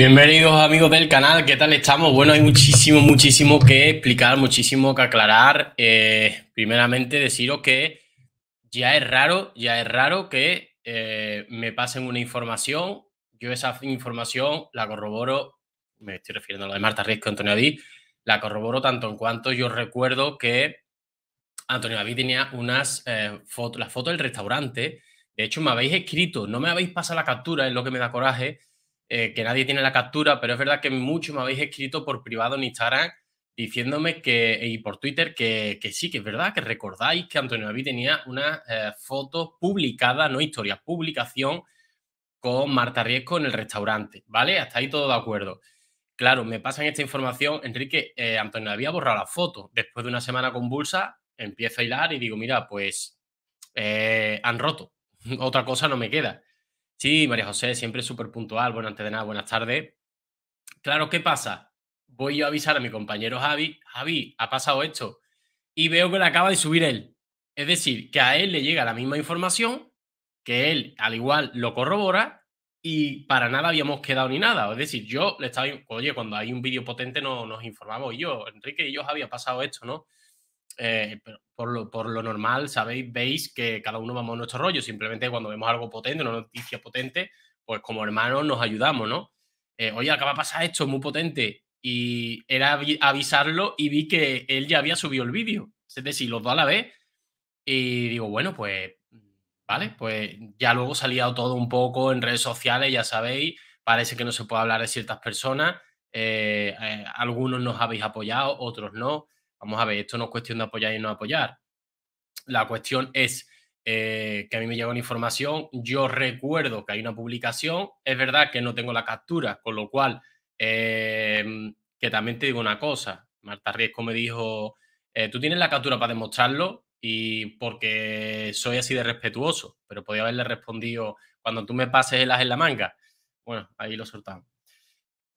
Bienvenidos amigos del canal, ¿qué tal estamos? Bueno, hay muchísimo, muchísimo que explicar, muchísimo que aclarar. Eh, primeramente deciros que ya es raro, ya es raro que eh, me pasen una información. Yo esa información la corroboro, me estoy refiriendo a lo de Marta Riesco Antonio David, la corroboro tanto en cuanto yo recuerdo que Antonio David tenía unas eh, fotos, las fotos del restaurante. De hecho, me habéis escrito, no me habéis pasado la captura, es lo que me da coraje eh, que nadie tiene la captura, pero es verdad que mucho me habéis escrito por privado en Instagram diciéndome que, y por Twitter que, sí, que es verdad, que recordáis que Antonio David tenía una eh, foto publicada, no historia, publicación con Marta Riesco en el restaurante, ¿vale? Hasta ahí todo de acuerdo. Claro, me pasan esta información, Enrique, eh, Antonio había borrado la foto. Después de una semana convulsa, empiezo a hilar y digo, mira, pues han roto. Otra cosa no me queda. Sí, María José, siempre súper puntual. Bueno, antes de nada, buenas tardes. Claro, ¿qué pasa? Voy yo a avisar a mi compañero Javi, Javi, ha pasado esto. Y veo que le acaba de subir él. Es decir, que a él le llega la misma información, que él al igual lo corrobora y para nada habíamos quedado ni nada. Es decir, yo le estaba, oye, cuando hay un vídeo potente no, nos informamos. Y yo, Enrique y yo, Javi, ha pasado esto, ¿no? Eh, por, lo, por lo normal, sabéis, veis que cada uno vamos a nuestro rollo. Simplemente cuando vemos algo potente, una noticia potente, pues como hermanos nos ayudamos, ¿no? Eh, oye, acaba de pasar esto, muy potente. Y era avisarlo y vi que él ya había subido el vídeo. Es decir, los dos a la vez. Y digo, bueno, pues, vale, pues ya luego salía todo un poco en redes sociales, ya sabéis, parece que no se puede hablar de ciertas personas. Eh, algunos nos habéis apoyado, otros no. Vamos a ver, esto no es cuestión de apoyar y no apoyar. La cuestión es eh, que a mí me llega una información, yo recuerdo que hay una publicación, es verdad que no tengo la captura, con lo cual, em, que también te digo una cosa, Marta Riesco me dijo, eh, tú tienes la captura para demostrarlo y porque soy así de respetuoso, pero podía haberle respondido, cuando tú me pases el as en la manga, bueno, ahí lo soltamos.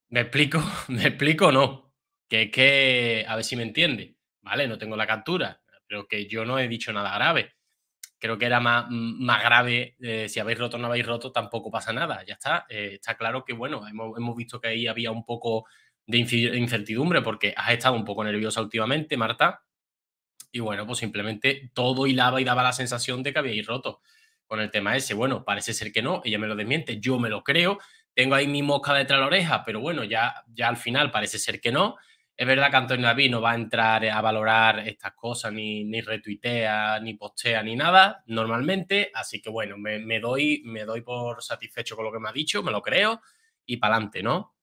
¿Me explico? ¿Me explico o no? Que es que, a ver si me entiende, ¿vale? No tengo la captura, pero que yo no he dicho nada grave. Creo que era más, más grave, eh, si habéis roto o no habéis roto, tampoco pasa nada, ya está. Eh, está claro que, bueno, hemos, hemos, visto que ahí había un poco de incertidumbre porque has estado un poco nerviosa últimamente, Marta. Y bueno, pues simplemente todo hilaba y daba la sensación de que habíais roto con el tema ese. Bueno, parece ser que no, ella me lo desmiente, yo me lo creo, tengo ahí mi mosca detrás de la oreja, pero bueno, ya, ya al final parece ser que no. Es verdad que Antonio David no va a entrar a valorar estas cosas, ni, ni retuitea, ni postea, ni nada, normalmente. Así que bueno, me, doy, me doy por satisfecho con lo que me ha dicho, me lo creo y para adelante, ¿no?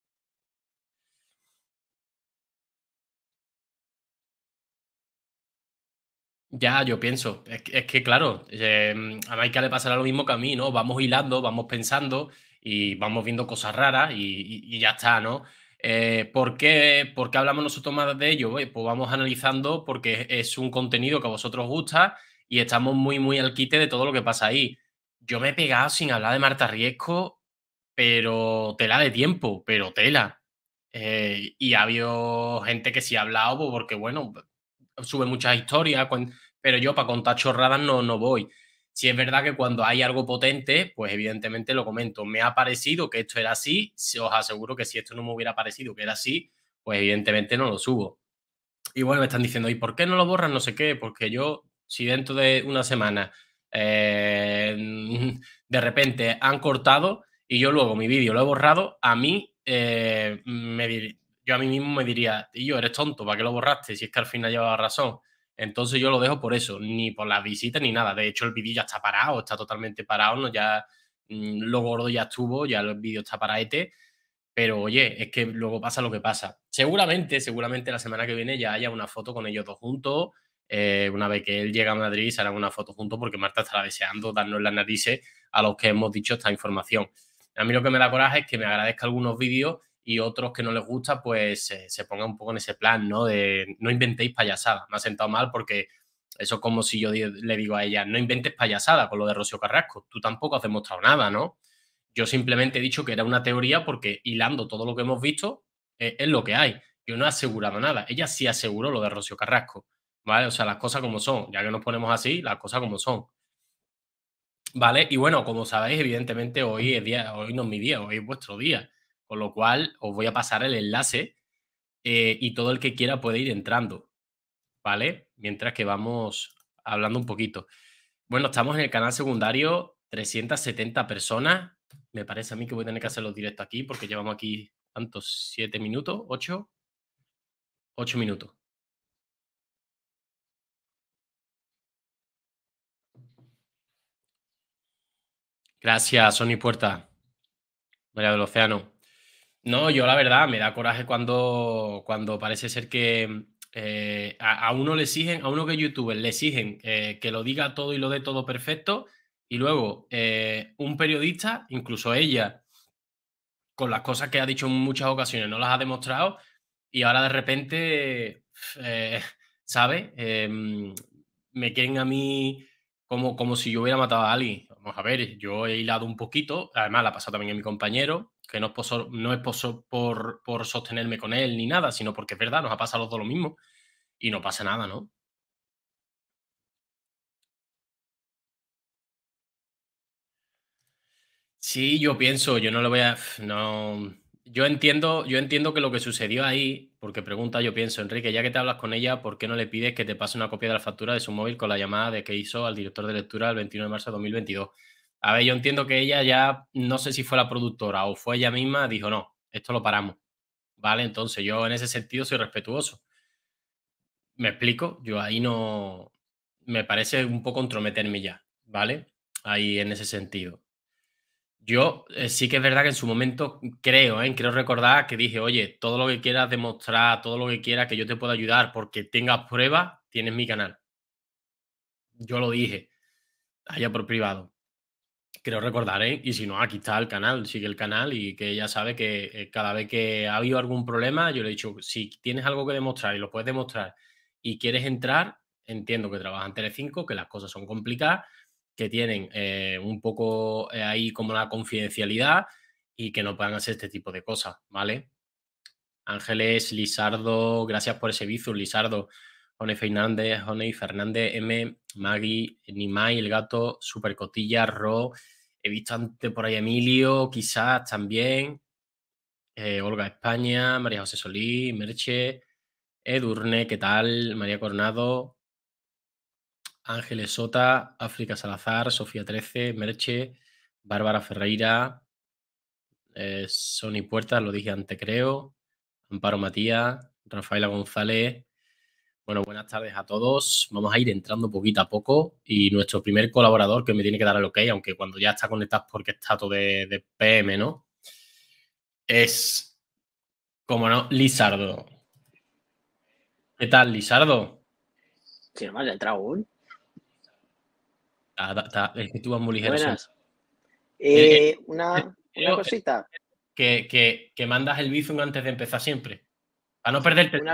Ya, yo pienso, es que, claro, eh, a Maika le pasará lo mismo que a mí, ¿no? Vamos hilando, vamos pensando y vamos viendo cosas raras y ya está, ¿no? Eh, ¿por, qué, hablamos nosotros más de ello? Pues vamos analizando porque es un contenido que a vosotros gusta y estamos muy, muy al quite de todo lo que pasa ahí. Yo me he pegado sin hablar de Marta Riesco, pero tela de tiempo, pero tela. Eh, y ha habido gente que sí ha hablado pues, porque, bueno, sube muchas historias, pero yo para contar chorradas no, no voy. Si es verdad que cuando hay algo potente, pues evidentemente lo comento. Me ha parecido que esto era así. Os aseguro que si esto no me hubiera parecido que era así, pues evidentemente no lo subo. Y bueno, me están diciendo, ¿y por qué no lo borran? No sé qué, porque yo, si dentro de una semana eh, de repente han cortado y yo luego mi vídeo lo he borrado, a mí eh, me yo a mí mismo me diría, y yo eres tonto, ¿para qué lo borraste? Si es que al final llevaba razón. Entonces yo lo dejo por eso, ni por las visitas ni nada. De hecho, el vídeo ya está parado, está totalmente parado, ¿no? Ya mm, lo gordo ya estuvo, ya el vídeo está paraete. Pero oye, es que luego pasa lo que pasa. Seguramente, seguramente la semana que viene ya haya una foto con ellos dos juntos. Eh, una vez que él llega a Madrid, se harán una foto juntos porque Marta estará deseando darnos las narices a los que hemos dicho esta información. A mí lo que me da coraje es que me agradezca algunos vídeos y otros que no les gusta, pues se pongan un poco en ese plan, ¿no? De no inventéis payasada. Me ha sentado mal porque eso es como si yo le digo a ella, no inventes payasada con lo de Rocío Carrasco. Tú tampoco has demostrado nada, ¿no? Yo simplemente he dicho que era una teoría porque hilando todo lo que hemos visto eh, es lo que hay. Yo no he asegurado nada. Ella sí aseguró lo de Rocío Carrasco, ¿vale? O sea, las cosas como son. Ya que nos ponemos así, las cosas como son. ¿Vale? Y bueno, como sabéis, evidentemente hoy es día, hoy no es mi día, hoy es vuestro día Con lo cual, os voy a pasar el enlace eh, y todo el que quiera puede ir entrando, ¿vale? Mientras que vamos hablando un poquito. Bueno, estamos en el canal secundario, 370 personas. Me parece a mí que voy a tener que hacerlo directo aquí porque llevamos aquí, ¿cuántos? ¿Siete minutos? ¿Ocho? Ocho minutos. Gracias, Sony Puerta. María del Océano. No, yo la verdad me da coraje cuando, cuando parece ser que eh, a, uno le exigen, a uno que youtuber le exigen eh, que lo diga todo y lo dé todo perfecto, y luego eh, un periodista, incluso ella, con las cosas que ha dicho en muchas ocasiones, no las ha demostrado, y ahora de repente, ¿sabe? Em, me quieren a mí como, como si yo hubiera matado a alguien. Vamos a ver, yo he hilado un poquito, además la ha pasado también a mi compañero, que no es, no es por, por, sostenerme con él ni nada, sino porque es verdad, nos ha pasado los dos lo mismo y no pasa nada, ¿no? Sí, yo pienso, yo no lo voy a. No. Yo entiendo, yo entiendo que lo que sucedió ahí, porque pregunta, yo pienso, Enrique, ya que te hablas con ella, ¿por qué no le pides que te pase una copia de la factura de su móvil con la llamada de que hizo al director de lectura el 29 de marzo de 2022? A ver, yo entiendo que ella ya, no sé si fue la productora o fue ella misma, dijo, no, esto lo paramos. ¿Vale? Entonces yo en ese sentido soy respetuoso. Me explico, yo ahí no, me parece un poco entrometerme ya, ¿vale? Ahí en ese sentido. Yo eh, sí que es verdad que en su momento creo, ¿eh? creo recordar que dije, oye, todo lo que quieras demostrar, todo lo que quieras que yo te pueda ayudar porque tengas pruebas, tienes mi canal. Yo lo dije, allá por privado. Creo recordar, ¿eh? Y si no, aquí está el canal, sigue el canal y que ella sabe que eh, cada vez que ha habido algún problema, yo le he dicho, si tienes algo que demostrar y lo puedes demostrar y quieres entrar, entiendo que trabajas en Telecinco, que las cosas son complicadas, que tienen eh, un poco eh, ahí como la confidencialidad y que no puedan hacer este tipo de cosas, ¿vale? Ángeles, Lizardo, gracias por ese viso, Lizardo. Jone Fernández, Jone Fernández, M, Maggie, Nimai, El Gato, Supercotilla, Ro. He visto antes por ahí Emilio, quizás también. Eh, Olga España, María José Solí, Merche, Edurne, ¿qué tal? María Coronado, Ángeles Sota, África Salazar, Sofía 13, Merche, Bárbara Ferreira, eh, Sony Puertas, lo dije antes creo, Amparo Matías, Rafaela González, bueno, buenas tardes a todos. Vamos a ir entrando poquito a poco y nuestro primer colaborador que me tiene que dar el ok, aunque cuando ya está conectado porque está todo de, PM, ¿no? Es, como no, Lizardo. ¿Qué tal, Lizardo? Si no me has entrado aún. es que tú vas muy ligero. Buenas. Eh, una, cosita. Que, que, mandas el bizum antes de empezar siempre. Para no perderte el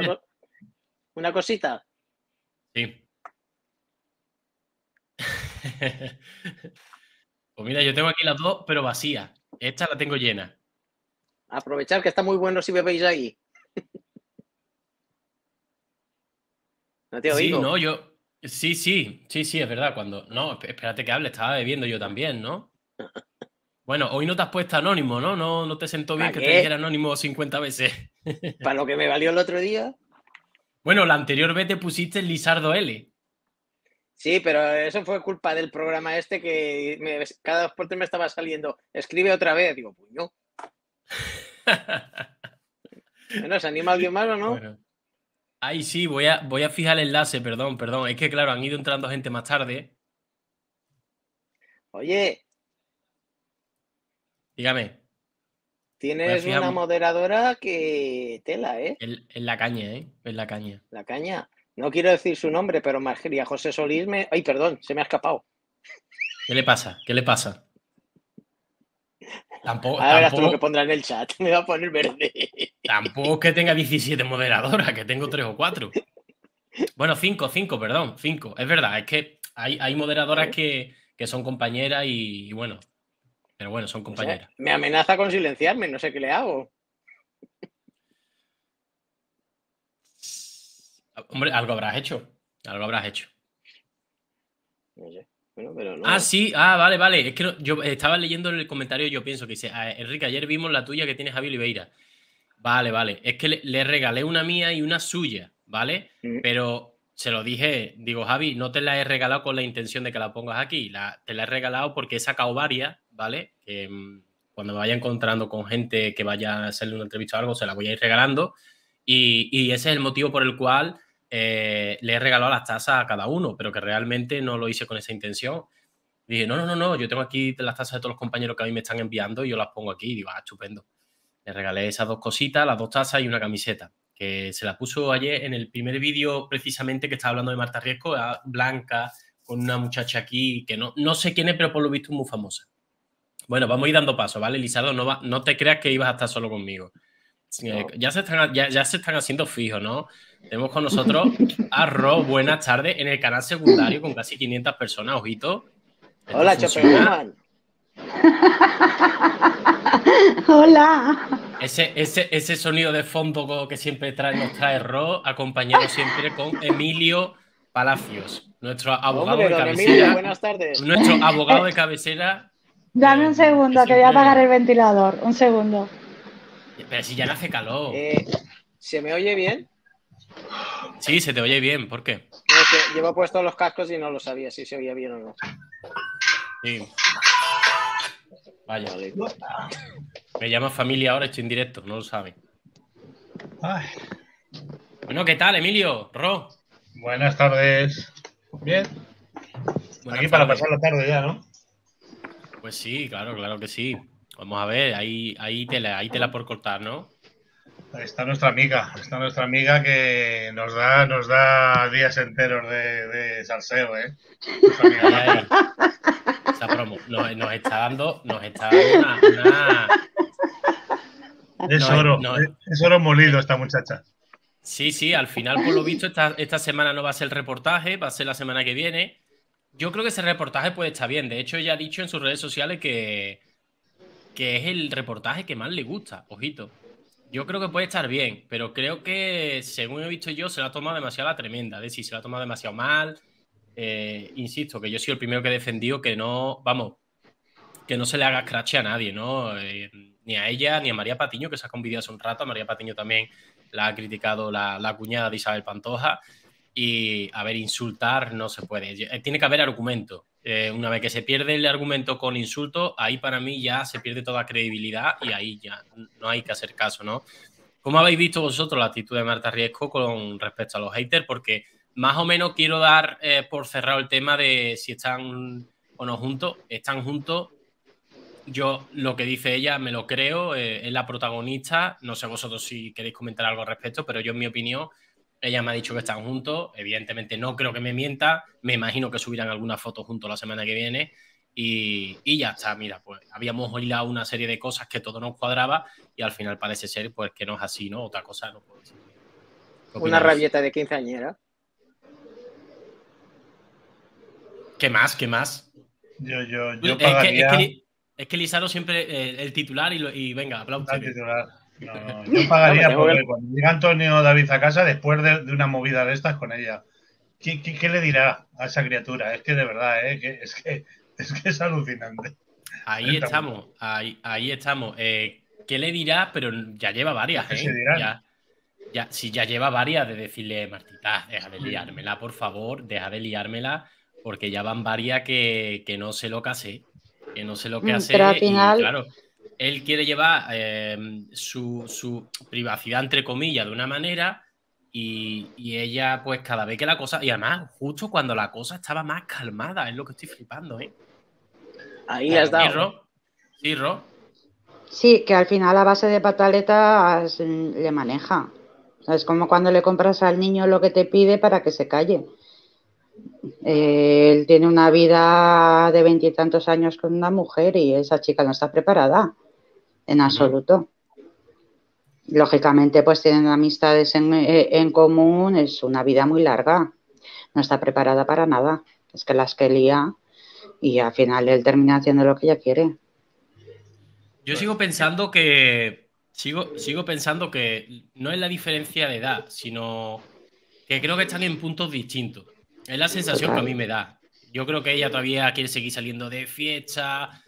una cosita. Sí. pues mira, yo tengo aquí las dos, pero vacías. Esta la tengo llena. Aprovechar que está muy bueno si bebéis ahí. no te oigo. Sí, no, yo. Sí, sí, sí, sí, es verdad. Cuando. No, espérate que hable, estaba bebiendo yo también, ¿no? Bueno, hoy no te has puesto anónimo, ¿no? No, no te sentó bien que te dijera anónimo 50 veces. Para lo que me valió el otro día. Bueno, la anterior vez te pusiste el Lizardo L. Sí, pero eso fue culpa del programa este que cada dos por tres me estaba saliendo. Escribe otra vez. Digo, puño. bueno, ¿se anima alguien más o no? Ay, sí, voy a, voy a fijar el enlace, perdón, perdón. Es que, claro, han ido entrando gente más tarde. Oye. Dígame. Tienes una moderadora que tela, ¿eh? En, la caña, ¿eh? En la caña. La caña. No quiero decir su nombre, pero Margeria José Solís me. Ay, perdón, se me ha escapado. ¿Qué le pasa? ¿Qué le pasa? Tampoco. Ahora tampoco, que pondrá en el chat. Me va a poner verde. Tampoco que tenga 17 moderadoras, que tengo 3 o 4. Bueno, 5, 5, perdón, 5. Es verdad, es que hay, hay moderadoras que, que son compañeras y, bueno, pero bueno, son compañeras. me amenaza con silenciarme, no sé qué le hago. Hombre, algo habrás hecho. Algo habrás hecho. No sé. Ah, sí, ah, vale, vale. Es que yo estaba leyendo en el comentario, yo pienso que dice, ah, Enrique, ayer vimos la tuya que tiene Javi Oliveira. Vale, vale. Es que le, regalé una mía y una suya, ¿vale? Mm. Pero se lo dije, digo, Javi, no te la he regalado con la intención de que la pongas aquí, la, te la he regalado porque he sacado varias, ¿vale? Que mm, cuando me vaya encontrando con gente que vaya a hacerle una entrevista o algo, se la voy a ir regalando. Y, ese es el motivo por el cual eh, le he regalado las tazas a cada uno, pero que realmente no lo hice con esa intención. dije, no, no, no, no, yo tengo aquí las tazas de todos los compañeros que a mí me están enviando y yo las pongo aquí. Y digo, ah, estupendo. Le regalé esas dos cositas, las dos tazas y una camiseta que se la puso ayer en el primer vídeo precisamente que estaba hablando de Marta Riesco, Blanca, con una muchacha aquí que no, no sé quién es, pero por lo visto es muy famosa. Bueno, vamos a ir dando paso, ¿vale, Lizardo? No, va, no te creas que ibas a estar solo conmigo. Eh, ya, se están, ya, se están haciendo fijos, ¿no? Tenemos con nosotros a Ro, buenas tardes, en el canal secundario con casi 500 personas, ojito. Hola, Chopeman. Hola. Ese, ese, ese sonido de fondo que siempre trae, nos trae Ro, acompañado siempre con Emilio Palacios, nuestro abogado de cabecera. buenas tardes. Nuestro abogado de cabecera. Dame un segundo, que voy a apagar el ventilador. Un segundo. Pero si ya no hace calor. Eh, ¿Se me oye bien? Sí, se te oye bien. ¿Por qué? llevo puestos los cascos y no lo sabía si se oía bien o no. Sí. Vaya. Me llama familia ahora, estoy en directo, no lo saben. Bueno, ¿qué tal, Emilio? Ro. Buenas tardes. Bien. Aquí para pasar la tarde ya, ¿no? Pues sí, claro, claro que sí. Vamos a ver, ahí, ahí tela, ahí tela por cortar, ¿no? Ahí está nuestra amiga, está nuestra amiga que nos da, nos da días enteros de, de salseo, ¿eh? Esa promo nos, está dando, nos está dando una, Es oro, es oro molido esta muchacha. Sí, sí, al final, por lo visto, esta, esta semana no va a ser el reportaje, va a ser la semana que viene. Yo creo que ese reportaje puede estar bien. De hecho, ella ha dicho en sus redes sociales que, que es el reportaje que más le gusta. Ojito. Yo creo que puede estar bien, pero creo que, según he visto yo, se la ha tomado demasiado la tremenda. Es decir, se la ha tomado demasiado mal. Eh, insisto, que yo soy el primero que he defendido que no, vamos, que no se le haga scratch a nadie, ¿no? Eh, ni a ella, ni a María Patiño, que sacó un vídeo hace un rato. María Patiño también la ha criticado la, la cuñada de Isabel Pantoja. Y, a ver, insultar no se puede. Eh, tiene que haber argumento. una vez que se pierde el argumento con insulto, ahí para mí ya se pierde toda credibilidad y ahí ya no hay que hacer caso, ¿no? ¿Cómo habéis visto vosotros la actitud de Marta Riesco con respecto a los haters? Porque más o menos quiero dar eh, por cerrado el tema de si están o no juntos. Están juntos. Yo lo que dice ella me lo creo, eh, es la protagonista. No sé vosotros si queréis comentar algo al respecto, pero yo en mi opinión, ella me ha dicho que están juntos. Evidentemente no creo que me mienta. Me imagino que subirán alguna foto juntos la semana que viene. Y, y, ya está, mira, pues habíamos oído una serie de cosas que todo nos cuadraba y al final parece ser pues que no es así, ¿no? Otra cosa no puedo decir. Una rabieta de quinceañera. ¿Qué más? ¿Qué más? Yo, yo, yo pagaría... es, que, es, que, Lizardo siempre eh, el titular y, y venga, aplausos. No, yo pagaría porque cuando llega Antonio David a casa después de, de una movida de estas con ella. ¿Qué, ¿Qué, qué, le dirá a esa criatura? Es que de verdad, ¿eh? que, es, que, es que es alucinante. Ahí estamos, ahí, ahí estamos. Eh, ¿Qué le dirá? Pero ya lleva varias, ¿eh? Ya, ya, si ya lleva varias de decirle, Martita, deja de liármela, por favor, deja de liármela porque ya van varias que, no sé lo que hace, que no sé lo que mm, hace. Pero al final... claro, él quiere llevar em, su, privacidad, entre comillas, de una manera y, ella, pues cada vez que la cosa, y además, justo cuando la cosa estaba más calmada, es lo que estoy flipando, ¿eh? Ahí has dado. Sí, Ro. Sí, que al final a base de pataletas le maneja. es como cuando le compras al niño lo que te pide para que se calle. Eh, él tiene una vida de veintitantos años con una mujer y esa chica no está preparada en absoluto. Lógicamente, pues tienen amistades en, eh, en, común, es una vida muy larga, no está preparada para nada. Es que las que lía y al final él termina haciendo lo que ella quiere. Yo sigo pensando que sigo, sigo pensando que no es la diferencia de edad, sino que creo que están en puntos distintos. Es la sensación que a mí me da. Yo creo que ella todavía quiere seguir saliendo de fiesta.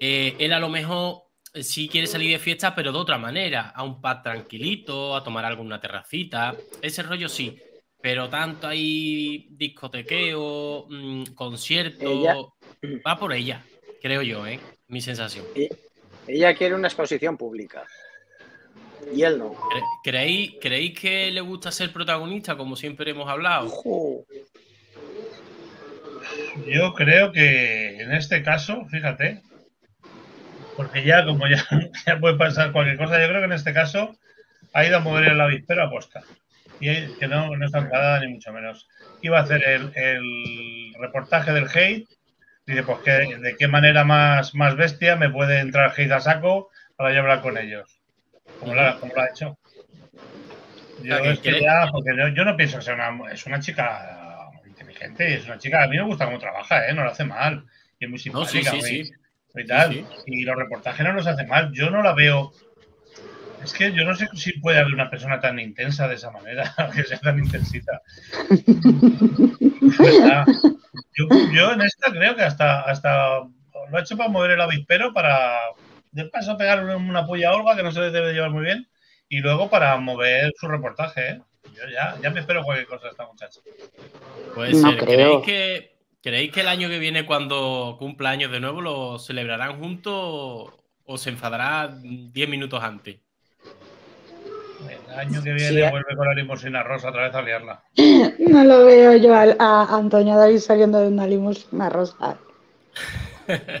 Eh, él a lo mejor sí quiere salir de fiesta, pero de otra manera, a un pad tranquilito, a tomar alguna terracita. Ese rollo sí. Pero tanto hay discotequeo, mm, concierto, va por ella, creo yo, ¿eh? Mi sensación. Ella quiere una exposición pública. Y él no. ¿Creéis, ¿Creéis que le gusta ser protagonista, como siempre hemos hablado? Yo creo que en este caso, fíjate, porque ya como ya, ya puede pasar cualquier cosa, yo creo que en este caso ha ido a mover el avispero a posta. Y que no, no está enfadada ni mucho menos. Iba a hacer el, reportaje del hate. Dice, pues que, de qué manera más, más bestia me puede entrar hate a saco para yo hablar con ellos. Como lo, ha hecho. Yo, yo, no pienso que sea una, es una chica inteligente, es una chica, a mí me gusta cómo trabaja, ¿eh? no lo hace mal. Y es muy simpática. Y, tal. y los reportajes no los hace mal. Yo no la veo es que yo no sé si puede haber una persona tan intensa de esa manera, que sea tan intensita. yo, en esta creo que hasta, hasta lo ha hecho para mover el avispero, para de paso pegar una puya a Olga, que no se debe llevar muy bien, y luego para mover su reportaje. ¿eh? Yo ya, ya me espero cualquier cosa de esta muchacha. Puede ser. ¿Creéis que, ¿Creéis que el año que viene, cuando cumpla años de nuevo, lo celebrarán juntos o se enfadará 10 minutos antes? El año que viene eh. vuelve con la limusina rosa otra vez a liarla. No lo veo yo a, Antonio David saliendo de una limusina rosa.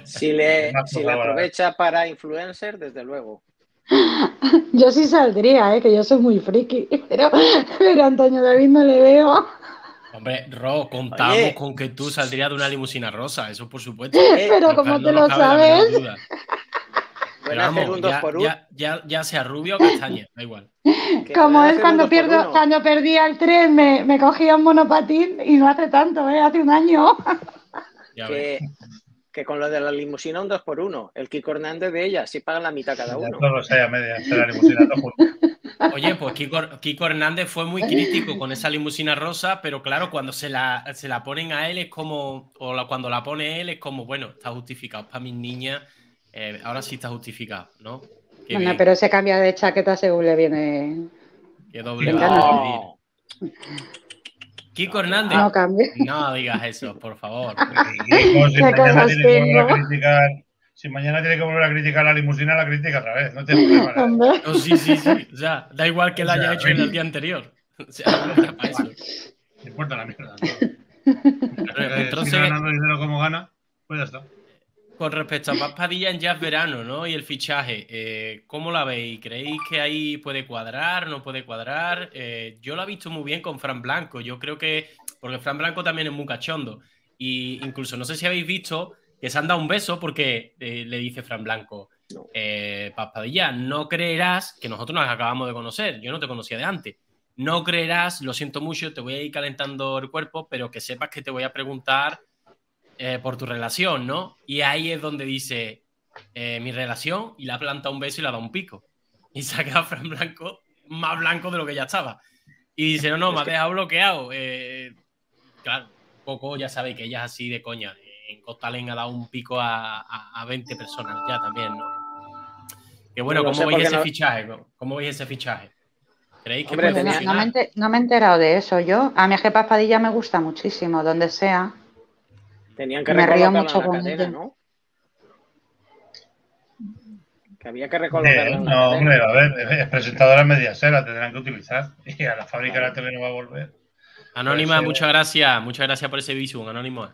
Si le, si le aprovecha para influencer, desde luego. Yo sí saldría, ¿eh? que yo soy muy friki, pero, pero a Antonio David no le veo. Hombre, Ro, contamos con que tú saldrías de una limusina rosa, eso por supuesto. pero como te lo sabes. ya, sea rubio o castaña, da igual. Como es cuando, pierdo, cuando perdía el tren, me, cogía un monopatín y no hace tanto, ¿eh? hace un año. que, con lo de la limusina un 2 por 1 el Kiko Hernández de ella, si pagan la mitad cada uno. Oye, pues Kiko, Hernández fue muy crítico con esa limusina rosa, pero claro, cuando se la, se la ponen a él es como, o cuando la pone él es como, bueno, está justificado para mis niñas eh, ahora sí está justificado, ¿no? bueno, pero se cambia de chaqueta según le viene. Qué doble. Kiko Hernández. No cambie. No digas eso, por favor. si, volver a criticar, si mañana tiene que volver a criticar la limusina, la critica otra vez. No te problema. No, sí, sí, sí. O sea, da igual que la haya hecho en el día anterior. O sea, no para eso. Me importa la mierda. Entonces, si ganando dinero como gana, pues ya está. Con respecto a Paz Padilla en Jazz Verano, ¿no? Y el fichaje, eh, ¿cómo la veis? ¿Creéis que ahí puede cuadrar, no puede cuadrar? Eh, yo lo he visto muy bien con Fran Blanco. Yo creo que, porque Fran Blanco también es muy cachondo. Y incluso, no sé si habéis visto que se han dado un beso porque eh, le dice Fran Blanco, Paz Padilla, no creerás que nosotros nos acabamos de conocer. Yo no te conocía de antes. No creerás, lo siento mucho, te voy a ir calentando el cuerpo, pero que sepas que te voy a preguntar eh, por tu relación, ¿no? Y ahí es donde dice eh, mi relación y la planta un beso y la da un pico. Y saca a Fran Blanco más blanco de lo que ya estaba. Y dice, no, no, me ha dejado bloqueado. Eh, claro, poco ya sabe que ella es así de coña. En Costalén ha dado un pico a, a, 20 personas ya también, ¿no? Que bueno, ¿cómo veis ese fichaje? ¿Cómo veis ese fichaje? ¿Creéis que no, me, no, me, he enterado de eso yo. A mí es que Paspadilla me gusta muchísimo, donde sea. Tenían que recolocarla mucho en la cadena, ¿no? Que había que en la no, hombre, a ver, es presentadora media la tendrán que utilizar. Y a la fábrica la TV no va a volver. Anónima, muchas gracias. Muchas gracias por ese visum, Anónimo.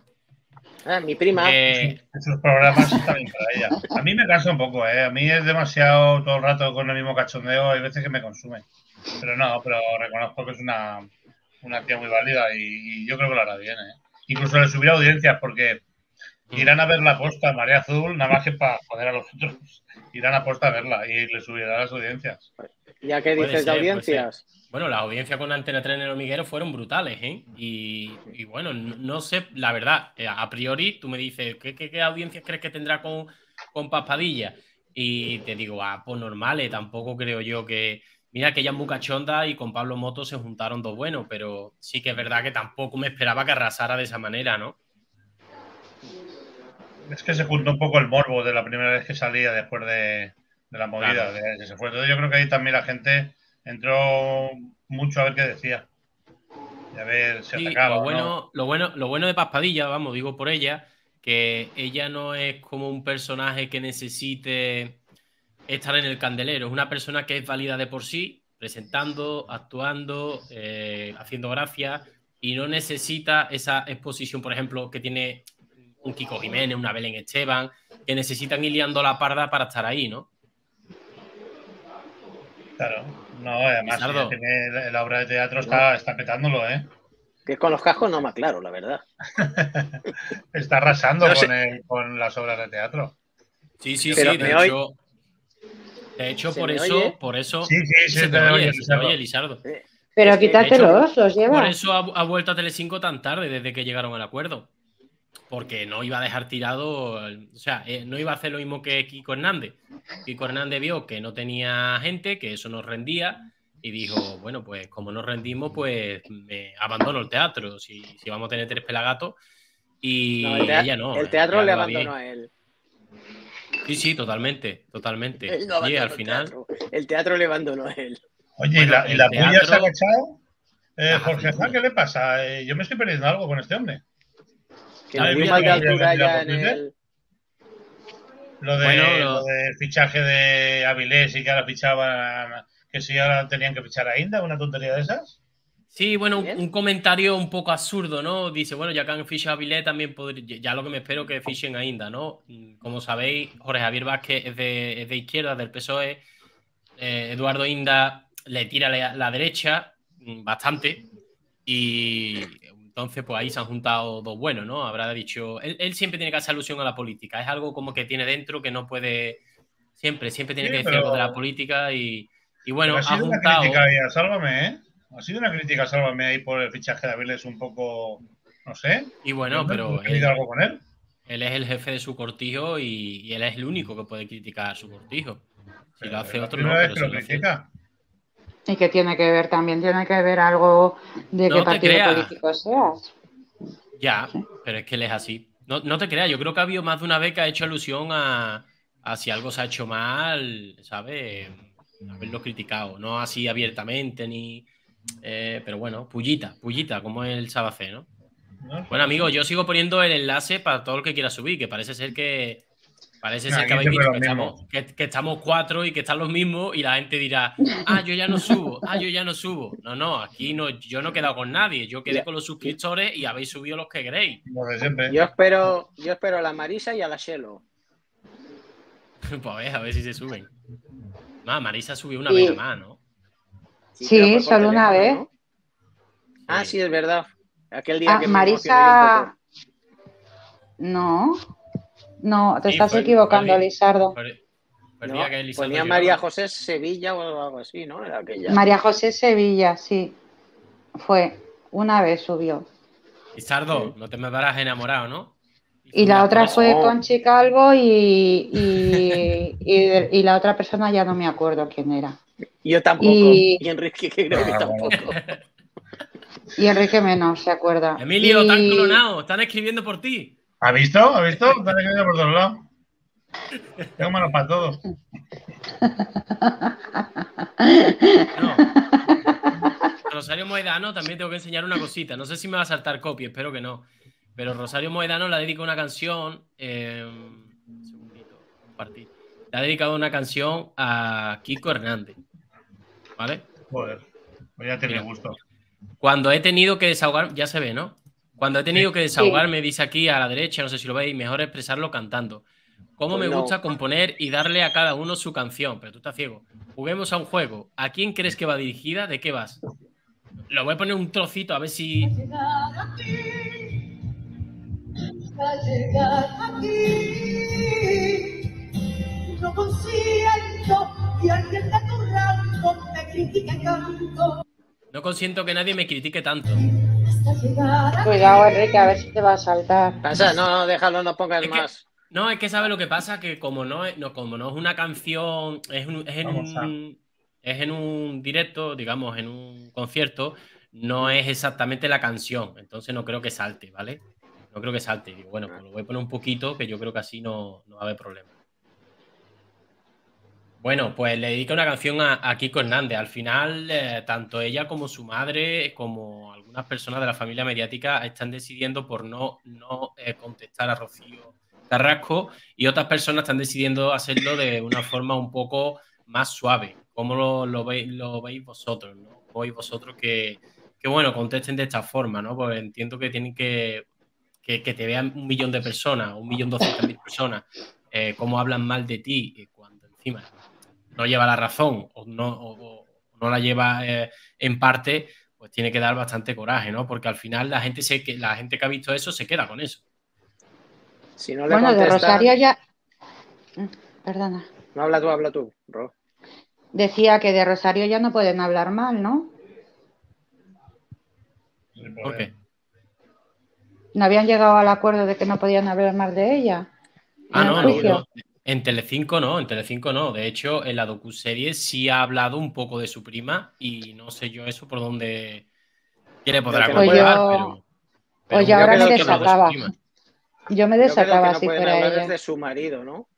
Ah, mi prima. Eh... Esos programas están bien para ella. A mí me cansa un poco, ¿eh? A mí es demasiado todo el rato con el mismo cachondeo. Hay veces que me consume. Pero no, pero reconozco que es una, una tía muy válida y, y yo creo que lo hará bien, ¿eh? incluso le subirá audiencias porque mm. irán a ver la posta María Azul nada más que para joder a los otros. Irán a posta a verla y le subirá las audiencias. ¿Ya qué dices de audiencias? Bueno, las audiencias con Antena 3 en el hormiguero fueron brutales, ¿eh? Y, bueno, no, sé, la verdad, eh, a priori tú me dices, ¿qué, qué, audiencias crees que tendrá con, con Paspadilla? Y te digo, ah, pues normales, tampoco creo yo que, Mira que ella es muy cachonda y con Pablo Moto se juntaron dos buenos, pero sí que es verdad que tampoco me esperaba que arrasara de esa manera, ¿no? Es que se juntó un poco el morbo de la primera vez que salía después de, la movida, de se fue. Entonces yo creo que ahí también la gente entró mucho a ver qué decía. Y a ver si atacaba. Lo bueno, lo, bueno, lo bueno de Paspadilla, vamos, digo por ella, que ella no es como un personaje que necesite estar en el candelero, es una persona que es válida de por sí, presentando, actuando, eh, haciendo gracia y no necesita esa exposición, por ejemplo, que tiene un Kiko Jiménez, una Belén Esteban, que necesitan ir liando la parda para estar ahí, ¿no? Claro, no, además la obra de teatro está, está petándolo, ¿eh? Que con los cascos no más claro, la verdad. está arrasando con, con, las obras de teatro. Sí, sí, sí, de hecho, de hecho por eso, por eso, sí, sí, se, te oye, se oye, Lizardo. Pero quítatelo, los lleva. Por eso ha, ha vuelto a Telecinco tan tarde, desde que llegaron al acuerdo porque no iba a dejar tirado, o sea, eh, no iba a hacer lo mismo que Kiko Hernández. Kiko Hernández vio que no tenía gente, que eso nos rendía, y dijo, bueno, pues como nos rendimos, pues me abandono el teatro, si, si vamos a tener tres pelagatos. Y ella no. El teatro le abandonó a él. Sí, sí, totalmente, totalmente. y al final. El teatro le abandonó a él. Oye, ¿y la, ¿y la puya se ha agachado? Eh, Jorge ¿qué le pasa? Eh, yo me estoy perdiendo algo con este hombre. Que de altura ya en el. Lo, de, lo... del fichaje de Avilés y que ahora fichaban, que si ahora tenían que fichar a Inda, una tontería de esas. Sí, bueno, un, comentario un poco absurdo, ¿no? Dice, bueno, ya que han fichado a Avilés, también podría, ya lo que me espero que fichen a Inda, ¿no? Como sabéis, Jorge Javier Vázquez es de, es de izquierda, del PSOE. Eh, Eduardo Inda le tira la, la derecha mm, bastante. Y entonces, pues ahí se han juntado dos buenos, ¿no? Habrá dicho, él, siempre tiene que hacer alusión a la política, es algo como que tiene dentro que no puede, siempre, siempre tiene que decir algo de la política y, bueno, ha sido una crítica ahí a Sálvame, ¿eh? Ha sido una crítica Sálvame ahí por el fichaje de Aviles un poco, no sé. Y bueno, pero... Él, algo con él? Él es el jefe de su cortijo y, él es el único que puede criticar a su cortijo. Si lo hace otro, no. Pero lo critica. Y que tiene que ver, también tiene que ver algo de qué partido político seas. Ya, pero es que él es así. No, te creas, yo creo que ha habido más de una vez que ha hecho alusión a, si algo se ha hecho mal, ¿sabes? Haberlo criticado, no así abiertamente ni... Eh, pero bueno, pullita, pullita, como el Sabacé, ¿no? Bueno, amigos, yo sigo poniendo el enlace para todo el que quiera subir, que parece ser que Parece ser que habéis visto que estamos, cuatro y que están los mismos y la gente dirá, ah, yo ya no subo, ah, yo ya no subo. No, no, aquí no, yo no he quedado con nadie, yo quedé con los suscriptores y habéis subido los que queréis. Yo espero, yo espero a la Marisa y a la Shelo. pues a ver, a ver si se suben. No, Marisa subió una vez más, ¿no? Sí, solo una vez. Ah, sí, es verdad. Aquel día ah, que Marisa. No. No, te estás equivocando, Lizardo. ponía María José Sevilla o algo así, ¿no? María José Sevilla, sí. Fue. Una vez subió. Lizardo, no te me verás enamorado, ¿no? Y, la otra fue con Chicalvo y, y, y, la otra persona ya no me acuerdo quién era. Yo tampoco. Y, Enrique, que creo que tampoco. Y Enrique menos, se acuerda. Emilio, están clonados, están escribiendo por ti. ¿Ha visto? ¿Ha visto? Están escribiendo por todos lados. Tengo manos para todo. Rosario Moedano también tengo que enseñar una cosita. No sé si me va a saltar copia, espero que no. Pero Rosario Moedano le ha dedicado una canción. Eh, un segundito, compartir. Le ha dedicado una canción a Kiko Hernández. ¿Vale? Joder, pues ya te gusto. Cuando he tenido que desahogar, ya se ve, ¿no? Cuando he tenido que desahogarme, dice aquí a la derecha, no sé si lo veis, mejor expresarlo cantando. Cómo me gusta componer y darle a cada uno su canción, pero tú estás ciego. Juguemos a un juego. ¿A quién crees que va dirigida? ¿De qué vas? Lo voy a poner un trocito a ver si. No consiento que nadie me critique tanto. Cuidado, Enrique, a ver si te va a saltar. Pasa, no, déjalo, no pongas más. no, es que sabe lo que pasa, que como no es, no, como no es una canción, es, en un, es en un directo, digamos, en un concierto, no es exactamente la canción. Entonces no creo que salte, ¿vale? No creo que salte. Digo, bueno, pues lo voy a poner un poquito, que yo creo que así no, no va a haber problema. Bueno, pues le dedico una canción a, Kiko Hernández. Al final, eh, tanto ella como su madre, como algunas personas de la familia mediática, están decidiendo por no, no eh, contestar a Rocío Carrasco y otras personas están decidiendo hacerlo de una forma un poco más suave. ¿Cómo lo, veis, lo veis vosotros? ¿no? ¿Veis vosotros que, que, bueno, contesten de esta forma? ¿no? Porque entiendo que tienen que, que, te vean un millón de personas, un millón doscientas mil personas, eh, cómo hablan mal de ti eh, cuando encima no lleva la razón o no, no la lleva eh, en parte, pues tiene que dar bastante coraje, ¿no? Porque al final la gente, se, la gente que ha visto eso se queda con eso bueno, de Rosario ya. Mm, perdona. No habla tú, habla tú, Decía que de Rosario ya no pueden hablar mal, ¿no? ¿Por qué? ¿No habían llegado al acuerdo de que no podían hablar mal de ella? Ah, no, no, En Telecinco no, en Telecinco no. De hecho, en la docuserie sí ha hablado un poco de su prima y no sé yo eso por dónde quiere poder hablar, pues pero, pero, ahora me desacaba. Yo me desataba si fuera ella. Es de su marido, ¿no?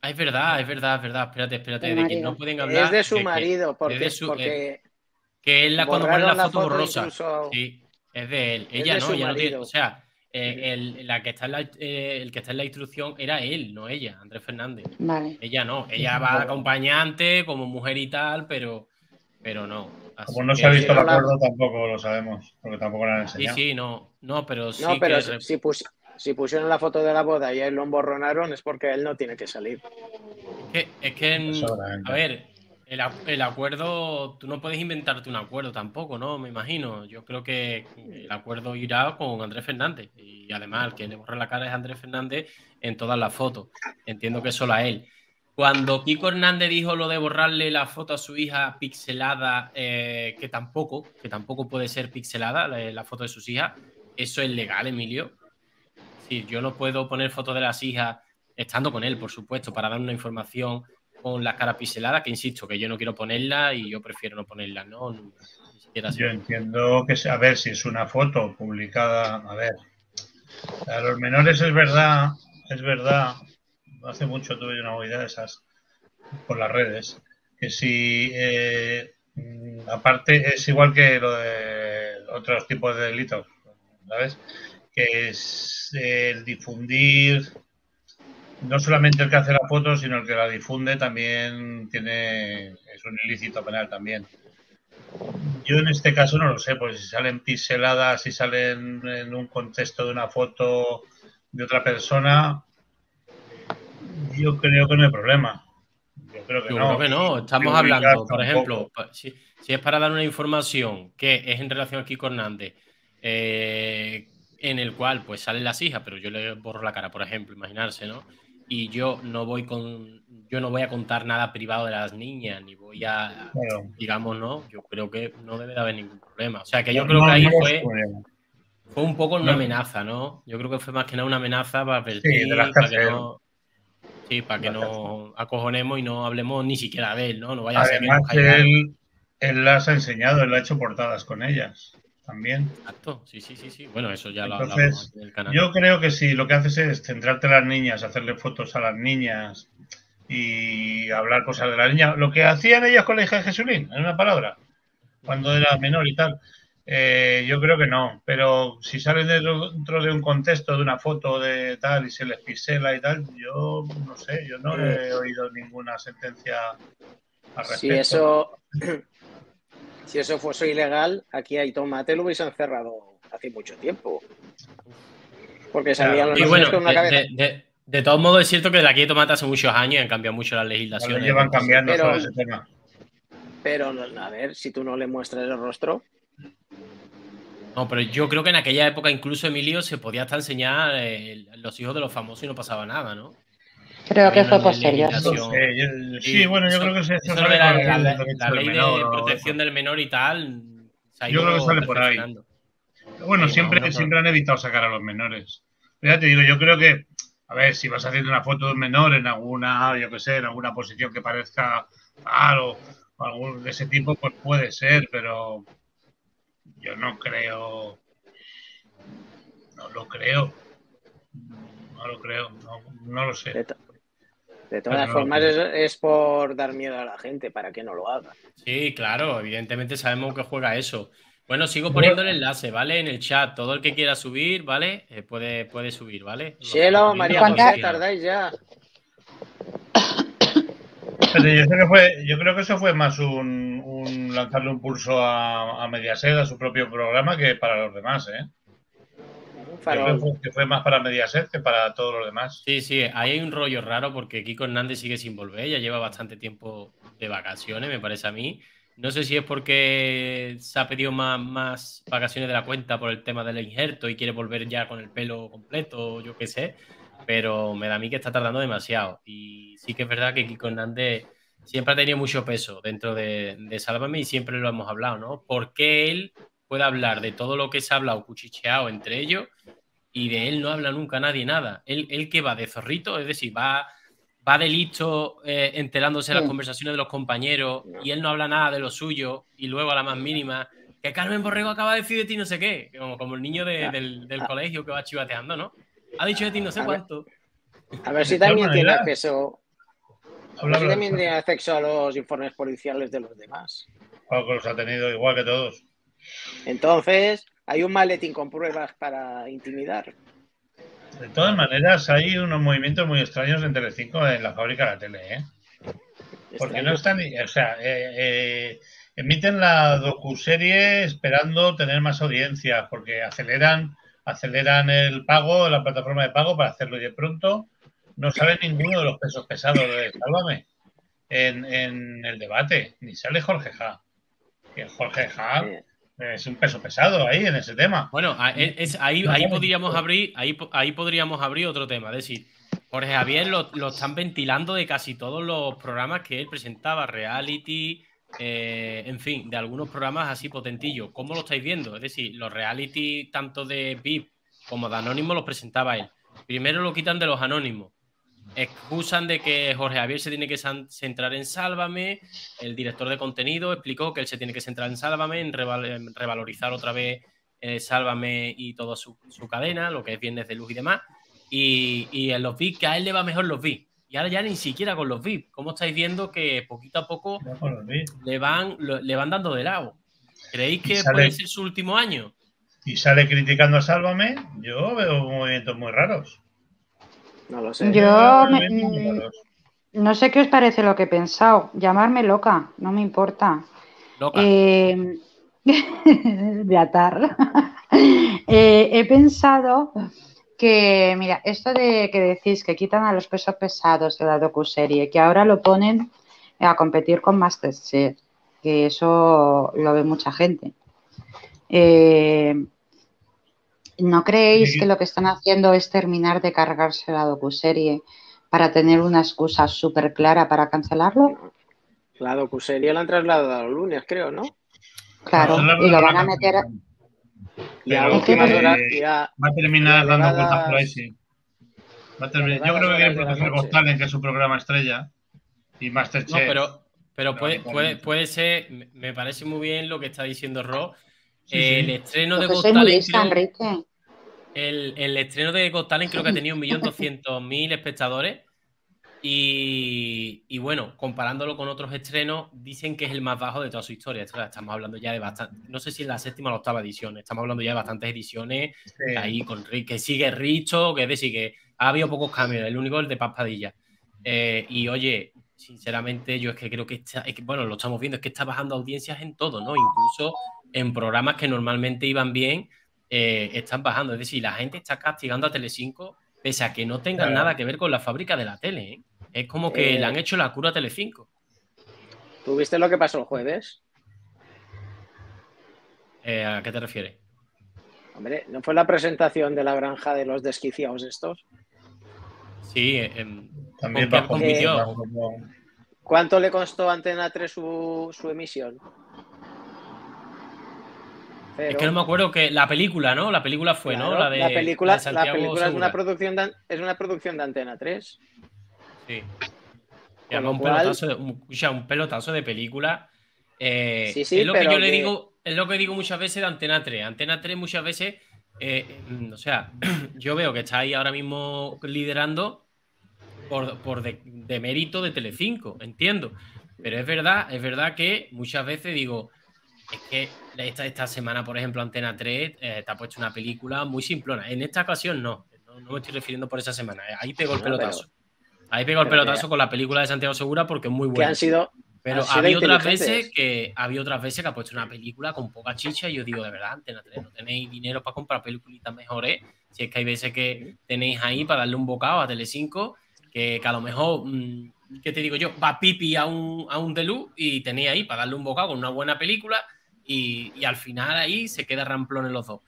Ah, es verdad, es verdad, es verdad. Espérate, espérate, de, que no pueden hablar. Es de su marido, porque, porque que él la, cuando pone la, foto, borrosa. Sí, es de él. Ella no, ella no tiene. O sea, eh, el, la que está en la, eh, el que está en la instrucción era él, no ella, Andrés Fernández. Vale. Ella no. Ella va acompañante como mujer y tal, pero, pero no. Como no se ha visto el acuerdo, tampoco lo sabemos, porque tampoco lo han enseñado. Sí, sí, no, no pero sí. No, pero si, si, pusieron la foto de la boda y él lo emborronaron, es porque él no tiene que salir. Es que, a ver, el, acuerdo, tú no puedes inventarte un acuerdo tampoco, ¿no? Me imagino. Yo creo que el acuerdo irá con Andrés Fernández. Y además, el que le borra la cara es Andrés Fernández en todas las fotos. Entiendo que solo a él. Cuando Kiko Hernández dijo lo de borrarle la foto a su hija pixelada, eh, que tampoco, que tampoco puede ser pixelada la, foto de sus hijas, eso es legal, Emilio. Sí, yo no puedo poner fotos de las hijas estando con él, por supuesto, para dar una información con las caras pixeladas, que insisto, que yo no quiero ponerla y yo prefiero no ponerla, ¿no? yo entiendo que, a ver, si es una foto publicada, a ver, a los menores es verdad, es verdad hace mucho tuve una movida de esas por las redes, que si eh, aparte es igual que lo de otros tipos de delitos, ¿sabes? Que es el difundir, no solamente el que hace la foto, sino el que la difunde también tiene, es un ilícito penal también. Yo en este caso no lo sé, porque si salen piseladas, si salen en un contexto de una foto de otra persona, yo creo que no hay problema. Yo creo que, no. Creo que no. Estamos hablando, por ejemplo, si, es para dar una información que es en relación a Kiko Hernández, eh, en el cual pues salen las hijas, pero yo le borro la cara, por ejemplo, imaginarse, ¿no? Y yo no voy con, yo no voy a contar nada privado de las niñas, ni voy a, digamos, ¿no? Yo creo que no debe de haber ningún problema. O sea, que yo creo que ahí fue, fue un poco una amenaza, ¿no? Yo creo que fue más que nada una amenaza para, sí, para que no, para que no acojonemos y no hablemos ni siquiera de él, ¿no? No vaya Además, a ser que él, él las ha enseñado, él ha hecho portadas con ellas también. Exacto, sí, sí, sí, sí. Bueno, eso ya lo hablamos en el canal. Yo creo que si lo que haces es centrarte en las niñas, hacerle fotos a las niñas y hablar cosas de la niña, lo que hacían ellas con la hija de Jesulín, en una palabra, cuando era menor y tal. Eh, yo creo que no, pero si salen dentro de un contexto de una foto de tal y se les pisela y tal, yo no sé, yo no he oído ninguna sentencia al respecto. Si eso, si eso fuese ilegal, aquí hay tomate lo hubiesen cerrado hace mucho tiempo. Porque salían los bueno, con una cabeza. De, todos modos, es cierto que de aquí hay tomate hace muchos años y han cambiado mucho las legislaciones. llevan cambiando pero, ese tema. Pero, a ver, si tú no le muestras el rostro, no, pero yo creo que en aquella época incluso Emilio se podía hasta enseñar eh, los hijos de los famosos y no pasaba nada, ¿no? Creo que fue posterior. sí, bueno, yo creo que se, eso la, ley de protección del menor y tal. yo creo que sale por ahí. Bueno, siempre, siempre han evitado sacar a los menores. ya te digo, yo creo que, a ver, si vas haciendo una foto de un menor en alguna, yo qué sé, en alguna posición que parezca o algo de ese tipo, pues puede ser, pero yo no creo. No lo creo. No lo creo, no, lo sé. De, todas formas, es, por dar miedo a la gente para que no lo haga. Sí, claro, evidentemente sabemos que juega eso. Bueno, sigo poniendo el enlace, ¿vale? En el chat. Todo el que quiera subir, ¿vale? Eh, puede, puede subir, ¿vale? Cielo, María José, tardáis ya. yo, creo que eso fue más un, lanzarle un pulso a, a Mediaset, a su propio programa, que para los demás, ¿eh? Que fue, más para Mediaset que para todos los demás. Sí, sí, ahí hay un rollo raro porque Kiko Hernández sigue sin volver, ya lleva bastante tiempo de vacaciones, me parece a mí. No sé si es porque se ha pedido más, más vacaciones de la cuenta por el tema del injerto y quiere volver ya con el pelo completo, yo qué sé, pero me da a mí que está tardando demasiado. Y sí que es verdad que Kiko Hernández siempre ha tenido mucho peso dentro de, de Sálvame y siempre lo hemos hablado, ¿no? ¿Por qué él puede hablar de todo lo que se ha hablado cuchicheado entre ellos y de él no habla nunca nadie nada. Él, él que va de zorrito, es decir, va, va de listo eh, enterándose de las conversaciones de los compañeros y él no habla nada de lo suyo y luego a la más mínima, que Carmen Borrego acaba de decir de ti no sé qué, como, como el niño del, del, colegio que va chivateando, ¿no? Ha dicho de ti no sé cuánto. A ver si también tiene acceso. A ver si también tiene acceso a los informes policiales de los demás. Claro que los ha tenido igual que todos. Entonces, hay un maletín con pruebas para intimidar. De todas maneras, hay unos movimientos muy extraños en Telecinco en la fábrica de la tele, ¿eh? Porque no están, o sea, eh, eh, emiten la docuserie esperando tener más audiencia, porque aceleran, aceleran el pago, la plataforma de pago para hacerlo y de pronto no sale ninguno de los pesos pesados de Sálvame en, en el debate, ni sale Jorge Ja. Que Jorge Ja es un peso pesado ahí en ese tema. Bueno, es, ahí, ahí podríamos abrir, ahí, ahí podríamos abrir otro tema. Es decir, Jorge Javier lo, lo están ventilando de casi todos los programas que él presentaba, reality, eh, en fin, de algunos programas así potentillos. ¿Cómo lo estáis viendo? Es decir, los reality tanto de VIP como de Anónimo los presentaba él. Primero lo quitan de los anónimos excusan de que Jorge Javier se tiene que centrar en Sálvame, el director de contenido explicó que él se tiene que centrar en Sálvame, en, revalorizar otra vez eh, Sálvame y toda su, cadena, lo que es Viernes de Luz y demás, y, en los VIP, que a él le va mejor los VIP. Y ahora ya ni siquiera con los VIP. ¿Cómo estáis viendo que poquito a poco le van, le van dando de lado? ¿Creéis que puede ser su último año? Y sale criticando a Sálvame, yo veo movimientos muy raros. No lo sé. Yo mm, no sé qué os parece lo que he pensado. Llamarme loca, no me importa. Loca. Eh, de atar. Eh, he pensado que, mira, esto de que decís que quitan a los pesos pesados de la docuserie, que ahora lo ponen a competir con Masterchef, que eso lo ve mucha gente. Eh, ¿No creéis que lo que están haciendo es terminar de cargarse la docuserie para tener una excusa súper clara para cancelarlo? La docuserie la han trasladado a los lunes, creo, ¿no? Claro, y lo van a meter. Y a últimas horas. Va a terminar dando vueltas por ahí, sí. Va a terminar. Yo creo que quiere proteger Ghostalen, que es su programa estrella, y Masterchef. No, pero, pero puede, puede, puede ser, me parece muy bien lo que está diciendo Ro, el estreno de Got el, el, estreno de Got creo que ha tenido 1.200.000 espectadores. Y, y, bueno, comparándolo con otros estrenos, dicen que es el más bajo de toda su historia. Estamos hablando ya de bastante, no sé si en la séptima o la octava edición, estamos hablando ya de bastantes ediciones. Ahí con que sigue Richo, que es decir, que ha habido pocos cambios, el único es el de Paz eh, y oye, sinceramente, yo es que creo que, está, bueno, lo estamos viendo, es que está bajando audiencias en todo, ¿no? Incluso en programas que normalmente iban bien, eh, están bajando. Es decir, la gente está castigando a Telecinco pese a que no tengan nada que ver con la fábrica de la tele. ¿eh? Es como que le han eh. hecho la cura a Telecinco. ¿Tú viste lo que pasó el jueves? ¿A qué te refieres? Hombre, ¿no fue la presentación de la granja de los desquiciados estos? Sí, em, también compitió. ¿Cuánto le costó a Antena 3 su, su emisión? Es que no me acuerdo que la película, ¿no? La película fue, ¿no? La, de, la película, es, una producción de, es una producción de Antena 3. Sí. Y un, pelotazo de, un, pelotazo de película. Eh, sí, sí, es lo que yo le digo, es lo que digo muchas veces de Antena 3. Antena 3 muchas veces eh, mm, o sea, yo veo que está ahí ahora mismo liderando por, por de, de, mérito de Telecinco, entiendo. Pero es verdad, es verdad que muchas veces digo, es que esta, esta semana, por ejemplo, Antena 3 eh, te ha puesto una película muy simplona. En esta ocasión no, no, no me estoy refiriendo por esa semana. Eh, ahí pegó el pelotazo. Ahí pegó el pelotazo con la película de Santiago Segura porque es muy buena. Que han sido, pero había otras veces que había otras veces que ha puesto una película con poca chicha y yo digo, de verdad, Antena 3, no tenéis dinero para comprar peliculitas mejores. Si es que hay veces que tenéis ahí para darle un bocado a Telecinco, que, que a lo mejor, mmm, ¿qué te digo yo? Va pipi a un, a un Delu y tenéis ahí para darle un bocado con una buena película y, y al final ahí se queda ramplón en los dos.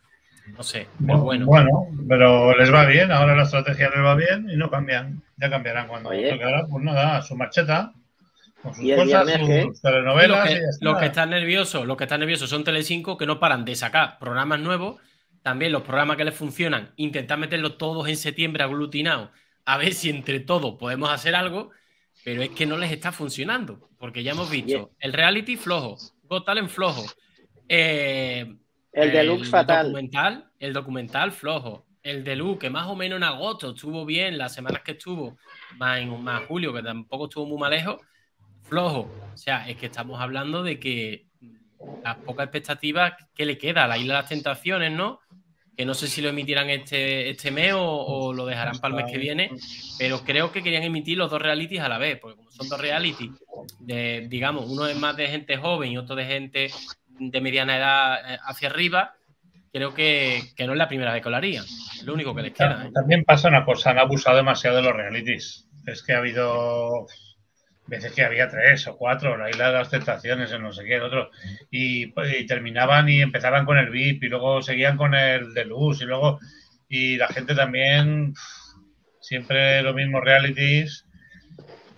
No sé, pero bueno. Bueno, pero les va bien, ahora la estrategia les va bien y no cambian. Ya cambiarán cuando ahora, pues nada, su marcheta. Con sus ¿Y el cosas? Los telenovelas que, y ya está. los que están nerviosos, los que están nerviosos son Telecinco que no paran de sacar programas nuevos. También los programas que les funcionan, intentar meterlos todos en septiembre aglutinados, a ver si entre todos podemos hacer algo, pero es que no les está funcionando, porque ya hemos visto el reality flojo, Got Talent flojo, eh, El deluxe fatal. Documental, el documental flojo. El deluxe, que más o menos en agosto estuvo bien, las semanas que estuvo, más en más julio, que tampoco estuvo muy malejo, flojo. O sea, es que estamos hablando de que las pocas expectativas que le queda a la Isla de las Tentaciones, ¿no? Que no sé si lo emitirán este, este mes o, o lo dejarán para el mes que viene, pero creo que querían emitir los dos realities a la vez, porque como son dos realities, de, digamos, uno es más de gente joven y otro de gente de mediana edad eh, hacia arriba, creo que, que no es la primera vez que lo harían. Es lo único que les queda. ¿eh? También pasa una cosa, han abusado demasiado de los realities. Es que ha habido veces que había tres o cuatro, la isla de las tentaciones, el no sé qué, el otro, y, pues, y terminaban y empezaban con el VIP y luego seguían con el de luz y luego, y la gente también, siempre los mismos realities.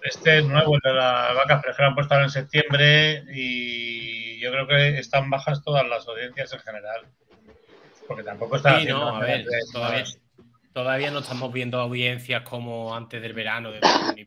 Este nuevo, el de las vacas, pero es que lo han puesto ahora en septiembre y yo creo que están bajas todas las audiencias en general. Porque tampoco están Sí, no, a ver, todavía, todavía no estamos viendo audiencias como antes del verano, de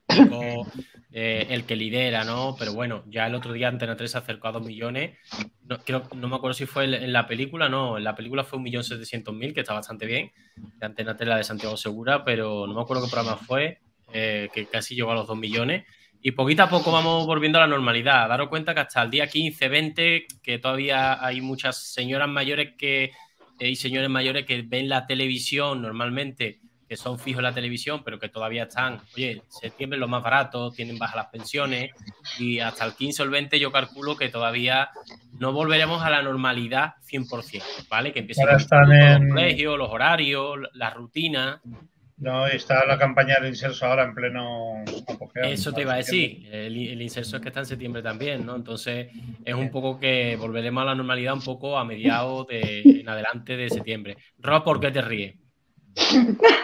pico, eh, el que lidera, ¿no? Pero bueno, ya el otro día Antena 3 se acercó a 2 millones. No, creo, no me acuerdo si fue en la película, no, en la película fue 1.700.000, que está bastante bien, de Antena 3 la de Santiago Segura, pero no me acuerdo qué programa fue, eh, que casi llegó a los 2 millones. Y poquito a poco vamos volviendo a la normalidad. Daros cuenta que hasta el día 15, 20, que todavía hay muchas señoras mayores que y señores mayores que ven la televisión normalmente, que son fijos en la televisión, pero que todavía están, oye, septiembre es lo más barato, tienen bajas las pensiones y hasta el 15 o el 20 yo calculo que todavía no volveremos a la normalidad 100%, ¿vale? Que empiecen los colegios, los horarios, la rutina. No, y está la campaña del inserso ahora en pleno apogeo. Eso te iba a decir. El, el inserso es que está en septiembre también, ¿no? Entonces es un poco que volveremos a la normalidad un poco a mediados de en adelante de septiembre. Rob, ¿por qué te ríes?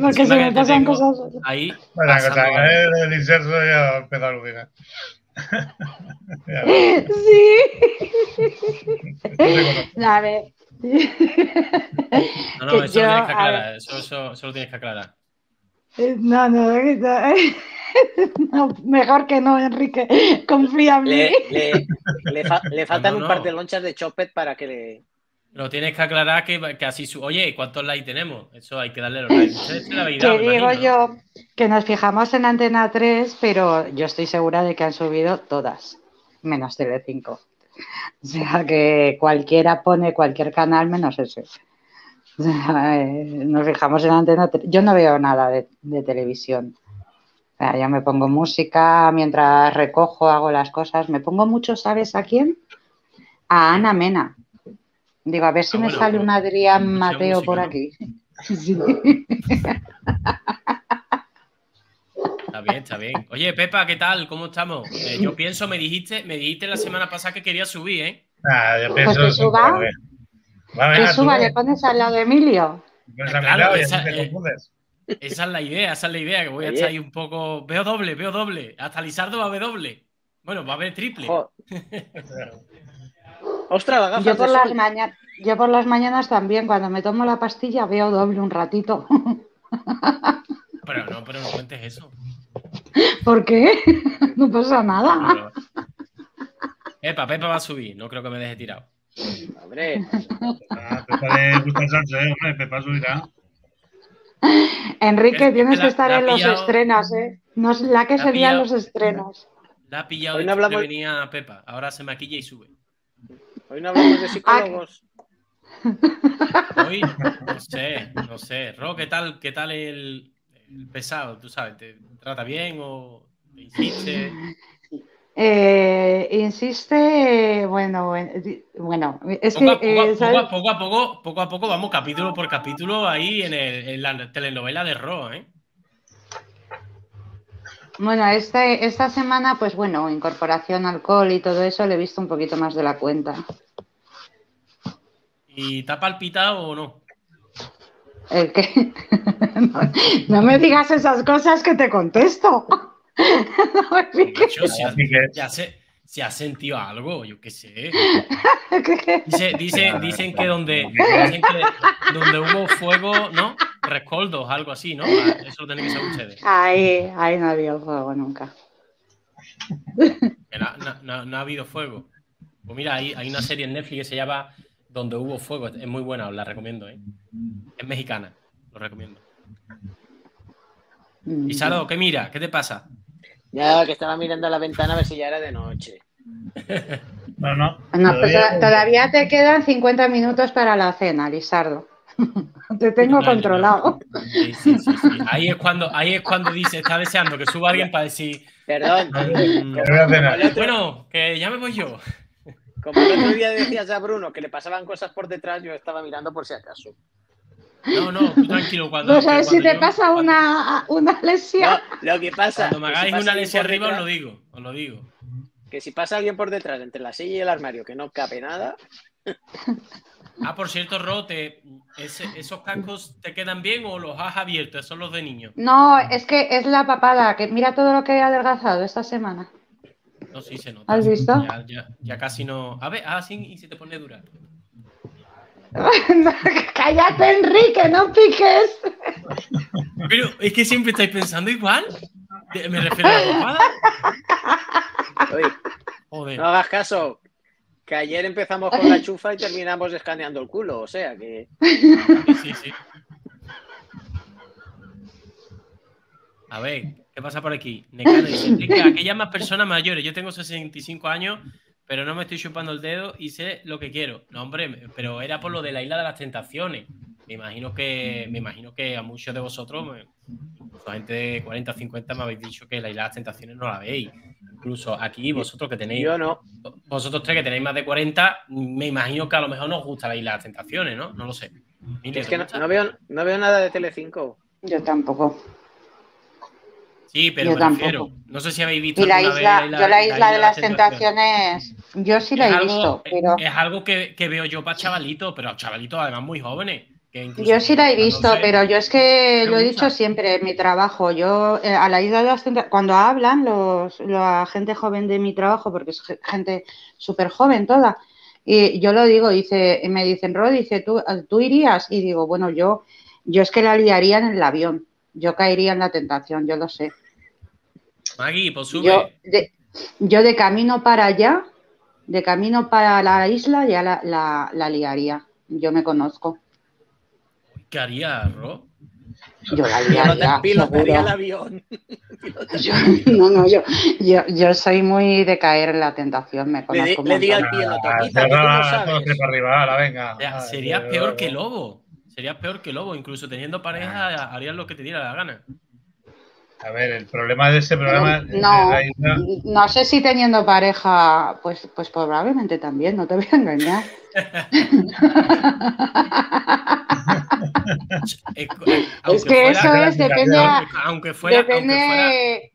Porque se me pasan tengo cosas. Ahí. Bueno, algo. eh, el inserso ya empezó a alucinar. Ya, Sí. A ver. No, no, eso yo, lo tienes que a aclarar. Eso, eso- eso lo tienes que aclarar. No, no, no, no, mejor que no, Enrique. Confía en mí. Le, le, le fa- le faltan no, un par de lonchas de chopet para que le. Lo tienes que aclarar que, que así. Su... Oye, ¿cuántos likes tenemos? Eso hay que darle los likes. Que digo imagino, ¿no? yo que nos fijamos en Antena 3, pero yo estoy segura de que han subido todas, menos Telecinco. O sea que cualquiera pone cualquier canal menos ese. Eh, nos fijamos en Antena 3. Yo no veo nada de, de televisión. O sea, yo me pongo música mientras recojo, hago las cosas. Me pongo mucho, ¿sabes a quién? A Ana Mena. Digo, a ver si Ah, me bueno, sale un Adrián Mateo música, por ¿no? aquí. Sí. Está bien, está bien. Oye, Pepa, ¿qué tal? ¿Cómo estamos? Eh, yo pienso, me dijiste, me dijiste la semana pasada que querías subir, ¿eh? Ah, yo pienso Pues que suba. Va, Que suba, le pones al lado de Emilio. pones a mi Claro, lado y esa, te eh. Esa es la idea, esa es la idea, que voy a estar ahí un poco. Veo doble, veo doble. Hasta Lizardo va a ver doble. Bueno, va a ver triple. Ostras, Yo por, las maña- yo por las mañanas también, cuando me tomo la pastilla, veo doble un ratito. Pero no, pero no cuentes eso. ¿Por qué? No pasa nada. Pero- Pepa, Pepa va a subir, no creo que me deje tirado. Hombre. Ah, Pepa le gusta el salseo, ¿eh? hombre, Pepa subirá. Enrique, Es que tienes la- que estar en los pillado- estrenos, ¿eh? No es la que La serían pillado- los estrenos. La ha pillado Hoy no hablamos- que venía Pepa. Ahora se maquilla y sube. Hoy no hablamos de psicólogos. Hoy, no sé, no sé. Ro, ¿qué tal, qué tal el, el pesado? ¿Tú sabes? ¿Te trata bien o te insiste? Eh, insiste, bueno, bueno, es que, Poco a, poco, eh, a- poco a poco, a poco, poco a poco, vamos capítulo por capítulo ahí en, el- en la telenovela de Ro, ¿eh? Bueno, este, esta semana, pues bueno, incorporación alcohol y todo eso, le he visto un poquito más de la cuenta. ¿Y te ha palpitado o no? El que no, no me digas esas cosas que te contesto. No me piques. Macho, si, ha, Así que- si ha se- si ha sentido algo, yo qué sé. Dice, dice- dicen que donde, dicen que donde hubo fuego, ¿no? Rescoldos, algo así, ¿no? Ah, Eso lo tenéis que saber ustedes. Ahí, ahí no había fuego nunca. Que no, no- no- no ha habido fuego. Pues mira, hay, hay una serie en Netflix que se llama Donde hubo fuego. Es muy buena, os la recomiendo, ¿eh? Es mexicana, lo recomiendo. Mm. ¿Y Saro, qué mira? ¿Qué te pasa? Ya que estaba mirando a la ventana a ver si ya era de noche. No, no. No, pues todavía- to- todavía te quedan 50 minutos para la cena, Lizardo. Te tengo controlado. Sí, sí, sí, sí. Ahí es cuando, ahí es cuando dice, está deseando que suba alguien para decir, Perdón. mm. El otro- bueno, que ya me voy yo. Como el otro día decías a Bruno que le pasaban cosas por detrás, yo estaba mirando por si acaso. No, no, tú tranquilo. Cuando, No sabes si cuando te yo- pasa cuando- una, una lesión. No, lo que pasa. Cuando me si hagáis una por arriba, os lo digo, os lo digo. Que si pasa alguien por detrás entre la silla y el armario que no cabe nada, Ah, por cierto, Ro, te- ese- ¿esos cascos te quedan bien o los has abierto? Esos son los de niños. No, es que es la papada, que mira todo lo que he adelgazado esta semana. No, sí se nota. ¿Has visto? Ya, ya- ya casi no. A ver, ah, sí, y se te pone dura. Cállate, Enrique, no piques. Pero es que siempre estáis pensando igual. Me refiero a la Joder. no hagas caso. Que ayer empezamos con la chufa y terminamos escaneando el culo. O sea que. Sí, sí. A ver, ¿qué pasa por aquí? Necano dice, Enrique, aquellas más personas mayores. Yo tengo 65 años, pero no me estoy chupando el dedo y sé lo que quiero. No, hombre, pero era por lo de la isla de las tentaciones. Me imagino que, me imagino que a muchos de vosotros, me- incluso gente de 40 o 50, me habéis dicho que la isla de las tentaciones no la veis. Incluso aquí, vosotros que tenéis Yo no. vosotros tres que tenéis más de 40, me imagino que a lo mejor nos gusta la isla de las tentaciones, ¿no? No lo sé. Mire, Es ¿te que no, no veo, no veo nada de Telecinco. Yo tampoco. Sí, pero Yo me tampoco. refiero. No sé si habéis visto. Y la isla, vez yo la isla de las tentaciones, yo sí la he algo, visto, pero es algo que, que veo yo para chavalitos, pero chavalitos además muy jóvenes. yo sí la he no visto, sé. pero yo es que ¿Te lo he dicho siempre en mi trabajo. Yo eh, a la isla de las tentaciones, cuando hablan los, la gente joven de mi trabajo, porque es ge- gente súper joven toda, y yo lo digo, dice, y me dicen, Rod, dice, ¿tú, tú irías? Y digo, bueno, yo, yo es que la liaría en el avión, yo caería en la tentación, yo lo sé. Maggie, pues sube. Yo de, yo de camino para allá, de camino para la isla, ya la, la, la liaría. Yo me conozco. ¿Qué haría, Ro? Yo la liaría. Pilotaría el seguro. avión. Yo, no, no, yo, yo, yo soy muy de caer en la tentación, me Le, conozco. di- un le diga al piloto, Ah, quita, venga. Ah, serías peor que Lobo. Serías peor que Lobo. Incluso teniendo pareja, harías lo que te diera la gana. A ver, el problema de ese programa de no, la isla. no sé si teniendo pareja, pues, pues probablemente también, no te voy a engañar. Eh, eh, que eso es, depende aunque, aunque fuera, aunque fuera, Depende.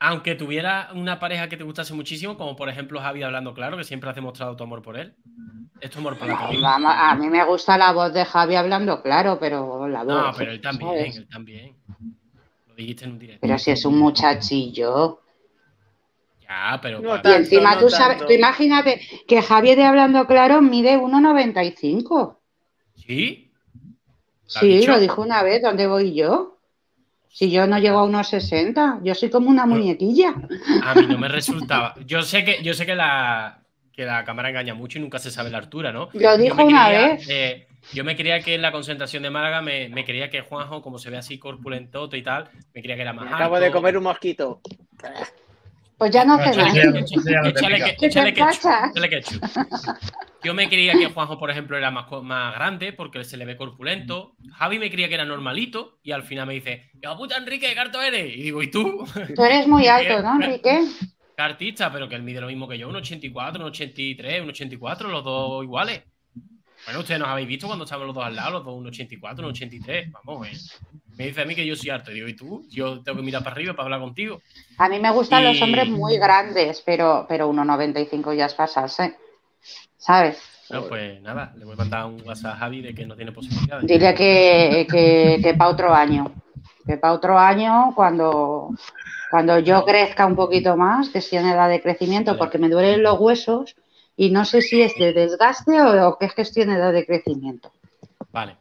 aunque tuviera una pareja que te gustase muchísimo, como por ejemplo Javi hablando claro, que siempre has demostrado tu amor por él. Es tu amor por la comida. Vamos, a mí me gusta la voz de Javi hablando claro, pero la voz. No, pero él también, ¿sabes? él también. Lo dijiste en un directo. Pero si es un muchachillo. Ya, pero. No Y encima no tú sabes, tanto. tú imagínate que Javier de hablando claro mide 1,95. ¿Sí? ¿Lo Sí, dicho? lo dijo una vez, ¿dónde voy yo? Si yo no llego a unos 60, yo soy como una muñequilla. A mí no me resultaba. Yo sé que, yo sé que la. que la cámara engaña mucho y nunca se sabe la altura, ¿no? Lo dijo una vez. Eh, yo me creía que en la concentración de Málaga me, me creía que Juanjo, como se ve así corpulentoto y tal, me creía que era más Me acabo de comer un mosquito. Pues ya no hace Échale- nada. Échale, que- ¿Qué échale te ketchup. Yo me creía que Juanjo, por ejemplo, era más, más grande porque se le ve corpulento. Javi me creía que era normalito y al final me dice, ¡Yo puta Enrique, qué carto eres! Y digo, ¿y tú? Tú eres muy alto, ¿no, Enrique? ¿Qué artista? Pero que él mide lo mismo que yo, un 84, un 83, un 84, los dos iguales. Bueno, ustedes nos habéis visto cuando estaban los dos al lado, los dos un 84, un 83. Vamos, eh. me dice a mí que yo soy alto. Y digo, ¿y tú? Yo tengo que mirar para arriba para hablar contigo. A mí me gustan los hombres muy grandes, pero, pero 1,95 ya es pasarse. ¿Sabes? No, pues nada, le voy a mandar un WhatsApp a Javi de que no tiene posibilidades. Dile que, que, que para otro año. Que para otro año, cuando, cuando yo crezca un poquito más, que estoy en edad de crecimiento, porque me duelen los huesos y no sé si es de desgaste o, o que es que estoy en edad de crecimiento. Vale.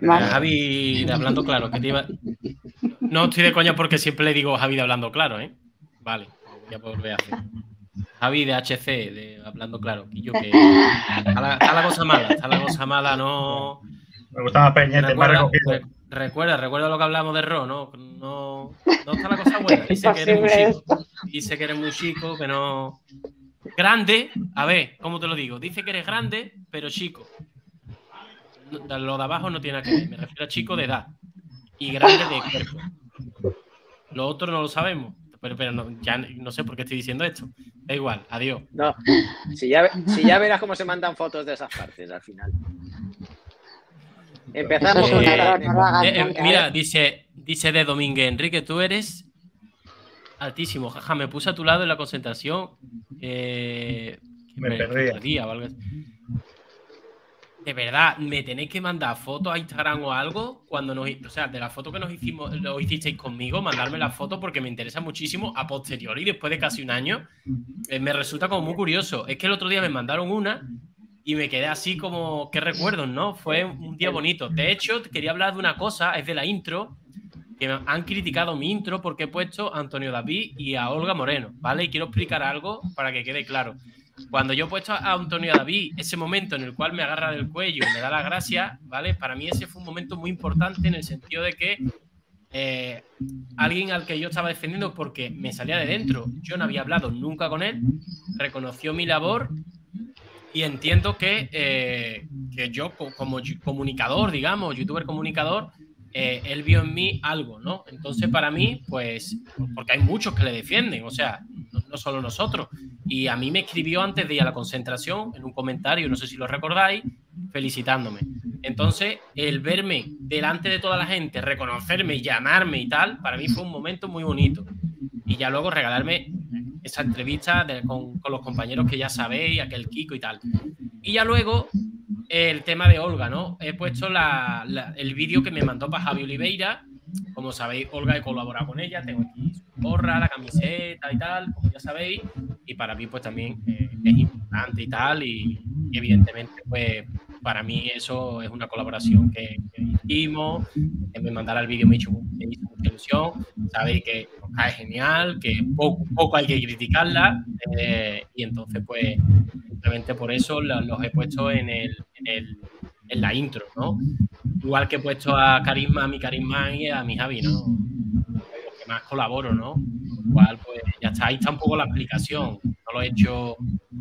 Vale. Javi de hablando claro, que te iba... No estoy de coña porque siempre le digo Javi de hablando claro, ¿eh? Vale, voy a volver a hacer. Javi de HC, de hablando claro. Y yo que. Está la, está la cosa mala, está la cosa mala, no. Me gusta más Peñete, Recuerda, re- recuerda, recuerda lo que hablamos de Ro, ¿no? No, no está la cosa buena. Dice que eres muy chico. Dice que eres muy chico, que no. Grande, a ver, ¿cómo te lo digo? Dice que eres grande, pero chico. Lo de abajo no tiene nada que ver. Me refiero a chico de edad. Y grande de cuerpo. Lo otro no lo sabemos. Pero, pero no, ya no sé por qué estoy diciendo esto. Da igual, adiós. No, si ya, si ya verás cómo se mandan fotos de esas partes al final. Empezamos con Eh, Eh, eh, mira, ¿eh? dice, dice de Domínguez, Enrique, tú eres altísimo. Jaja, me puse a tu lado en la concentración. eh, Me perdía. De verdad, me tenéis que mandar fotos a Instagram o algo cuando nos, o sea, de la foto que nos hicimos, lo hicisteis conmigo, mandarme la foto porque me interesa muchísimo a posteriori, después de casi un año, eh, me resulta como muy curioso. Es que el otro día me mandaron una y me quedé así como, qué recuerdos, ¿no? Fue un día bonito. De hecho, quería hablar de una cosa, es de la intro, que han criticado mi intro porque he puesto a Antonio David y a Olga Moreno, ¿vale? Y quiero explicar algo para que quede claro. Cuando yo he puesto a Antonio David, ese momento en el cual me agarra del cuello y me da la gracia, ¿vale? Para mí ese fue un momento muy importante en el sentido de que eh, alguien al que yo estaba defendiendo porque me salía de dentro, yo no había hablado nunca con él, reconoció mi labor y entiendo que, eh, que yo co- como comunicador, digamos, youtuber comunicador, eh, él vio en mí algo, ¿no? Entonces para mí, pues, porque hay muchos que le defienden, o sea, no, solo nosotros. Y a mí me escribió antes de ir a la concentración, en un comentario, no sé si lo recordáis, felicitándome. Entonces, el verme delante de toda la gente, reconocerme, llamarme y tal, para mí fue un momento muy bonito. Y ya luego regalarme esa entrevista con, con los compañeros que ya sabéis, aquel Kiko y tal. Y ya luego el tema de Olga, ¿no? He puesto la- la- el vídeo que me mandó para Javi Oliveira. Como sabéis, Olga he colaborado con ella, tengo aquí su gorra, la camiseta y tal, como ya sabéis. Y para mí, pues también eh, es importante y tal. Y, y evidentemente, pues para mí eso es una colaboración que, hicimos. Me mandara el vídeo me hizo, me hizo mucha ilusión. Sabéis que cae genial, que poco, hay que criticarla. eh, y entonces, pues simplemente por eso los he puesto en, el, en, el- la intro, ¿no? Igual que he puesto a Carisma, a mi Carisma y a mi Javi, ¿no? Los que más colaboro, ¿no? Igual, pues ya está, ahí está un poco la explicación. No lo he hecho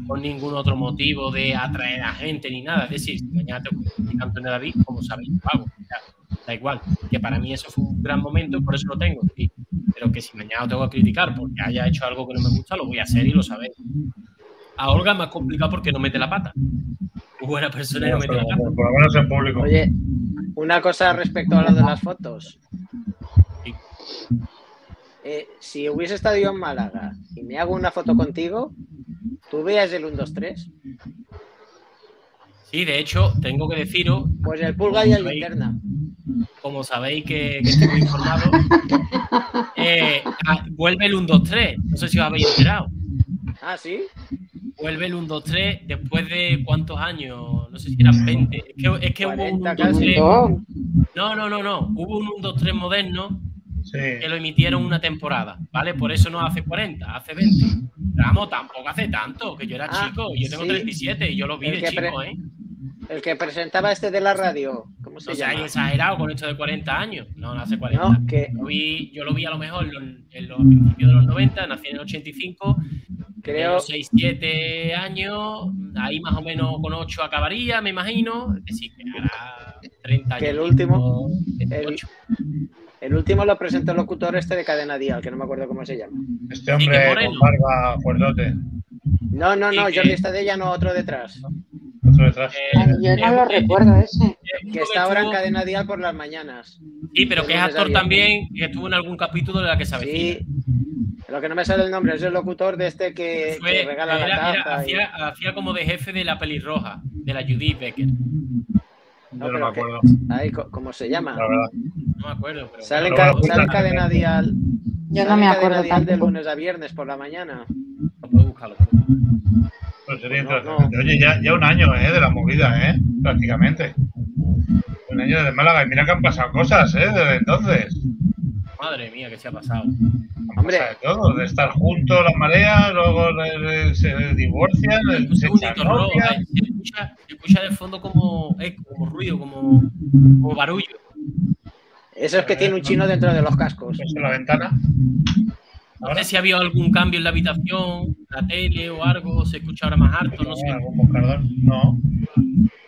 por ningún otro motivo de atraer a gente ni nada. Es decir, si mañana tengo que criticar a Antonio David, como sabéis, lo hago. Ya, da igual. Que para mí eso fue un gran momento y por eso lo tengo, sí. Pero que si mañana lo tengo que criticar porque haya hecho algo que no me gusta, lo voy a hacer y lo sabéis. A Olga es más complicado porque no mete la pata. Buena persona y no mete la pata. Por lo menos en público. Oye, una cosa respecto a lo de las fotos. Eh, si hubiese estado yo en Málaga y me hago una foto contigo, ¿tú veas el 1, 2, 3? Sí, de hecho, tengo que deciros, Pues el pulga y el linterna. como sabéis que, que estoy muy informado, eh, ah, vuelve el 1, 2, 3. No sé si os habéis enterado. Ah, ¿sí? Vuelve el 1, 2, 3 después de cuántos años, no sé si eran 20. Es que, es que hubo un 1, 40 2, casi. 3. No, No, no, no, no. Hubo un 1, 2, 3 moderno que lo emitieron una temporada, ¿vale? Por eso no hace 40, hace 20. vamos, tampoco hace tanto, que yo era ah, chico, yo tengo 37 y yo lo vi de chico, ¿eh? El que presentaba este de la radio, ¿cómo se llama? O sea, exagerado con esto de 40 años. No, no hace 40. que... yo lo vi a lo mejor en los, principios de los 90, nací en el 85. Creo. 6, 7 años, ahí más o menos con 8 acabaría, me imagino. Es decir, que hará 30 años. Que el último. El, último lo presentó el locutor este de Cadena Dial, que no me acuerdo cómo se llama. Este hombre con barba fuertote. No, no, no, Jordi está de ella, no otro detrás. Eh, yo no lo recuerdo ese. Que está ahora en cadena dial por las mañanas. Sí, pero que es actor también, que estuvo en algún capítulo de la que sabe. Sí, lo que no me sale el nombre es el locutor de este que, regala la taza. hacía, como de jefe de la pelirroja, de la Judith Becker. No, me acuerdo. ¿Cómo se llama? No me acuerdo. Pero sale, en cadena dial. Yo no me acuerdo. Dial de lunes a viernes por la mañana. Pues sería interesante. Oye, ya, ya, un año ¿eh? de la movida, ¿eh? prácticamente. Un año desde Málaga. Y mira que han pasado cosas ¿eh? desde entonces. Madre mía, que se ha pasado. Hombre, de todo, de estar juntos la marea, luego se divorcian, se, echan novia. se, escucha, se escucha de fondo como, eh, como ruido, como, como barullo. Eso es que tiene un chino dentro de los cascos. en la ventana? No sé si ha habido algún cambio en la habitación, la tele o algo, se escucha ahora más alto, no sé. ¿Algún No.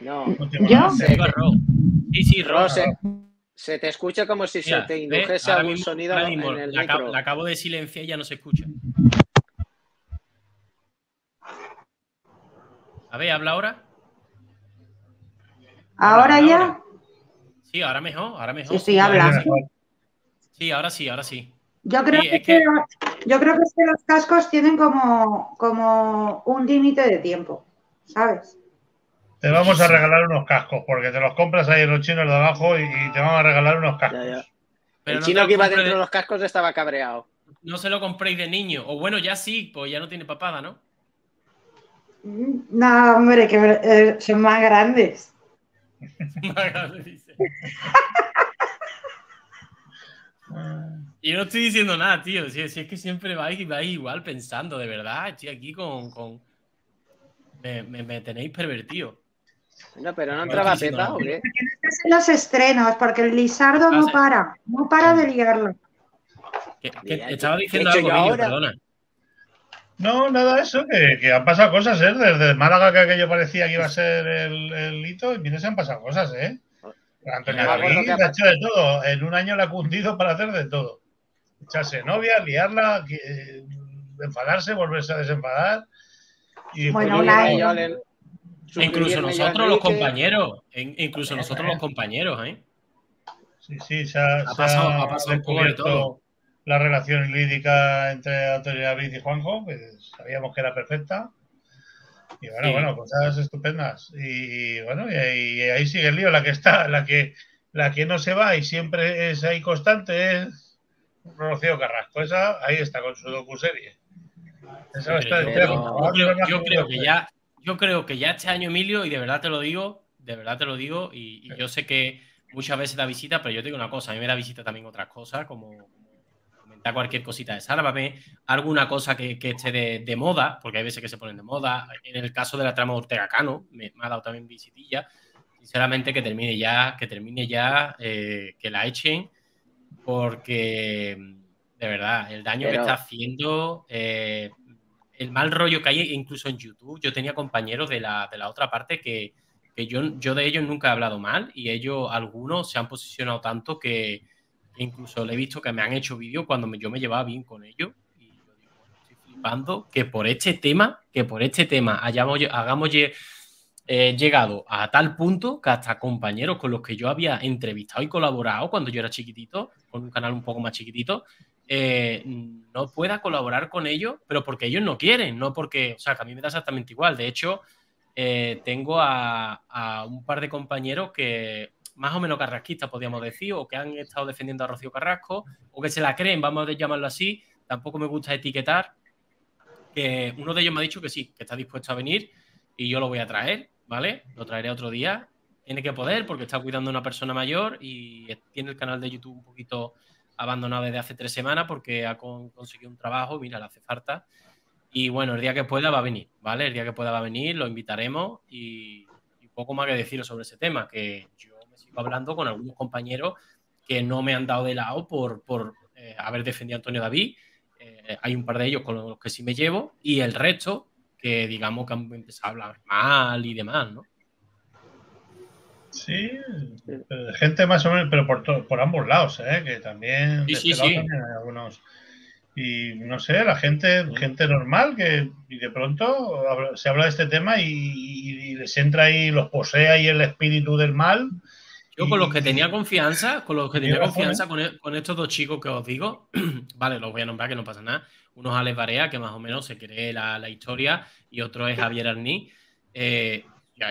No. ¿Yo? Sí, sí, Ro. Se, te escucha como si se te indujese algún sonido en el la, micro. la acabo de silenciar y ya no se escucha. A ver, ¿habla ahora? ¿Ahora ya? Sí, ahora mejor, ahora mejor. Sí, sí, habla. Sí, ahora sí, ahora sí. Yo creo, que, yo creo que, los cascos tienen como, como un límite de tiempo, ¿sabes? Te vamos a regalar unos cascos, porque te los compras ahí en los chinos de abajo y, te vamos a regalar unos cascos. Pero el chino que iba dentro de los cascos estaba cabreado. No se lo compréis de niño. O bueno, ya sí, pues ya no tiene papada, ¿no? No, hombre, que eh, son más grandes. más grandes, dice. Yo no estoy diciendo nada, tío. Si, es que siempre vais, vais igual pensando, de verdad. Estoy aquí con. Me, tenéis pervertido. No, pero no entraba Pepa, ¿o qué? en los estrenos, porque el Lizardo no para. No para de ligarlo. estaba diciendo algo, ahora? perdona. No, nada de eso, que, han pasado cosas, ¿eh? Desde Málaga, que aquello parecía que iba a ser el, el hito, y se han pasado cosas, ¿eh? Antonio David ha hecho de todo. En un año le ha cundido para hacer de todo. Echarse novia, liarla, enfadarse, volverse a desenfadar. Y bueno, Incluso nosotros los compañeros, incluso nosotros los compañeros, ¿eh? Sí, sí, se ha, pasado, ha pasado un poco de todo. La relación lírica entre Antonio David y Juanjo, que sabíamos que era perfecta. Y bueno, bueno, cosas estupendas. Y, bueno, y ahí, sigue el lío. La que está, la que, la que no se va y siempre es ahí constante es Rocío Carrasco. Esa ahí está con su docuserie. Esa está yo, yo, creo, que ya, yo creo que ya este año, Emilio, y de verdad te lo digo, de verdad te lo digo, y, y yo sé que muchas veces da visita, pero yo te digo una cosa, a mí me da visita también otras cosas, como da cualquier cosita de Sálvame, alguna cosa que, esté de, moda, porque hay veces que se ponen de moda. En el caso de la trama de Ortega Cano, me, ha dado también visitilla. Sinceramente, que termine ya, que termine ya, eh, que la echen, porque de verdad, el daño que está haciendo, eh, el mal rollo que hay incluso en YouTube. Yo tenía compañeros de la, de la otra parte que, que yo, yo de ellos nunca he hablado mal y ellos, algunos, se han posicionado tanto que Incluso le he visto que me han hecho vídeos cuando yo me llevaba bien con ellos. Y yo digo, estoy flipando que por este tema, que por este tema hayamos, hagamos eh, llegado a tal punto que hasta compañeros con los que yo había entrevistado y colaborado cuando yo era chiquitito, con un canal un poco más chiquitito, eh, no pueda colaborar con ellos, pero porque ellos no quieren, no porque, o sea, que a mí me da exactamente igual. De hecho, eh, tengo a, un par de compañeros que más o menos carrasquistas, podríamos decir, o que han estado defendiendo a Rocío Carrasco, o que se la creen, vamos a llamarlo así. Tampoco me gusta etiquetar. Que uno de ellos me ha dicho que sí, que está dispuesto a venir y yo lo voy a traer, ¿vale? Lo traeré otro día. Tiene que poder porque está cuidando a una persona mayor y tiene el canal de YouTube un poquito abandonado desde hace tres semanas porque ha conseguido un trabajo, mira, le hace falta. Y bueno, el día que pueda va a venir, ¿vale? El día que pueda va a venir, lo invitaremos y, poco más que deciros sobre ese tema, que yo me sigo hablando con algunos compañeros que no me han dado de lado por, por eh, haber defendido a Antonio David. Eh, hay un par de ellos con los que sí me llevo y el resto que digamos que han empezado a hablar mal y demás, ¿no? Sí, gente más o menos, pero por, por ambos lados, ¿eh? que también, sí, este hay algunos. Y no sé, la gente, gente normal que y de pronto se habla de este tema y, les entra ahí, los posee ahí el espíritu del mal. Yo con los que tenía confianza, con los que tenía confianza, con, e, con, estos dos chicos que os digo, vale, los voy a nombrar que no pasa nada. Uno es Alex Barea, que más o menos se cree la, la historia, y otro es Javier Arní. Eh,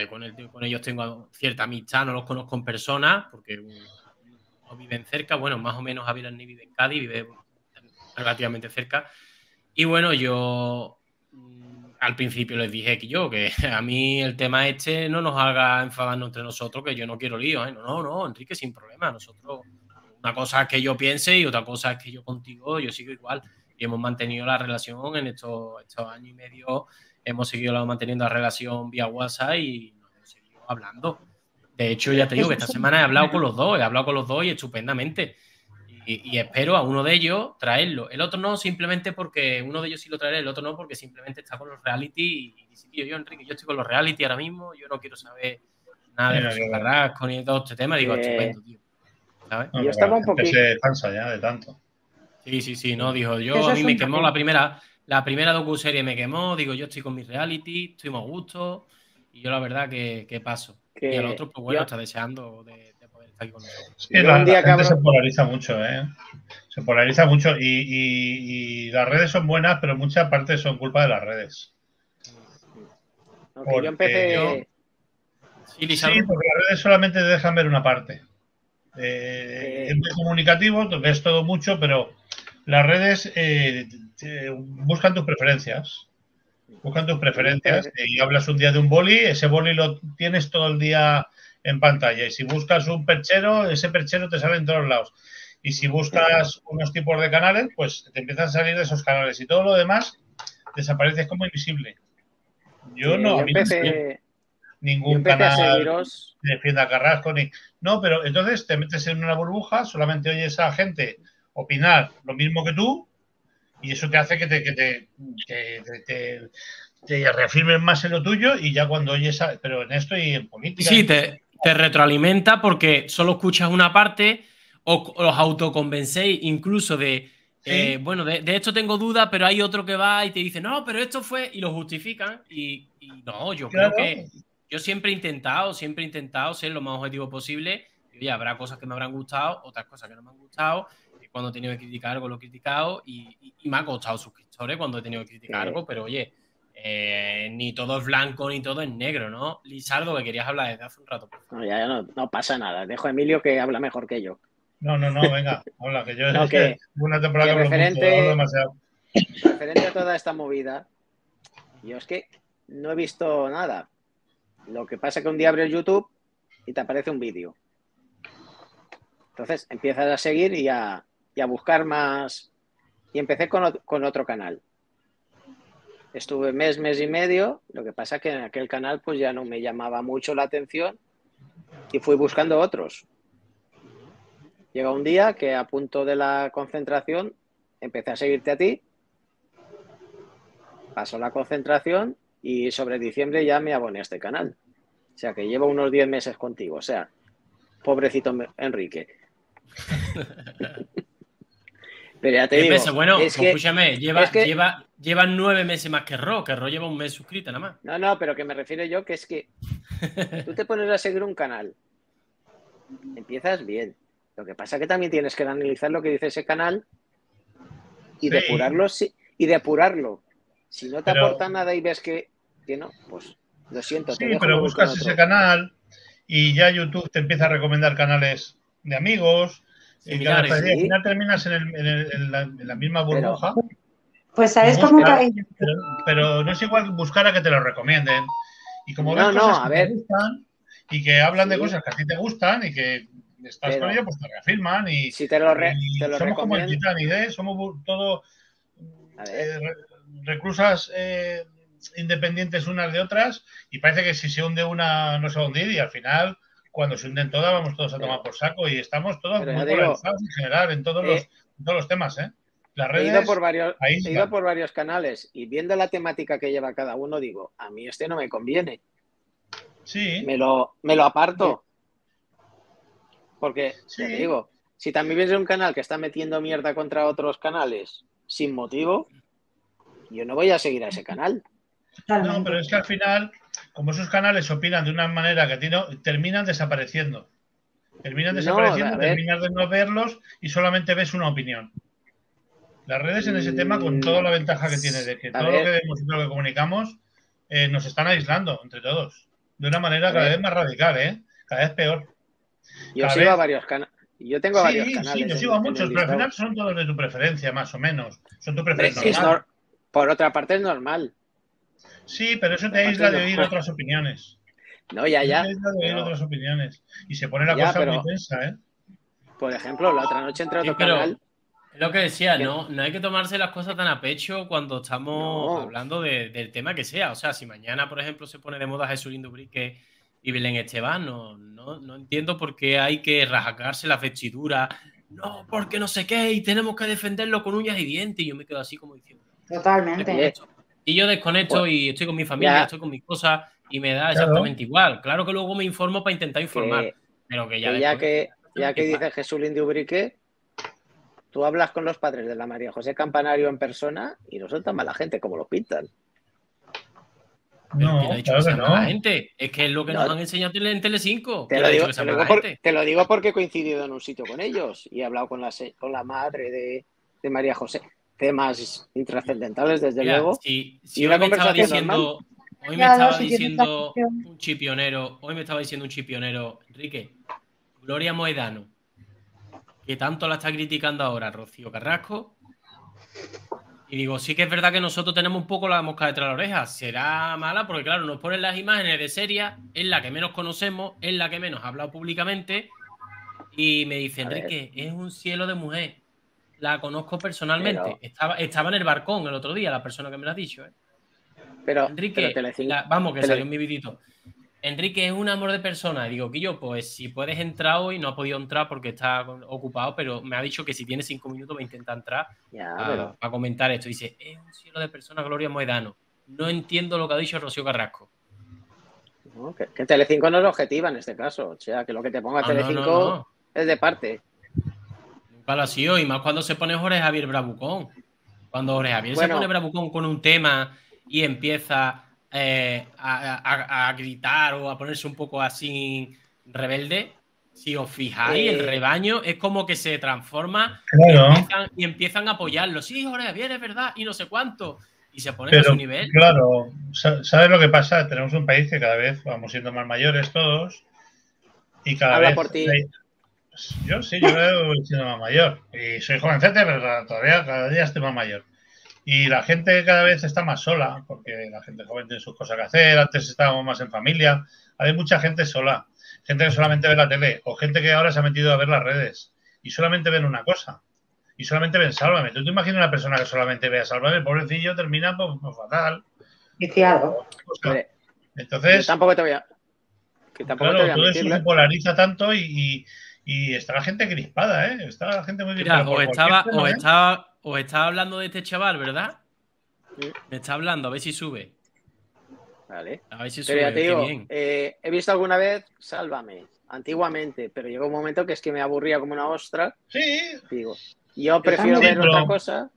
con, con ellos tengo cierta amistad, no los conozco en persona, porque no viven cerca. Bueno, más o menos Javier Arní vive en Cádiz, vive relativamente cerca. Y bueno, yo mm, al principio les dije que yo, que a mí el tema este no nos haga enfadarnos entre nosotros, que yo no quiero lío. ¿eh? No, no, no, Enrique, sin problema. Nosotros, una cosa es que yo piense y otra cosa es que yo contigo, yo sigo igual. Y hemos mantenido la relación en estos, estos años y medio hemos seguido manteniendo la relación vía WhatsApp y nos hemos seguido hablando. De hecho, ya te digo que esta semana he hablado con los dos, he hablado con los dos y estupendamente. Y, espero a uno de ellos traerlo. El otro no, simplemente porque uno de ellos sí lo traeré, el otro no, porque simplemente está con los reality. Y, dice, tío, yo, Enrique, yo estoy con los reality ahora mismo, yo no quiero saber nada de los Carrasco ni todo este tema. Digo, estupendo, tío. ¿Sabes? yo estaba un poquito. Se cansa ya de tanto. Sí, sí, sí, no, dijo, yo a mí me quemó la primera, la primera docu-serie me quemó, digo, yo estoy con mi reality, estoy muy a gusto, y yo la verdad que, paso. y el otro, pues bueno, está deseando de, poder estar aquí con nosotros. Sí, la, gente se polariza mucho, ¿eh? Se polariza mucho y, las redes son buenas, pero muchas partes son culpa de las redes. Porque yo empecé... Sí, porque las redes solamente te dejan ver una parte. Eh, es muy comunicativo, ves todo mucho, pero las redes eh, buscan tus preferencias. Buscan tus preferencias y hablas un día de un boli, ese boli lo tienes todo el día en pantalla. Y si buscas un perchero, ese perchero te sale en todos lados. Y si buscas unos tipos de canales, pues te empiezan a salir de esos canales y todo lo demás desaparece como invisible. Yo no, a mí ningún canal defienda a Carrasco ni. No, pero entonces te metes en una burbuja, solamente oyes a gente opinar lo mismo que tú y eso te hace que te, que te, te, reafirmes más en lo tuyo y ya cuando oyes, pero en esto y en política. Sí, te, retroalimenta porque solo escuchas una parte o os autoconvencéis incluso de, eh, bueno, de, esto tengo dudas, pero hay otro que va y te dice, no, pero esto fue, y lo justifican. Y, no, yo creo que yo siempre he intentado, siempre he intentado ser lo más objetivo posible. Y habrá cosas que me habrán gustado, otras cosas que no me han gustado cuando he tenido que criticar algo lo he criticado y, me ha costado suscriptores cuando he tenido que criticar algo, pero oye, eh, ni todo es blanco ni todo es negro, ¿no? Lizardo, que querías hablar desde hace un rato. No, ya, no, pasa nada. Dejo a Emilio que habla mejor que yo. No, no, no, venga, habla, que yo no, que, una temporada que referente, demasiado. referente a toda esta movida, yo es que no he visto nada. Lo que pasa es que un día abres YouTube y te aparece un vídeo. Entonces empiezas a seguir y a, y a buscar más. Y empecé con, otro canal. Estuve mes, mes y medio, lo que pasa que en aquel canal pues ya no me llamaba mucho la atención y fui buscando otros. Llega un día que a punto de la concentración empecé a seguirte a ti, pasó la concentración y sobre diciembre ya me aboné a este canal. O sea que llevo unos 10 meses contigo. O sea, pobrecito Enrique. Pero ya te digo, Bueno, escúchame, lleva, lleva, lleva nueve meses más que Ro, que Ro lleva un mes suscrito nada más. No, no, pero que me refiero yo que es que tú te pones a seguir un canal, empiezas bien. Lo que pasa es que también tienes que analizar lo que dice ese canal y depurarlo, y depurarlo. Si no te aporta nada y ves que, que no, pues lo siento. Sí, pero buscas ese canal y ya YouTube te empieza a recomendar canales de amigos y al final terminas en, la, misma burbuja. pues sabes cómo pero, no es igual buscar a que te lo recomienden. Y como ves cosas que te gustan y que hablan de cosas que a ti te gustan y que estás con ellos, pues te reafirman y, si te lo, somos como el Titanic, ¿eh? somos todo eh, reclusas eh, independientes unas de otras y parece que si se hunde una no se va a hundir y al final cuando se hunden todas vamos todos a tomar por saco y estamos todos muy polarizados en general en todos, los, todos los temas, ¿eh? he ido, por varios, he ido por varios canales y viendo la temática que lleva cada uno, digo, a mí este no me conviene. Sí. Me lo, me lo aparto. Porque, te digo, si también ves un canal que está metiendo mierda contra otros canales sin motivo, yo no voy a seguir a ese canal. No, pero es que al final, como esos canales opinan de una manera que tiene, terminan desapareciendo. Terminan desapareciendo, terminas de no verlos y solamente ves una opinión. Las redes en ese tema, con toda la ventaja que tiene de que todo lo que vemos y todo lo que comunicamos, eh, nos están aislando entre todos. De una manera cada vez más radical, ¿eh? Cada vez peor. Yo sigo a varios canales. Yo tengo varios canales. Sí, yo sigo a muchos, pero al final son todos de tu preferencia, más o menos. Son tu preferencia. por otra parte, es normal. Sí, pero eso te aísla de oír otras opiniones. No, ya, ya. Te aísla de oír otras opiniones. Y se pone la cosa muy tensa, ¿eh? Por ejemplo, la otra noche entré a otro canal es lo que decía, no, no hay que tomarse las cosas tan a pecho cuando estamos hablando del tema que sea. O sea, si mañana, por ejemplo, se pone de moda Jesús Indubrique y Belén Esteban, no, no, entiendo por qué hay que rasgarse la vestidura. No, porque no sé qué, y tenemos que defenderlo con uñas y dientes. Y yo me quedo así como diciendo. Totalmente. Y yo desconecto pues, y estoy con mi familia, estoy con mis cosas y me da exactamente igual. Claro que luego me informo para intentar informar. pero que ya. ya que, ya que dice Jesús Indubrique, Tú hablas con los padres de la María José Campanario en persona y no son tan mala gente como lo pintan. No, claro que no. gente. Es que es lo que nos han enseñado en Telecinco. Te, lo digo, te, lo digo porque he coincidido en un sitio con ellos y he hablado con la, con la madre de, María José. Temas intrascendentales, desde luego. y hoy me estaba diciendo, hoy me estaba diciendo un chipionero, hoy me estaba diciendo un chipionero, Enrique, Gloria Moedano, que tanto la está criticando ahora Rocío Carrasco. Y digo, sí que es verdad que nosotros tenemos un poco la mosca detrás de la oreja. Será mala porque, claro, nos ponen las imágenes de serie, es la que menos conocemos, es la que menos ha hablado públicamente. Y me dice, Enrique, es un cielo de mujer. La conozco personalmente. Estaba, estaba en el barcón el otro día, la persona que me lo ha dicho. ¿eh? Pero, Enrique, vamos, que salió en mi vidito. Enrique es un amor de persona. Digo, yo pues si puedes entrar hoy, no ha podido entrar porque está ocupado, pero me ha dicho que si tiene cinco minutos va a intentar entrar a, comentar esto. Dice, es un cielo de persona, Gloria Moedano. No entiendo lo que ha dicho Rocío Carrasco. que, que, Telecinco no es objetiva en este caso. O sea, que lo que te ponga ah, Telecinco es de parte. Nunca lo ha sido, y más cuando se pone Jorge Javier Bravucón. Cuando Jorge Javier se pone Bravucón con un tema y empieza eh, a, gritar o a ponerse un poco así rebelde, si os fijáis, el eh, rebaño es como que se transforma y, empiezan, a apoyarlo. Sí, Jorge bien, es verdad, y no sé cuánto. Y se ponen a su nivel. Claro, ¿sabes lo que pasa? Tenemos un país que cada vez vamos siendo más mayores todos. Y cada Habla vez. por ti. Yo sí, yo voy siendo más mayor. Y soy jovencete, pero todavía cada día estoy más mayor. Y la gente cada vez está más sola, porque la gente joven tiene sus cosas que hacer, antes estábamos más en familia, hay mucha gente sola, gente que solamente ve la tele, o gente que ahora se ha metido a ver las redes y solamente ven una cosa, y solamente ven Sálvame. ¿Tú te imaginas una persona que solamente vea Sálvame? pobrecillo, termina pues, pues fatal. Viciado. Entonces... tampoco te voy a... Que tampoco claro, todo eso se polariza tanto y, está la gente crispada, ¿eh? Está la gente muy crispada. o estaba, o ¿eh? estaba os estaba hablando de este chaval, ¿verdad? Me está hablando, a ver si sube. Vale. A ver si sube. Pero ya te digo, eh, he visto alguna vez Sálvame, antiguamente, pero llegó un momento que es que me aburría como una ostra. Sí. Digo, yo prefiero ver otra cosa.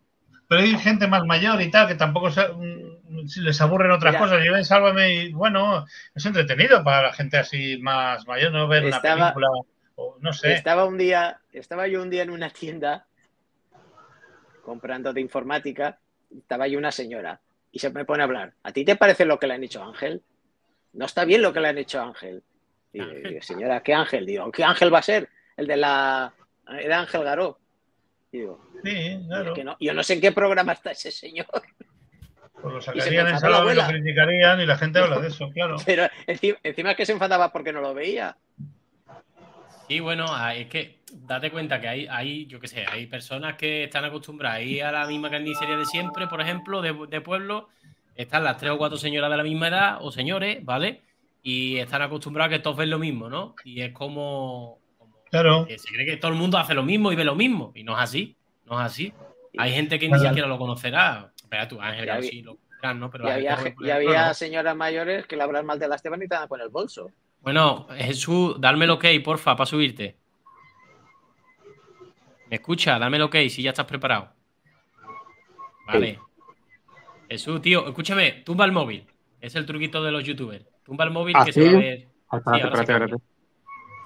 Pero hay gente más mayor y tal que tampoco se, mm, les aburren otras cosas. Yo ven Sálvame y bueno, es entretenido para la gente así más mayor, no ver una película. O, no sé. Estaba un día, estaba yo un día en una tienda comprando de informática, estaba ahí una señora y se me pone a hablar. ¿A ti te parece lo que le han hecho a Ángel? No está bien lo que le han hecho a Ángel. Y señora, ¿qué Ángel? Digo, ¿qué Ángel va a ser? El de la. Era Ángel Garó. digo, sí, claro. yo no sé en qué programa está ese señor. Pues lo sacarían en sala y lo criticarían y la gente habla de eso, claro. Pero encima, encima es que se enfadaba porque no lo veía. Sí, bueno, ah, es que date cuenta que hay, hay, yo qué sé, hay personas que están acostumbradas a ir a la misma carnicería de siempre, por ejemplo, de, de pueblo, están las tres o cuatro señoras de la misma edad o señores, ¿vale? Y están acostumbrados a que todos ven lo mismo, ¿no? Y es como, como Claro. que se cree que todo el mundo hace lo mismo y ve lo mismo, y no es así, no es así. Hay gente que ni siquiera lo conocerá. Espera tú, Ángel, sí lo conocerán, ¿no? Pero Y había, y había no. señoras mayores que le hablan mal de la Esteban y te dan con el bolso. Bueno, Jesús, dame el ok, porfa, para subirte. ¿Me escucha? Dame el ok si ya estás preparado. Vale. Jesús, tío, escúchame, tumba el móvil. Es el truquito de los youtubers. Tumba el móvil ¿Ah, que sí? se va a ver. Ah, Sí, Espérate, ahora espérate,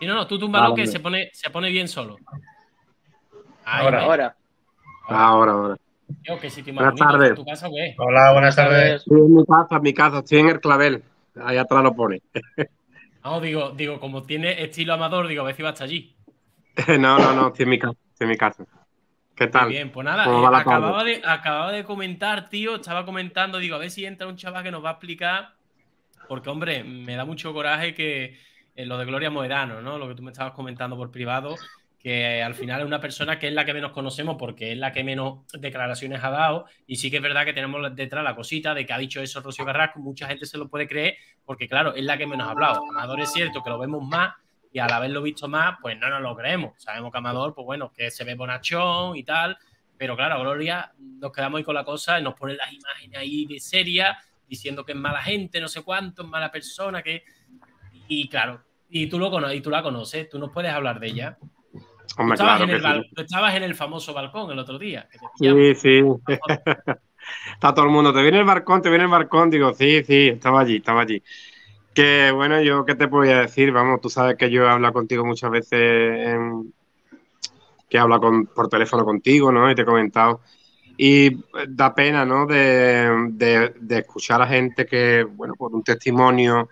no, no, tú túmbalo Vale. que se pone, se pone bien solo. Ahí, Ahora. Ahora, Ahora, ahora. Tío, qué sitio más Buenas tardes. ¿en tu casa? Hola, buenas tardes. Estoy en mi casa, en mi casa, estoy en el clavel. Ahí atrás lo pone. No, digo, digo, como tiene estilo amador, digo, a ver si va hasta allí. No, no, no, estoy en mi casa. Estoy en mi casa. ¿Qué Muy tal? bien, pues nada, ¿Cómo eh, acababa, de, acababa de comentar, tío, estaba comentando, digo, a ver si entra un chaval que nos va a explicar, porque, hombre, me da mucho coraje que eh, lo de Gloria Moedano, ¿no? Lo que tú me estabas comentando por privado, que al final es una persona que es la que menos conocemos porque es la que menos declaraciones ha dado, y sí que es verdad que tenemos detrás la cosita de que ha dicho eso Rocío Carrasco, mucha gente se lo puede creer, porque claro, es la que menos ha hablado. Amador es cierto que lo vemos más, y al haberlo visto más, pues no nos lo creemos. Sabemos que Amador, pues bueno, que se ve bonachón y tal, pero claro, Gloria nos quedamos ahí con la cosa y nos ponen las imágenes ahí de seria, diciendo que es mala gente, no sé cuánto, es mala persona, que... Y claro, y tú, lo cono- y tú la conoces, tú nos puedes hablar de ella. Hombre, claro en el sí. en famoso balcón el otro día. que. Sí, sí. Está todo el mundo. ¿Te viene el barcón? ¿Te viene el barcón? Digo, sí, sí, estaba allí, estaba allí. Que bueno, yo qué te podía decir, vamos, tú sabes que yo he hablado contigo muchas veces, en- que he hablado con- por teléfono contigo, ¿no? Y te he comentado. Y eh, da pena, ¿no? De, de- de escuchar a gente que, bueno, por un testimonio,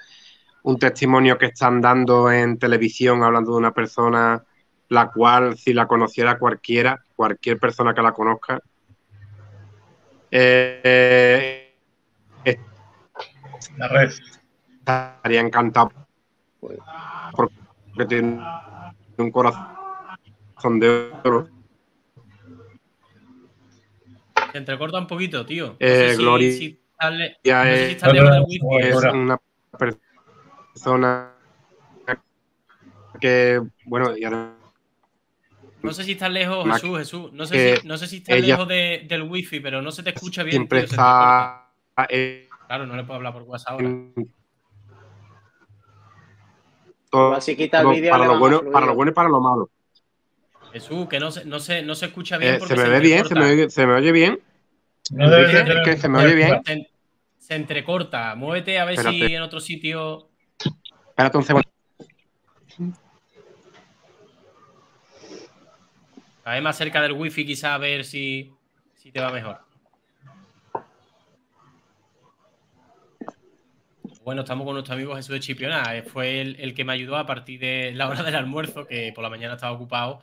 un testimonio que están dando en televisión hablando de una persona, la cual, si la conociera cualquiera, cualquier persona que la conozca, eh, eh, La red. estaría encantado porque tiene un corazón de oro. Se entrecorta un poquito, tío. No Eh, sé si- Gloria si no sé es- si wifi. Una persona que, bueno, y además No sé si estás lejos, Mac- Jesús, Jesús. No sé, si, no sé si estás ella- lejos de- del wifi, pero no se te escucha bien. siempre tío, está Claro, no le puedo hablar por WhatsApp ahora. todo- igual si quita el todo vídeo para lo bueno, para lo bueno y para lo malo. Jesús, que no se, no se, no se escucha bien Eh, porque ¿Se me ve bien? ¿Se me oye, se me oye bien? No debes de ¿Es tener que se me oye bien? Se, se entrecorta. Muévete a ver si en otro sitio. Espérate un segundo. A ver más cerca del wifi, quizá a ver si, si te va mejor. Bueno, estamos con nuestro amigo Jesús de Chipiona. Eh, Fue el, el que me ayudó a partir de la hora del almuerzo, que por la mañana estaba ocupado,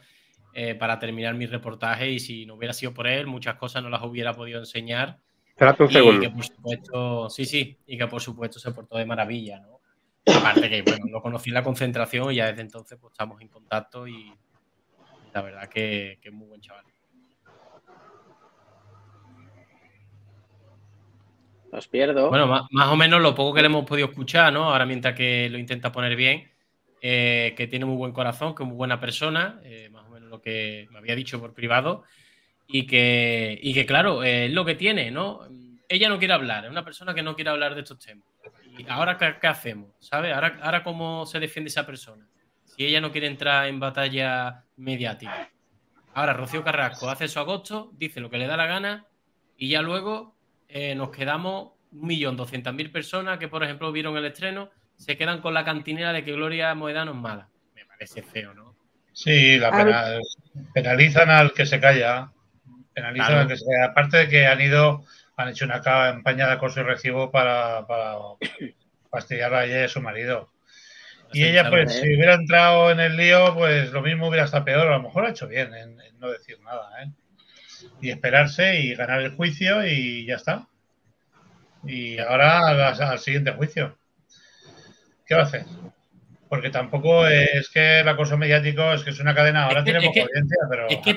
eh, para terminar mi reportaje. Y si no hubiera sido por él, muchas cosas no las hubiera podido enseñar. Espérate un Y segundo. que por supuesto, sí, sí, y que por supuesto se portó de maravilla, ¿no? Aparte que, bueno, lo conocí en la concentración y ya desde entonces pues estamos en contacto y la verdad que, que es muy buen chaval. Los pierdo. Bueno, más, más o menos lo poco que le hemos podido escuchar, ¿no? Ahora mientras que lo intenta poner bien, eh, que tiene muy buen corazón, que es muy buena persona, eh, más o menos lo que me había dicho por privado, y que, y que claro, eh, es lo que tiene, ¿no? Ella no quiere hablar, es una persona que no quiere hablar de estos temas. ¿Y ahora qué, qué hacemos? ¿Sabes? Ahora, ahora cómo se defiende esa persona. Si ella no quiere entrar en batalla mediática. Ahora, Rocío Carrasco hace su agosto, dice lo que le da la gana, y ya luego eh, nos quedamos un millón doscientas mil personas que, por ejemplo, vieron el estreno, se quedan con la cantinera de que Gloria Moedano es mala. Me parece feo, ¿no? Sí, la penalizan al que se calla. Penalizan Claro. al que se calla. Aparte de que han ido, han hecho una campaña de acoso y recibo para, para fastidiar a ella y a su marido. Y ella, pues, si hubiera entrado en el lío, pues lo mismo hubiera estado peor. A lo mejor ha hecho bien en, en no decir nada, ¿eh? Y esperarse y ganar el juicio y ya está. Y ahora al, al siguiente juicio. ¿Qué va a hacer? Porque tampoco es que el acoso mediático es que es una cadena, ahora tiene poca audiencia, pero. Es que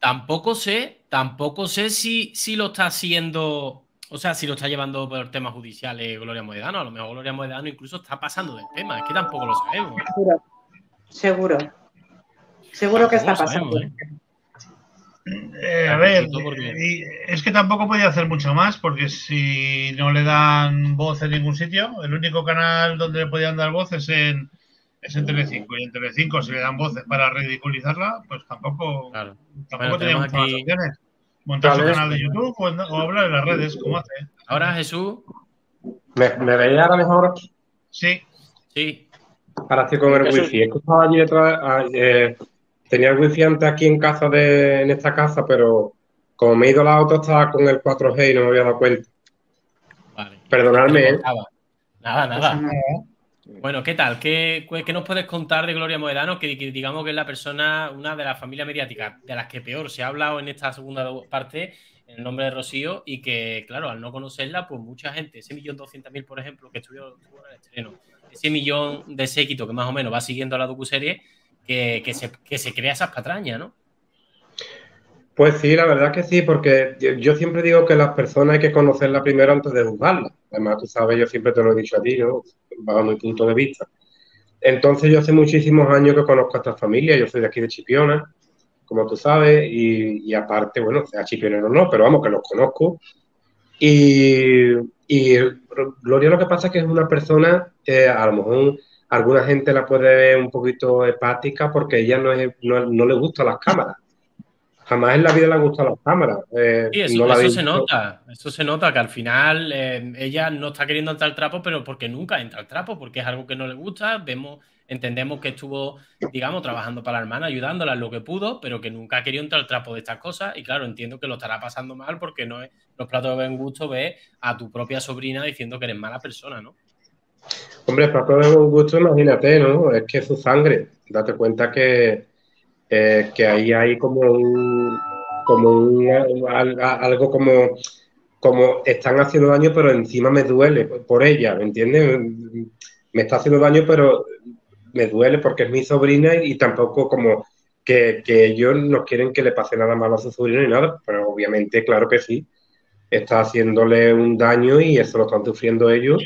tampoco sé, tampoco sé si, si lo está haciendo. O sea, si lo está llevando por temas judiciales Gloria Moedano, a lo mejor Gloria Moedano incluso está pasando del tema, es que tampoco lo sabemos. Seguro, seguro. Seguro que está pasando. ¿eh? Eh, a ver, es que tampoco podía hacer mucho más porque si no le dan voz en ningún sitio, el único canal donde le podían dar voz es en, es en Telecinco y en Telecinco si le dan voces para ridiculizarla, pues tampoco, tampoco tenía muchas opciones. Montar su canal de YouTube o, hablar en las redes, como hace. Ahora Jesús. ¿Me, me veía ahora mejor? Sí. Sí. Ahora estoy con el wifi. Es que estaba allí detrás. Ah, eh, tenía el wifi antes aquí en casa de, en esta casa, pero como me he ido a la auto estaba con el 4G y no me había dado cuenta. Vale. Perdonadme. ¿eh? Nada, nada. Bueno, ¿qué tal? ¿Qué, ¿Qué, nos puedes contar de Gloria Moedano? Que, digamos que es la persona, una de las familias mediáticas de las que peor se ha hablado en esta segunda parte, en el nombre de Rocío, y que, claro, al no conocerla, pues mucha gente, ese millón doscientos mil, por ejemplo, que estuvo, en el estreno, ese millón de séquito que más o menos va siguiendo la docuserie, que, se, que se crea esas patrañas, ¿no? Pues sí, la verdad que sí, porque yo siempre digo que las personas hay que conocerlas primero antes de juzgarlas. Además, tú sabes, yo siempre te lo he dicho a ti, ¿no? bajo mi punto de vista. Entonces, yo hace muchísimos años que conozco a esta familia, yo soy de aquí de Chipiona, como tú sabes, y, aparte, bueno, sea chipionero no, pero vamos, que los conozco. Y, Gloria lo que pasa es que es una persona, eh, a lo mejor alguna gente la puede ver un poquito hepática porque ella no, es, no, le gusta las cámaras. Jamás en la vida le han gustado las cámaras. Eh, sí, eso, se nota. Eso se nota que al final eh, ella no está queriendo entrar al trapo, pero porque nunca entra al trapo, porque es algo que no le gusta. Vemos, entendemos que estuvo, digamos, trabajando para la hermana, ayudándola en lo que pudo, pero que nunca ha querido entrar al trapo de estas cosas. Y claro, entiendo que lo estará pasando mal porque no es los platos de buen gusto ver a tu propia sobrina diciendo que eres mala persona, ¿no? Hombre, para todo un gusto, imagínate, ¿no? Es que es su sangre. Date cuenta que, eh, que ahí hay como un, como algo como, como están haciendo daño, pero encima me duele por ella, ¿me entiendes? Me está haciendo daño, pero me duele porque es mi sobrina y, tampoco como que, que, ellos no quieren que le pase nada malo a su sobrina ni nada, pero obviamente, claro que sí, está haciéndole un daño y eso lo están sufriendo ellos.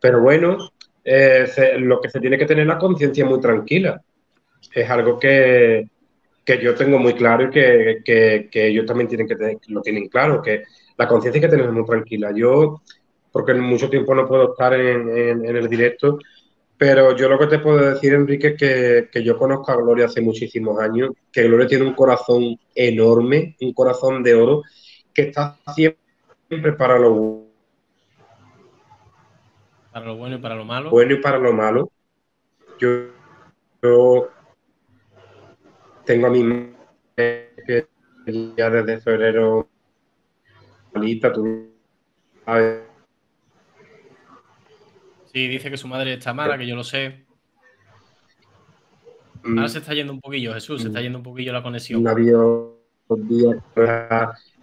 Pero bueno, eh, lo que se tiene que tener la conciencia muy tranquila. Es algo que, yo tengo muy claro y que, ellos también tienen que tener, lo tienen claro, que la conciencia hay que tener muy tranquila. Yo, porque en mucho tiempo no puedo estar en, el directo, pero yo lo que te puedo decir, Enrique, es que, yo conozco a Gloria hace muchísimos años, que Gloria tiene un corazón enorme, un corazón de oro, que está siempre para lo para lo bueno y para lo malo. Bueno y para lo malo. Yo, tengo a mi que ya desde febrero tú Sí, dice que su madre está mala, que yo lo sé. Ahora mm. se está yendo un poquillo, Jesús, se está yendo un poquillo la conexión. días.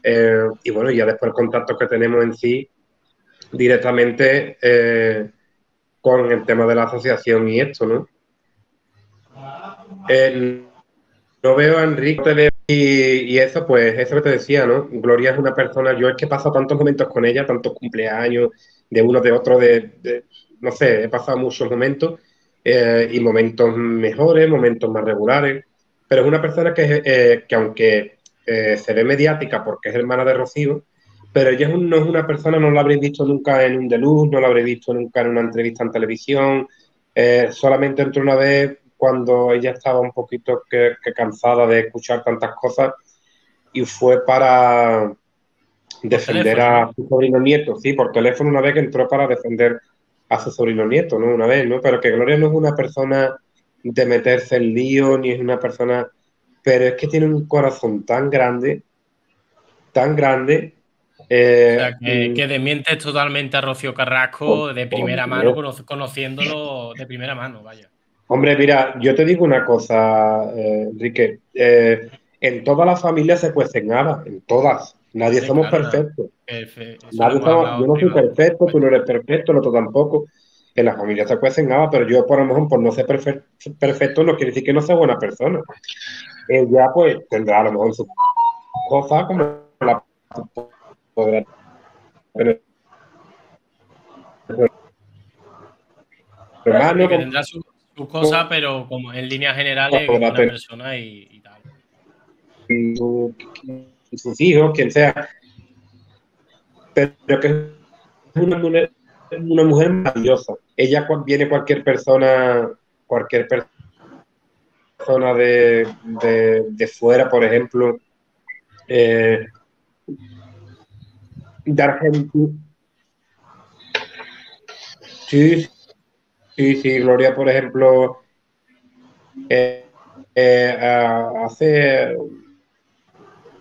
Eh, y bueno, ya después el contacto que tenemos en sí, directamente eh, con el tema de la asociación y esto, ¿no? No veo a Enrique y, eso, pues, eso que te decía, ¿no? Gloria es una persona, yo es que he pasado tantos momentos con ella, tantos cumpleaños, de uno, de otro, de, no sé, he pasado muchos momentos eh, y momentos mejores, momentos más regulares, pero es una persona que, eh, que aunque se ve mediática porque es hermana de Rocío, pero ella no es una persona, no la habréis visto nunca en un deluxe, no la habréis visto nunca en una entrevista en televisión, eh, solamente entró una vez cuando ella estaba un poquito que, cansada de escuchar tantas cosas y fue para defender a su sobrino nieto, sí, por teléfono una vez que entró para defender a su sobrino nieto, ¿no? Una vez, ¿no? Pero que Gloria no es una persona de meterse en lío, ni es una persona, pero es que tiene un corazón tan grande, tan grande, eh, o sea, que, desmientes totalmente a Rocío Carrasco de primera mano, conociéndolo de primera mano, vaya. Hombre, mira, yo te digo una cosa, eh, Enrique. Eh, en todas las familias se cuecen habas, en todas. Nadie somos perfectos. yo no soy perfecto, tú no eres perfecto, el otro tampoco. en la familia se cuecen nada, pero yo por lo mejor por no ser perfecto, no quiere decir que no sea buena persona. Ella pues tendrá a lo mejor sus cosas como la podrá tener. Hermano, que tendrá sus su cosas, pero como en líneas generales, una persona y, y tal. sus hijos, quien sea. Pero que es una mujer una mujer maravillosa. Ella viene cualquier persona, cualquier persona de, de, fuera, por ejemplo, eh, de Argentina. Sí, sí, sí, Gloria, por ejemplo, eh, eh, hace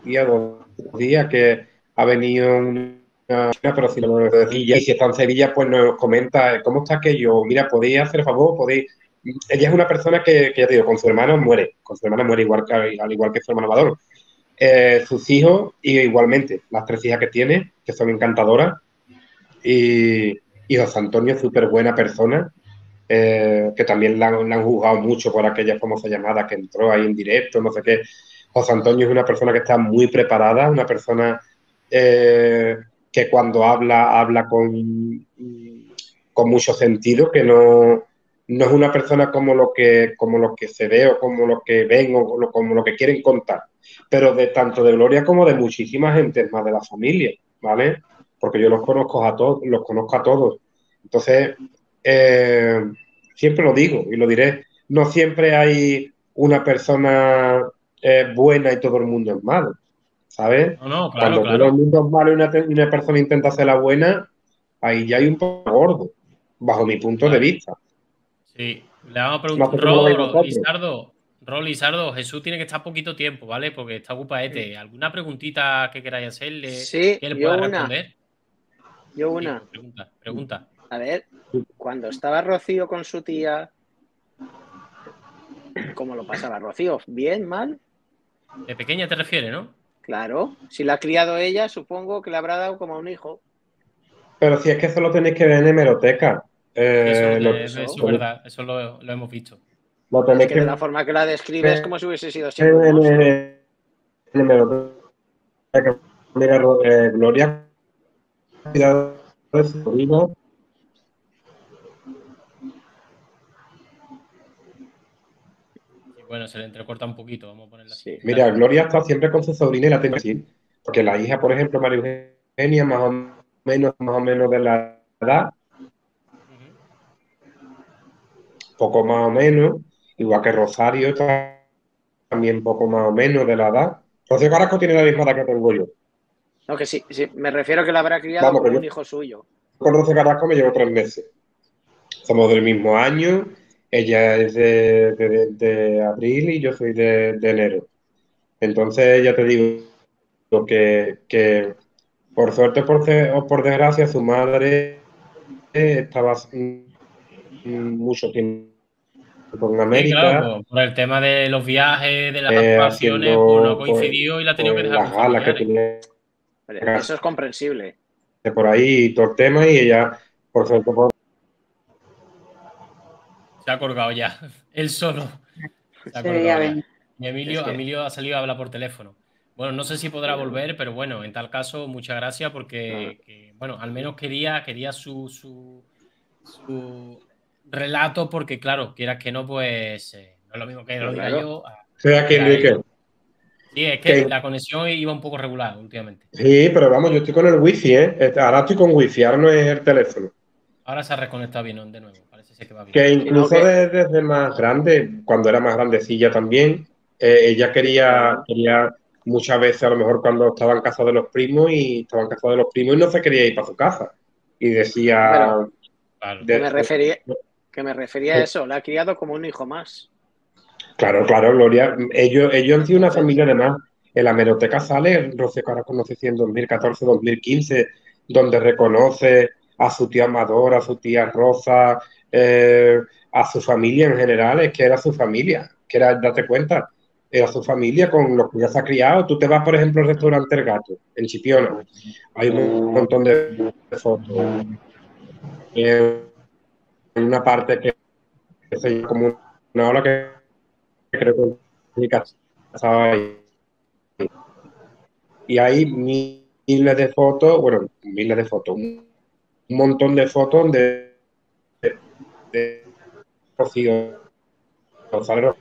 día, dos días que ha venido un pero si lo y si está en Sevilla, pues nos comenta cómo está aquello. Mira, podéis hacer favor, podéis. Ella es una persona que, ya te digo, con su hermano muere, con su hermano muere igual que, al igual que su hermano Amador. Eh, sus hijos, y igualmente, las tres hijas que tiene, que son encantadoras. Y, y José Antonio, súper buena persona, eh, que también la, han juzgado mucho por aquella famosa llamada que entró ahí en directo, no sé qué. José Antonio es una persona que está muy preparada, una persona eh, que cuando habla, habla con, con mucho sentido, que no, no es una persona como lo que, como lo que se ve o como lo que ven o como lo que quieren contar, pero de tanto de Gloria como de muchísima gente más de la familia, ¿vale? Porque yo los conozco a todos, los conozco a todos. Entonces, eh, siempre lo digo y lo diré, no siempre hay una persona eh, buena y todo el mundo es malo. ¿sabes? No, no, claro, Cuando todo el mundo es malo y una, persona intenta hacer la buena, ahí ya hay un poco gordo, bajo mi punto de vista. Sí, le vamos a preguntar, Rol, Lizardo, Rol, Lizardo, Jesús tiene que estar poquito tiempo, ¿vale? Porque está ocupadete. ¿Alguna preguntita que queráis hacerle? Sí, que le yo una. responder? Yo una. pregunta, pregunta. A ver, cuando estaba Rocío con su tía, ¿cómo lo pasaba Rocío? ¿Bien, mal? De pequeña te refieres, ¿no? Claro, si la ha criado ella, supongo que le habrá dado como a un hijo. Pero si es que eso lo tenéis que ver en hemeroteca. Eh, eso, es verdad, eso lo, hemos visto. Lo tenéis que, de la forma que la describes, como si hubiese sido siempre. En, en, hemeroteca. Mira, eh, Gloria, cuidado de su Bueno, se le entrecorta un poquito, vamos a ponerla así. Mira, Gloria está siempre con su sobrina y la tiene así, porque la hija, por ejemplo, María Eugenia, más o menos, más o menos de la edad, poco más o menos, igual que Rosario está también poco más o menos de la edad. José Carrasco tiene la misma edad que tengo yo. No, que sí, sí me refiero a que la habrá criado como un hijo suyo. Con José Carrasco me llevo tres meses. Somos del mismo año ella es de, abril y yo soy de, enero. Entonces, ya te digo que, que por suerte o por desgracia, su madre estaba mucho tiempo en América. por el tema de los viajes, de las eh, actuaciones, pues no coincidió y la ha tenido que dejar. Eso es comprensible. De por ahí todo el tema y ella, por suerte, por se ha colgado ya, él solo. Emilio, Emilio ha salido a hablar por teléfono. Bueno, no sé si podrá volver, pero bueno, en tal caso, muchas gracias porque, bueno, al menos quería, quería su, su, relato porque, claro, quieras que no, pues eh, no es lo mismo que lo diga yo. Sí, aquí, Enrique. Sí, es que la conexión iba un poco regular últimamente. Sí, pero vamos, yo estoy con el wifi, ¿eh? Ahora estoy con wifi, ahora no es el teléfono. Ahora se ha reconectado bien de nuevo. Que incluso desde, más grande, cuando era más grandecilla también, eh, ella quería, quería muchas veces, a lo mejor cuando estaba en casa de los primos y estaba en casa de los primos y no se quería ir para su casa. Y decía... que, me refería, que me refería a eso, la ha criado como un hijo más. Claro, claro, Gloria. Ellos, ellos han sido una familia de más. En la meroteca sale Rocío Cara conoce en 2014-2015, donde reconoce a su tía Amador, a su tía Rosa, eh, a su familia en general, es que era su familia, que era, date cuenta, era su familia con los que ya se ha criado. Tú te vas, por ejemplo, al restaurante El Gato, en Chipiona, hay un montón de fotos. Eh, una parte que es como una ola que creo que casa ahí. Y hay miles de fotos, bueno, miles de fotos, montón de fotos de, de, de Rocío González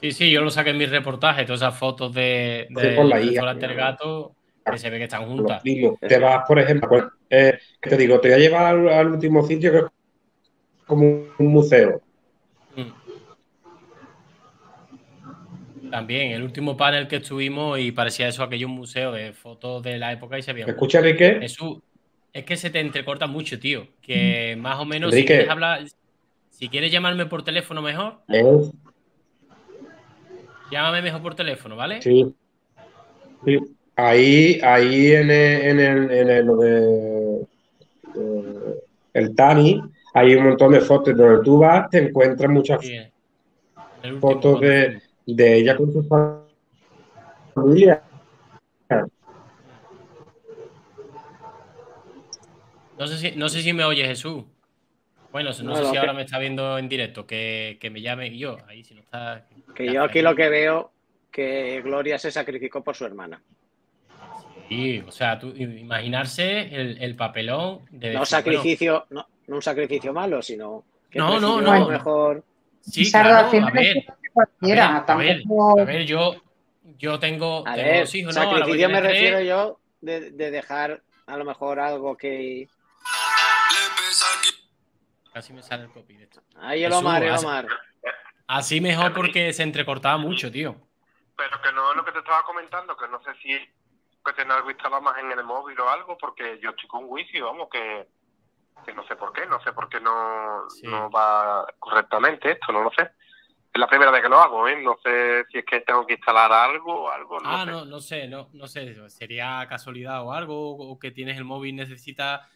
Sí, sí, yo lo saqué en mi reportaje, todas esas fotos de, de, con la de IA. Restaurante El Gato, que se ve que están juntas. Te vas, por ejemplo, eh, que te digo, te voy a llevar al, al último sitio que es como un museo. Mm. También, el último panel que estuvimos y parecía eso aquello un museo de fotos de la época y se veía. ¿Me escuchas, Enrique? Jesús, es que se te entrecorta mucho, tío. Que más o menos, si quieres hablar, si quieres llamarme por teléfono mejor, llámame mejor por teléfono, ¿vale? Sí. Sí. Ahí, ahí en el, en el, en el, lo de- de- el Tani, hay un montón de fotos donde tú vas, te encuentras muchas Sí, fotos de, de ella con su familia. No sé si, no sé si me oye Jesús. Bueno, no, No, sé si que- ahora me está viendo en directo, que, que me llame yo. Ahí, si no está. Que yo aquí lo que veo que Gloria se sacrificó por su hermana. Sí, o sea, tú, imaginarse el, el papelón de. No decir, sacrificio, no, no un sacrificio malo, sino que No, no, no. mejor. sí, claro, a ver, cualquiera, a ver, tampoco- a ver, yo, yo tengo, A tengo ver, dos hijos, ¿no? Sacrificio me refiero yo de, de dejar a lo mejor algo que. Casi me sale el copy de esto. Ahí el Omar, el Omar. Así mejor porque se entrecortaba mucho, tío. Pero que no es lo que te estaba comentando, que no sé si que tener algo instalado más en el móvil o algo, porque yo estoy con Wi-Fi, vamos, que, que no sé por qué, no sé por qué no, Sí. no va correctamente esto, no lo sé. Es la primera vez que lo hago, ¿eh? No sé si es que tengo que instalar algo o algo, no Ah, sé. no, no sé, no, no sé, sería casualidad o algo, o que tienes el móvil, necesita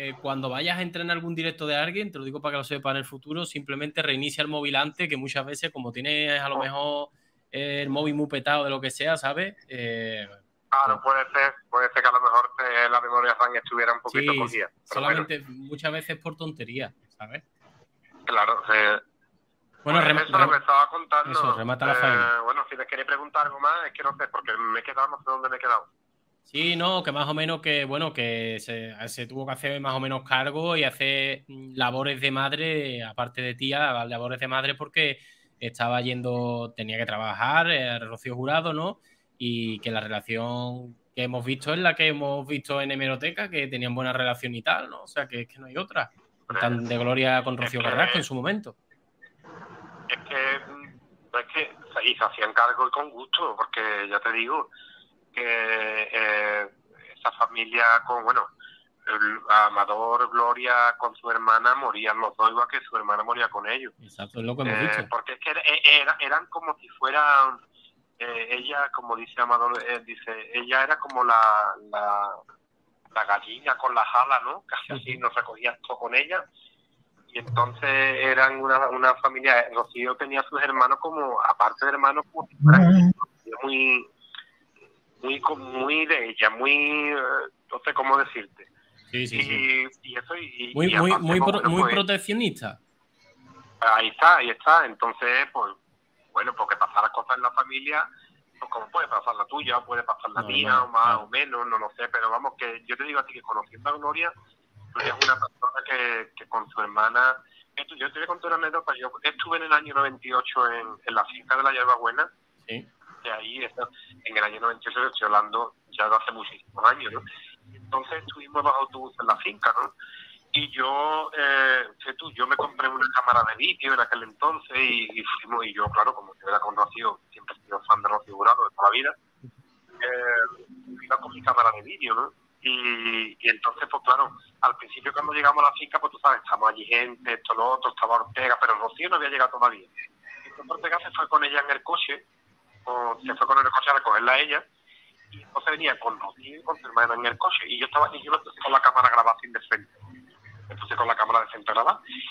eh, cuando vayas a entrar en algún directo de alguien, te lo digo para que lo sepa en el futuro, simplemente reinicia el móvil antes, que muchas veces, como tienes a lo mejor eh, el móvil muy petado de lo que sea, ¿sabes? Eh, Claro, puede ser, puede ser que a lo mejor te- la memoria RAM estuviera un poquito sí, cogida. Solamente muchas veces por tontería, ¿sabes? claro, eh, Bueno, Pues eso es lo que estaba contando. eso, remata la Eh, faena. Bueno, si les queréis preguntar algo más, es que no sé, porque me he quedado, no sé dónde me he quedado. Sí, no, que más o menos que, bueno, que se, se tuvo que hacer más o menos cargo y hacer mm, labores de madre, aparte de tía, labores de madre porque estaba yendo, tenía que trabajar, eh, Rocío Jurado, ¿no? Y que la relación que hemos visto es la que hemos visto en hemeroteca, que tenían buena relación y tal, ¿no? O sea, que es que no hay otra. Tan de gloria con Rocío Carrasco en su momento. Es que, mm, es que y se hacían cargo y con gusto, porque ya te digo que eh, esa familia con, bueno, Amador, Gloria con su hermana morían los dos igual que su hermana moría con ellos. Exacto, es lo que hemos Eh, dicho. porque es que era- era- eran como si fueran, eh, ella, como dice Amador, eh, dice, ella era como la, la, la gallina con la jala, ¿no? Casi así nos recogías todo con ella. Y entonces eran una, una familia, Rocío tenía a sus hermanos como, aparte de hermanos, como si fueran muy, muy, muy de ella, muy, eh, no sé cómo decirte. Sí, sí, sí. Y, y eso, y, Muy, y muy, muy, pro- bueno, muy pues, proteccionista. Ahí está, ahí está. Entonces, pues, bueno, porque pasar las cosas en la familia, pues como puede pasar la tuya, puede pasar la No, mía, no, o más o menos, no lo sé, pero vamos, que yo te digo a ti que conociendo a Gloria, Gloria es una persona que, que con su hermana, yo te voy a contar una anécdota, yo estuve en el año 98 en, en la finca de la Hierba Buena, Sí. De ahí, en el año 98, estoy hablando ya de hace muchísimos años, ¿no? Entonces estuvimos los autobuses en la finca, ¿no? Y yo, eh, sé tú, yo me compré una cámara de vídeo en aquel entonces y, y fuimos, y yo, claro, como yo era con Rocío, siempre he sido fan de Rocío Jurado de toda la vida, eh, iba con mi cámara de vídeo, ¿no? Y, y entonces, pues claro, al principio cuando llegamos a la finca, pues tú sabes, estamos allí gente, esto, lo otro, estaba Ortega, pero Rocío no había llegado todavía. Entonces Ortega se fue con ella en el coche, se fue con el coche a recogerla a ella, y entonces venía con Rocío y con su hermana en el coche, y yo estaba, y yo con la cámara grabada sin de frente. Puse con la cámara de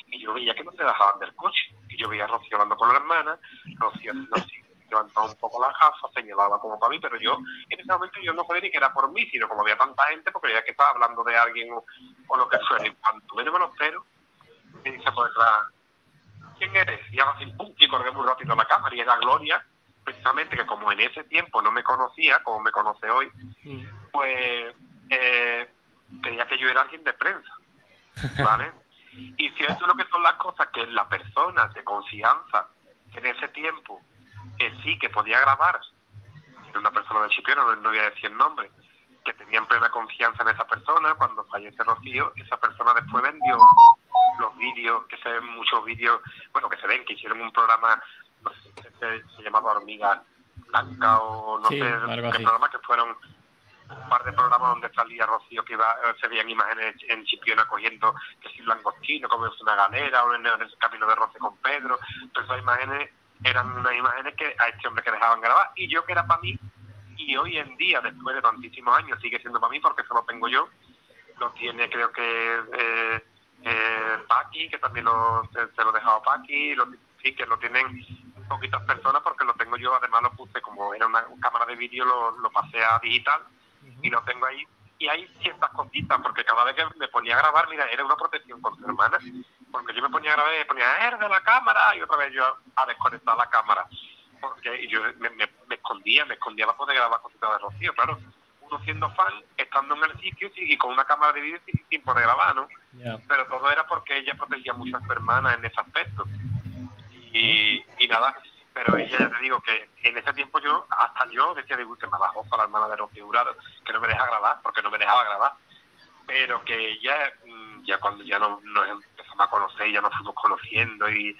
y yo veía que no se dejaban del coche, y yo veía a Rocío hablando con la hermana, Rocío haciendo así, levantaba un poco la gafa, señalaba como para mí, pero yo, en ese momento yo no sabía ni que era por mí, sino como había tanta gente, porque veía que estaba hablando de alguien o, lo que fuera, y cuando menos me lo me dice por detrás, ¿quién eres? Y hago así, pum, y colgué muy rápido la cámara y era Gloria, precisamente que como en ese tiempo no me conocía, como me conoce hoy, pues eh, creía que yo era alguien de prensa, ¿vale? y cierto lo que son las cosas que la persona de confianza en ese tiempo que sí que podía grabar, una persona de Chipiona, no, no voy a decir el nombre, que tenían plena confianza en esa persona, cuando fallece Rocío, esa persona después vendió los vídeos, que se ven muchos vídeos, bueno, que se ven, que hicieron un programa, se, se llamaba Hormiga Blanca o no Sí, sé, qué así. programa, que fueron un par de programas donde salía Rocío, que iba, eh, se veían imágenes en Chipiona cogiendo que si langostino, como es una galera, o en el, camino de Roce con Pedro, todas esas imágenes eran unas imágenes que a este hombre que dejaban grabar, y yo que era para mí, y hoy en día, después de tantísimos años, sigue siendo para mí porque eso lo tengo yo, lo tiene creo que eh, eh, Paqui, que también lo, se, se lo dejaba Paqui, lo, sí, que lo tienen poquitas personas porque lo tengo yo, además lo puse como era una cámara de vídeo, lo, lo pasé a digital y lo tengo ahí. Y hay ciertas cositas, porque cada vez que me ponía a grabar, mira, era una protección con su hermana, porque yo me ponía a grabar y me ponía, "Er de la cámara, y otra vez yo a desconectar la cámara. Porque yo me, me- me escondía, me escondía para poder grabar cositas de Rocío, claro. Uno siendo fan, estando en el sitio y con una cámara de vídeo sin, sin poder grabar, ¿no? Pero todo era porque ella protegía mucho a su hermana en ese aspecto. Y, nada, pero ella, ya te digo que en ese tiempo yo, hasta yo decía, digo, que me bajó para la hermana de Rocío Jurado, que no me deja grabar, porque no me dejaba grabar. Pero que ella, mm, ya cuando ya nos, nos empezamos a conocer, ya nos fuimos conociendo y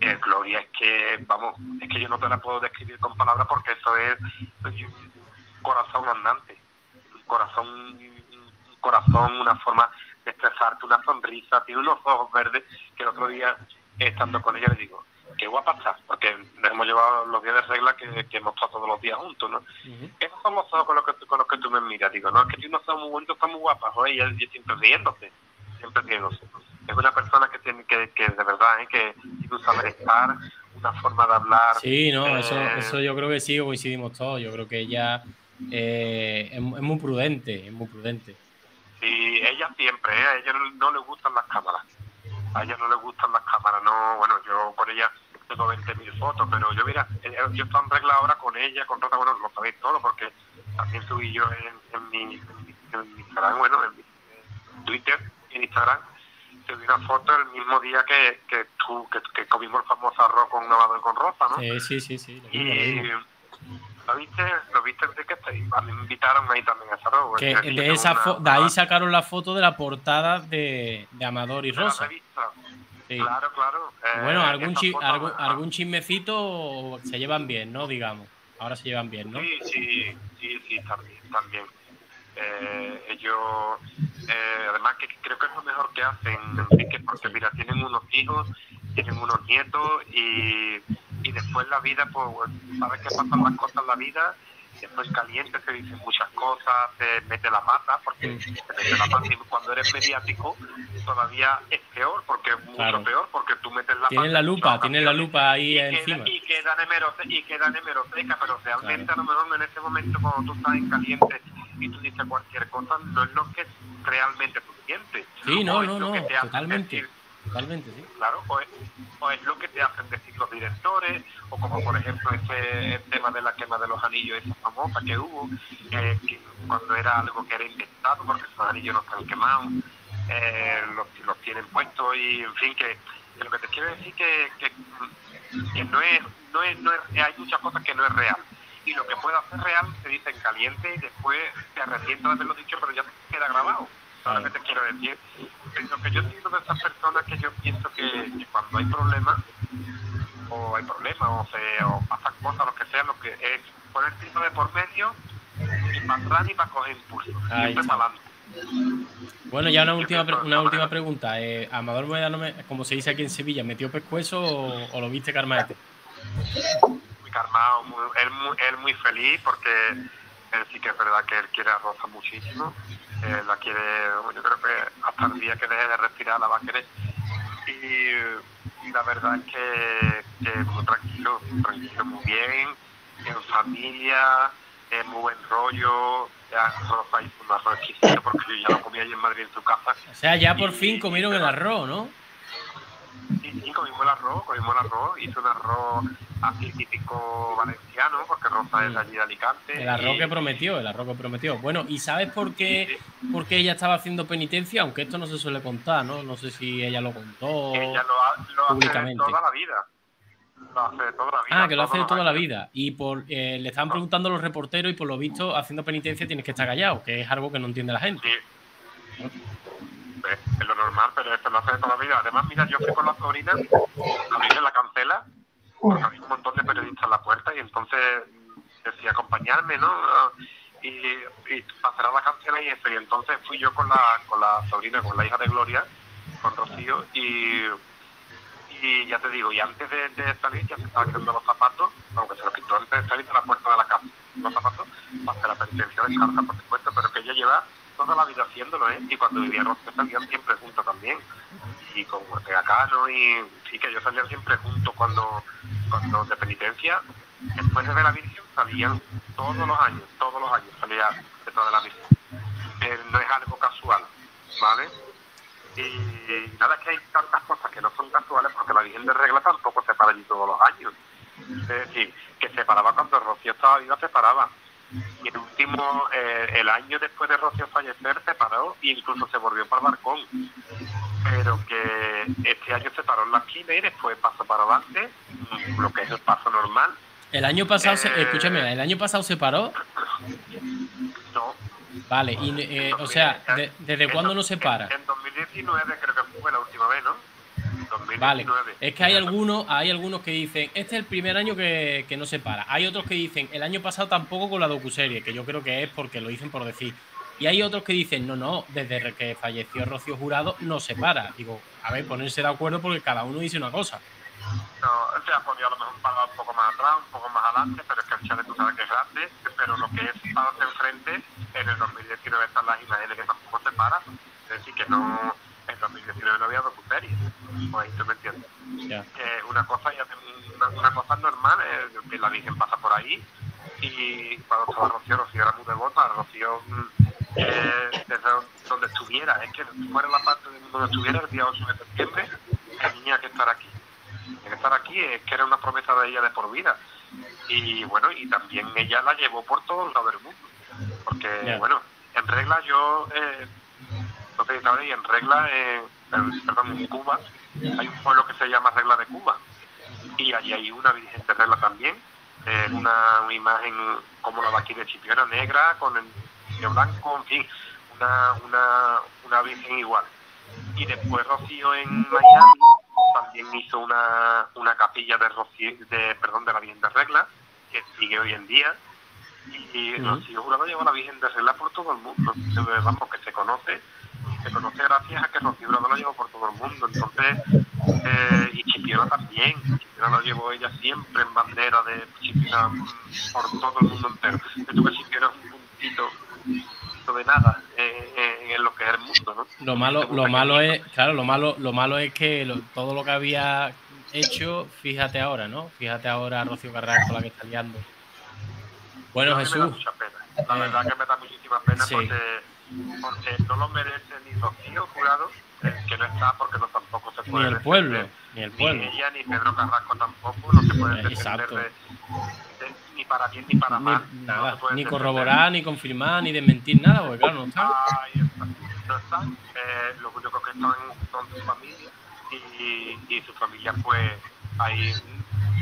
eh, Gloria es que, vamos, es que yo no te la puedo describir con palabras porque eso es pues, un corazón andante, un corazón, corazón, una forma de expresarte, una sonrisa, tiene unos ojos verdes que el otro día, estando con ella, le digo, qué guapa estás, porque nos hemos llevado los días de regla que, que hemos estado todos los días juntos, ¿no? Esos son los ojos con los que, con los que tú me miras, digo, no, es que tú no estás muy bonito, estás muy guapa, joder, y ella siempre riéndose, siempre riéndose. Es una persona que tiene que, que de verdad, ¿eh? que tiene un saber estar, una forma de hablar. Sí, no, eso, Eh, eso yo creo que sí, coincidimos todos. Yo creo que ella eh, es, es muy prudente, es muy prudente. Y ella siempre, ¿eh? a ella no, no le gustan las cámaras. A ella no le gustan las cámaras. No, bueno, yo con ella tengo 20.000 fotos, pero yo, mira, eh, yo estoy en regla ahora con ella, con Rota, bueno, lo sabéis todo, porque también subí yo en, en, mi, en, mi, Instagram, bueno, en mi Twitter en Instagram, subí una foto el mismo día que, que tú, que, que comimos el famoso arroz con navado y con rosa, ¿no? Sí, sí, sí, sí. Y lo viste, lo viste de que te, a mí me invitaron ahí también a ese arroz. Que Es de, esa una- de ahí sacaron la foto de la portada de, de Amador y de la Rosa. revista. Sí. Claro, claro. Eh, Bueno, algún, chi- algún, algún chismecito se llevan bien, ¿no? Digamos. Ahora se llevan bien, ¿no? Sí, sí, sí, sí, también. también. Eh, ellos, eh, además que creo que es lo mejor que hacen, Enrique, porque mira, tienen unos hijos, tienen unos nietos y, y después la vida, pues, sabes que pasan las cosas en la vida, después caliente, se dicen muchas cosas, se mete la pata, porque se mete la pata y cuando eres mediático todavía es peor, porque es mucho Claro. peor, porque tú metes la Tienen pata la lupa, tienen la lupa ahí y encima. Queda, y queda en hemeroteca, y hemeroteca, pero realmente a lo mejor en ese momento cuando tú estás en caliente y tú dices cualquier cosa, no es lo que realmente tú sientes. Sí, no, es no, no, hacen totalmente. Totalmente, sí. claro, o es, o es lo que te hacen decir los directores, o como por ejemplo ese tema de la quema de los anillos, esa famosa que hubo, eh, cuando era algo que era inventado, porque esos anillos no están quemados, eh, los, tienen puestos y en fin, que, lo que te quiero decir que, no, es, no, es, no es, hay muchas cosas que no es real. Y lo que pueda ser real se dice en caliente y después te arrepientes de haberlo dicho, pero ya te queda grabado. ¿Sabes lo que te quiero decir? Lo que yo entiendo de esas personas que yo pienso que, que cuando hay problemas, o hay problemas, o, se, o pasan cosas, lo que sea, lo que es poner tiro de por medio, ni para atrás ni para coger impulso. Ahí Siempre para adelante. Bueno, ya una última, pre- una última pregunta. Eh, ¿Amador Moeda, no me- como se dice aquí en Sevilla, metió pescuezo o, o lo viste carmaete? muy calmado, muy, él, muy, él muy feliz porque él sí que es verdad que él quiere a Rosa muchísimo, eh, la quiere, yo creo que hasta el día que deje de respirar la va a querer. Y, y la verdad es que, que muy tranquilo, tranquilo, muy bien, en familia, en muy buen rollo. Ya Rosa hizo un arroz exquisito porque yo ya lo comí allí en Madrid en su casa. O sea, ya por fin comieron el arroz, ¿no? Comimos el arroz, comimos el arroz, hice un arroz así típico valenciano, porque Rosa es de allí de Alicante. El arroz y- que prometió, el arroz que prometió. Bueno, ¿y sabes por qué, por qué ella estaba haciendo penitencia? Aunque esto no se suele contar, ¿no? No sé si ella lo contó. Ella lo, ha- lo hace de públicamente. toda la vida. Lo hace de toda la vida. Ah, que lo hace de toda la vida. Y por eh, le estaban preguntando los reporteros y por lo visto, haciendo penitencia tienes que estar callado, que es algo que no entiende la gente. Sí. Es lo normal, pero esto lo hace de toda la vida. Además, mira, yo fui con la sobrina, abrirle la cancela, porque había un montón de periodistas en la puerta y entonces decía acompañarme, ¿no? Y, y pasará la cancela y eso. Y entonces fui yo con la, con la sobrina, con la hija de Gloria, con Rocío, y, y ya te digo, y antes de, salir ya se estaba quitando los zapatos, aunque se los quitó antes de salir de la puerta de la casa, los zapatos, para hacer la penitencia de carta, por supuesto, pero que ella lleva toda la vida haciéndolo, ¿eh? Y cuando vivía Rocío salían siempre juntos también. Y con Ortega Cano, y sí, que ellos salían siempre juntos cuando, cuando de penitencia, después de la Virgen salían todos los años, todos los años salía detrás de la Virgen. Eh, no es algo casual, ¿vale? Y nada, es que hay tantas cosas que no son casuales porque la Virgen de Regla tampoco se para allí todos los años. Es decir, que se paraba cuando Rocío estaba viva, se paraba. Y el último, eh, el año después de Rocío fallecer, se paró e incluso se volvió para el balcón. Pero que este año se paró en la esquina y después pasó para adelante, mm, lo que es el paso normal. El año pasado, se- Eh. escúchame, el año pasado se paró. No, Vale, y, eh, o sea, de- ¿desde cuándo do- no se para? En 2019 creo que fue la última vez, ¿no? 2019. Vale, es que hay algunos, hay algunos que dicen, este es el primer año que, que no se para. Hay otros que dicen, el año pasado tampoco con la docuserie, que yo creo que es porque lo dicen por decir. Y hay otros que dicen, no, no, desde que falleció Rocío Jurado no se para. Digo, a ver, ponerse de acuerdo porque cada uno dice una cosa. No, o sea, podía a lo mejor parar un poco más atrás, un poco más adelante, pero es que el chalet tú sabes que es grande, pero lo que es pararse enfrente, en el 2019 están las imágenes que tampoco se para. Es decir, que no, en 2019 no había docuserie. Pues ahí tú me entiendes. Que una cosa ya una, una cosa normal eh, que la Virgen pasa por ahí y cuando estaba Rocío, Rocío era muy devota, Rocío mm, eh, desde donde estuviera, es que fuera la parte donde estuviera el día 8 de septiembre, tenía que estar aquí. Tenía que estar aquí, es que era una promesa de ella de por vida. Y bueno, y también ella la llevó por todos lados del mundo. Porque, bueno, en regla yo, eh, no sé si sabéis, en regla, eh, perdón, en Cuba, hay un pueblo que se llama Regla de Cuba y allí hay una Virgen de Regla también, eh, una, una imagen como la de aquí de Chipiona negra con el niño blanco, en fin, una, una, una Virgen igual. Y después Rocío en Miami también hizo una, una capilla de Rocío, de, perdón, de la Virgen de Regla, que sigue hoy en día. Y. Rocío Jurado lleva la Virgen de Regla por todo el mundo. Vamos, que se conoce se conoce gracias a que Rocío Jurado lo llevó por todo el mundo. Entonces, eh, y Chipiona también. Chipiona lo llevó ella siempre en bandera de Chipiona mm, por todo el mundo entero. Yo que Chipiona es un puntito de nada eh, eh, en lo que es el mundo, ¿no? Lo malo, lo malo es, claro, lo malo, lo malo es que lo- todo lo que había hecho, fíjate ahora, ¿no? Fíjate ahora a Rocío Carrasco la que está liando. Bueno, me da Jesús, mucha pena. La verdad que me da muchísima pena sí. porque, porque no lo merece ni Rocío Jurado, que no está porque no tampoco se ni puede el defender. pueblo, ni el ni pueblo. ella ni Pedro Carrasco tampoco no se puede defender de, de- ni para bien ni para Ni, mal no nada, puede ni corroborar, ni confirmar, ni desmentir nada, porque claro, no está. Ahí está. no están eh, los únicos que están son su familia y, y su familia pues hay,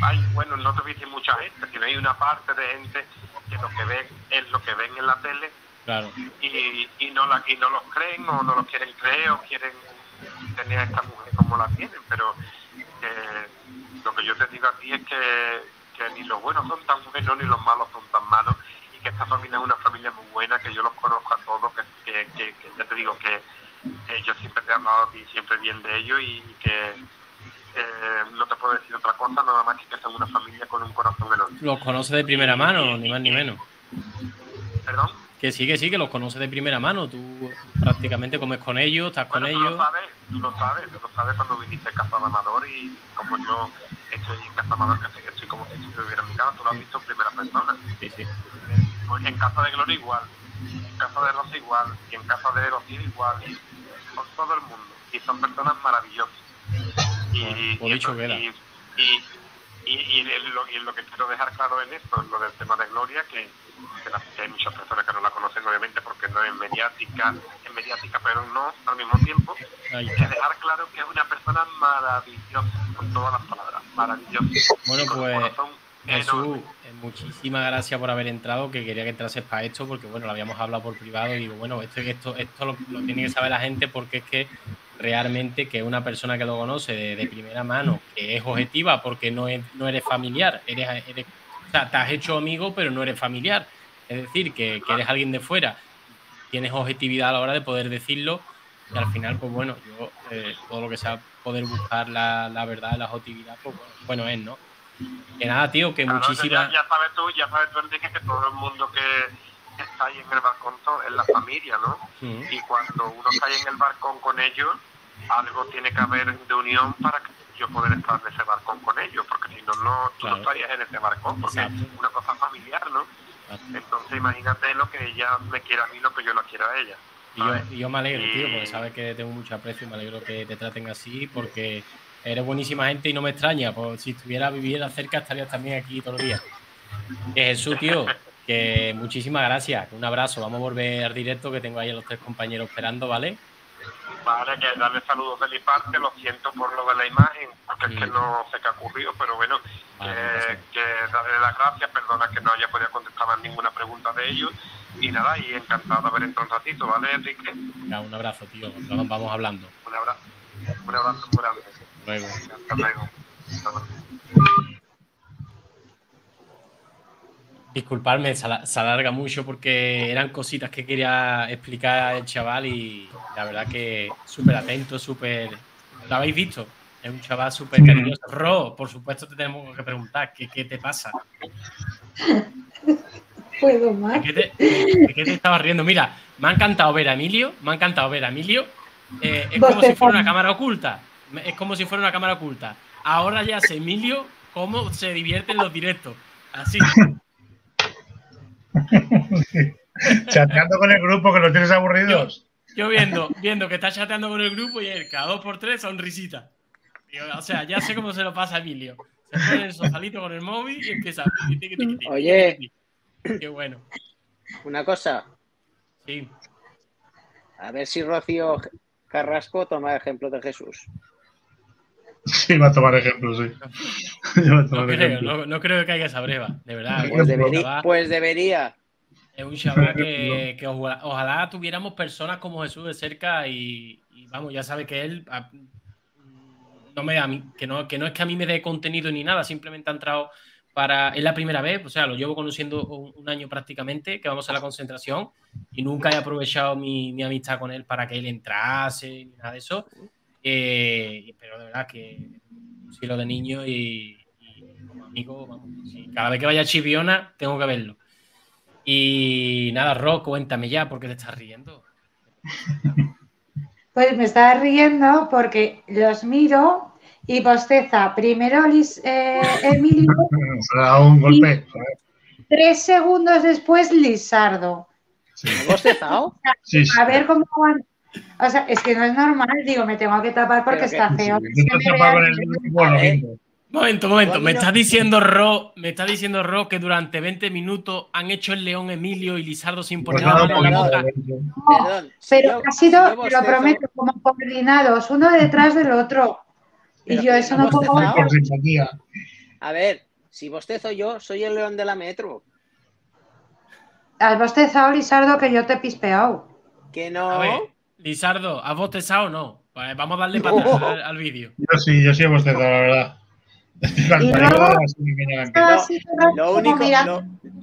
hay bueno no te decir mucha gente sino hay una parte de gente que lo que ven es lo que ven en la tele Claro. y, y no la y no los creen o no los quieren creer o quieren tener a esta mujer como la tienen pero eh, lo que yo te digo aquí es que, que ni los buenos son tan buenos ni los malos son tan malos y que esta familia es una familia muy buena que yo los conozco a todos que, que, que- que ya te digo que eh, yo siempre te he hablado a ti siempre bien de ellos y que eh, no te puedo decir otra cosa nada más que que son una familia con un corazón enorme Los conoce de primera mano, ni más ni menos. perdón Que sí, que sí, que los conoce de primera mano. Tú prácticamente comes con ellos, estás con Bueno, tú lo ellos. sabes, tú lo sabes, tú lo sabes cuando viniste a Casa de Amador y como yo estoy en Casa de Amador, que estoy como si estuviera en mi casa, tú lo has visto en primera persona. Sí, sí. En Casa de Gloria igual, en Casa de Rosa igual, y en Casa de Rocío igual, y con todo el mundo. Y son personas maravillosas. Y, Bueno, y, por dicho y, y, y, y lo, y lo que quiero dejar claro en esto, en lo del tema de Gloria, que, que, hay muchas personas que no la conocen obviamente porque no es mediática, es mediática pero no al mismo tiempo, Ahí que dejar claro que es una persona maravillosa, con todas las palabras, maravillosa. Bueno, pues, Jesús, eh, muchísimas gracias por haber entrado, que quería que entrases para esto, porque bueno, lo habíamos hablado por privado y digo, bueno, esto, esto, esto lo, lo tiene que saber la gente porque es que realmente que una persona que lo conoce de, de primera mano, que es objetiva porque no, es, no eres familiar, eres, sea, te has hecho amigo pero no eres familiar. Es decir, que, que eres alguien de fuera, tienes objetividad a la hora de poder decirlo y al final, pues bueno, yo eh, todo lo que sea poder buscar la, la verdad, la objetividad, pues bueno, bueno es, ¿no? Que nada, tío, que Claro, muchísimas... Ya, ya sabes tú, ya sabes tú, Enrique, que todo el mundo que está ahí en el balcón es la familia, ¿no? Ujú. Y cuando uno está ahí en el balcón con ellos, algo tiene que haber de unión para que yo poder estar en ese balcón con ellos, porque si no, no tú Claro. no estarías en ese balcón, porque Exacto. es una cosa familiar, ¿no? Entonces imagínate lo que ella me quiera a mí, lo que yo la quiera a ella. Y yo, y yo me alegro, tío, porque sabes que tengo mucho aprecio y me alegro que te traten así, porque eres buenísima gente y no me extraña. Pues si estuviera viviera cerca estarías también aquí todos los días. Que Jesús, tío, que muchísimas gracias. Un abrazo. Vamos a volver al directo que tengo ahí a los tres compañeros esperando, ¿vale? Vale, que darle saludos de mi parte, lo siento por lo de la imagen, porque es que no sé qué ha ocurrido, pero bueno, Vale, que, que darle las gracias, perdona que no haya podido contestar a ninguna pregunta de ellos, y nada, y encantado de haber entrado un ratito, ¿vale, Enrique? Un abrazo, tío. Vamos, vamos hablando. Un abrazo, un abrazo muy grande. Luego. Hasta luego. Hasta luego. Disculpadme, se ala- se alarga mucho porque eran cositas que quería explicar el chaval y la verdad que súper atento, súper... ¿Lo habéis visto? Es un chaval súper cariñoso. Ro, por supuesto te tenemos que preguntar, ¿qué, qué te pasa? Puedo ¿De más. qué, te, de qué te estabas riendo? Mira, me ha encantado ver a Emilio, me ha encantado ver a Emilio. Eh, es como si fuera una cámara oculta. Es como si fuera una cámara oculta. Ahora ya sé, Emilio, cómo se divierte en los directos. Así. Chateando con el grupo que los tienes aburridos. Yo viendo, viendo que está chateando con el grupo y él, cada dos por tres, sonrisita. O sea, ya sé cómo se lo pasa a Emilio. Se pone en el sofalito con el móvil y empieza. Oye. Qué bueno. Una cosa, Sí. a ver si Rocío Carrasco toma ejemplo de Jesús. Sí, va a tomar ejemplos, sí. Va a No creo, no, no creo que caiga esa breva, de verdad. Pues, debería, chaval- pues debería. Es un chaval que, que ojalá, ojalá tuviéramos personas como Jesús de cerca y, y vamos, ya sabe que él a- no me a mí- que no, que no es que a mí me dé contenido ni nada, simplemente ha entrado para, es la primera vez, o sea, lo llevo conociendo un, un año prácticamente, que vamos a la concentración y nunca he aprovechado mi, mi amistad con él para que él entrase ni nada de eso. Eh, pero de verdad que sí lo de niño y, y como amigo, vamos, sí, cada vez que vaya a Chiviona tengo que verlo. Y nada, Ro, cuéntame ya, ¿por qué te estás riendo? Pues me estaba riendo porque los miro y bosteza primero Lis- eh, Emilio, un golpe. tres segundos después Lisardo. Sí, ¿Me he bostezado? sí. sí. A ver cómo van. O sea, es que no es normal, digo, me tengo que tapar porque Pero que- está feo. Sí, el. Momento, momento, me no- está diciendo Ro, me está diciendo Ro que durante 20 minutos han hecho el león Emilio y Lizardo sin Pues poner la nada, mano en la pues boca. No, Perdón. si pero ha si sido, te lo prometo, como coordinados, uno detrás del otro. Y yo eso no no puedo. A ver, si bostezo yo, soy el león de la metro. Has bostezado, Lisardo, que yo te he pispeado. Que A no. Lizardo, ¿has bostezado o no? Pues vamos a darle para atrás al, al vídeo. Yo sí, yo sí he bostezado, la verdad. Lo como único,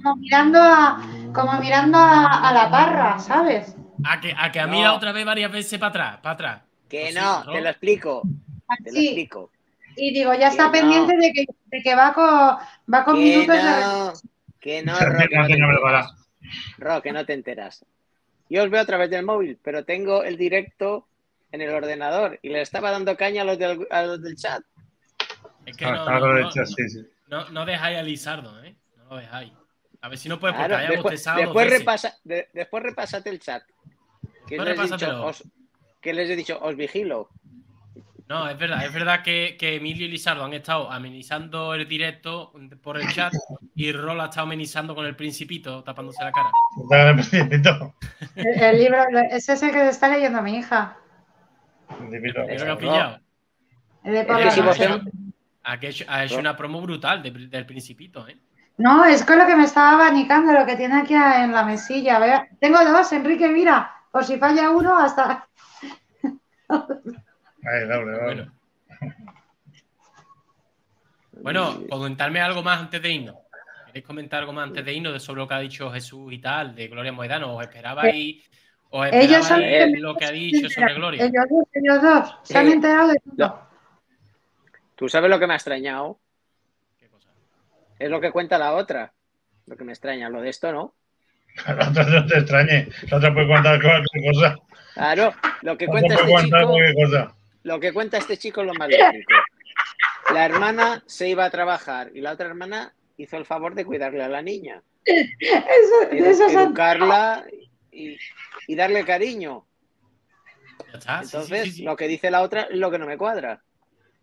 como mirando a, como mirando a, a la parra, ¿sabes? A que, a que ha No. mirado otra vez varias veces para atrás, para atrás. que Pues sí, no, te lo explico. Te lo explico. Y digo, ya está no. pendiente de que, de que va con, va con Que minutos de no, que no, Ro, que No te enteras. Que no te enteras. Yo os veo a través del móvil, pero tengo el directo en el ordenador y le estaba dando caña a los del, a los del chat. Es que Ah, no, no, no, hecho, sí, sí. no- no dejáis a Lizardo, ¿eh? No lo dejáis. A ver si no puedes, porque Claro, haya después, después, repasa, de- después repásate el chat. Que les, he dicho, os, que les he dicho, os vigilo. No, es verdad, es verdad que, que Emilio y Lizardo han estado amenizando el directo por el chat y Rol ha estado amenizando con el principito, tapándose la cara. El libro, ese es el que está leyendo mi hija. Principito. ¿Pero lo ha pillado? El de Es por que la si noche. vosotros- Ha hecho, ha hecho una promo brutal de- del principito, ¿eh? No, es con lo que me estaba abanicando, lo que tiene aquí en la mesilla. Vea. Tengo dos, Enrique, mira. Por si falla uno, hasta. Ahí, doble, doble. Bueno. Bueno, comentarme algo más antes de irnos. ¿Queréis comentar algo más antes de irnos de sobre lo que ha dicho Jesús y tal, de Gloria Moedano? ¿Os esperabais, os Ellos son esperabais lo que ha dicho sobre Gloria? Ellos dos, ellos dos. Se han enterado de todo. No. ¿Tú sabes lo que me ha extrañado? ¿Qué cosa? Es lo que cuenta la otra. Lo que me extraña, lo de esto, ¿no? La otra no te extrañe. La otra puede contar cualquier cosa. Claro, lo que cuenta este puede contar chico, cualquier cosa. Lo que cuenta este chico es lo más lógico. La hermana se iba a trabajar y la otra hermana hizo el favor de cuidarle a la niña, Eso, eso educarla y, y darle cariño. Está. sí, Entonces, sí, sí. lo que dice la otra es lo que no me cuadra.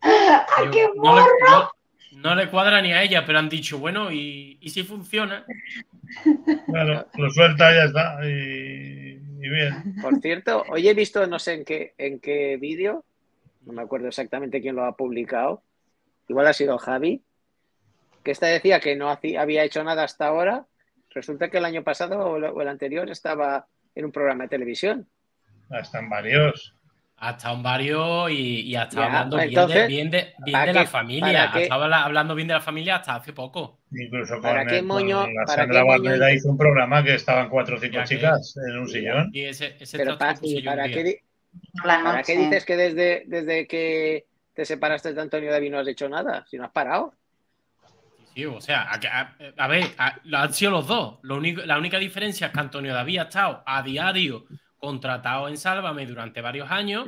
Yo- qué no, le, no- no le cuadra ni a ella, pero han dicho, bueno, y, y si funciona. Claro, lo suelta y ya está. Y, y bien. Por cierto, hoy he visto, no sé en qué, en qué vídeo, no me acuerdo exactamente quién lo ha publicado, igual ha sido Javi, que esta decía que no hacía- había hecho nada hasta ahora. Resulta que el año pasado o el, o el anterior estaba en un programa de televisión. Están varios. Ha estado en varios y, y ha estado Ya, hablando bien de, bien de, bien ¿para de qué- la familia. qué- habla- hablando bien de la familia hasta hace poco. Incluso con, ¿Para qué el- moño- con la para Sandra qué moño- Barrera hizo un programa que estaban cuatro o cinco que- chicas en un sillón. Y ese, ese Pero trasto pa- lo puse ¿y yo un ¿para qué, la para qué dices que desde, desde que te separaste de Antonio David no has hecho nada? Si no has parado. Sí, o sea, a, a- a ver, a- han sido los dos. Lo único, la única diferencia es que Antonio David ha estado a diario contratado en Sálvame durante varios años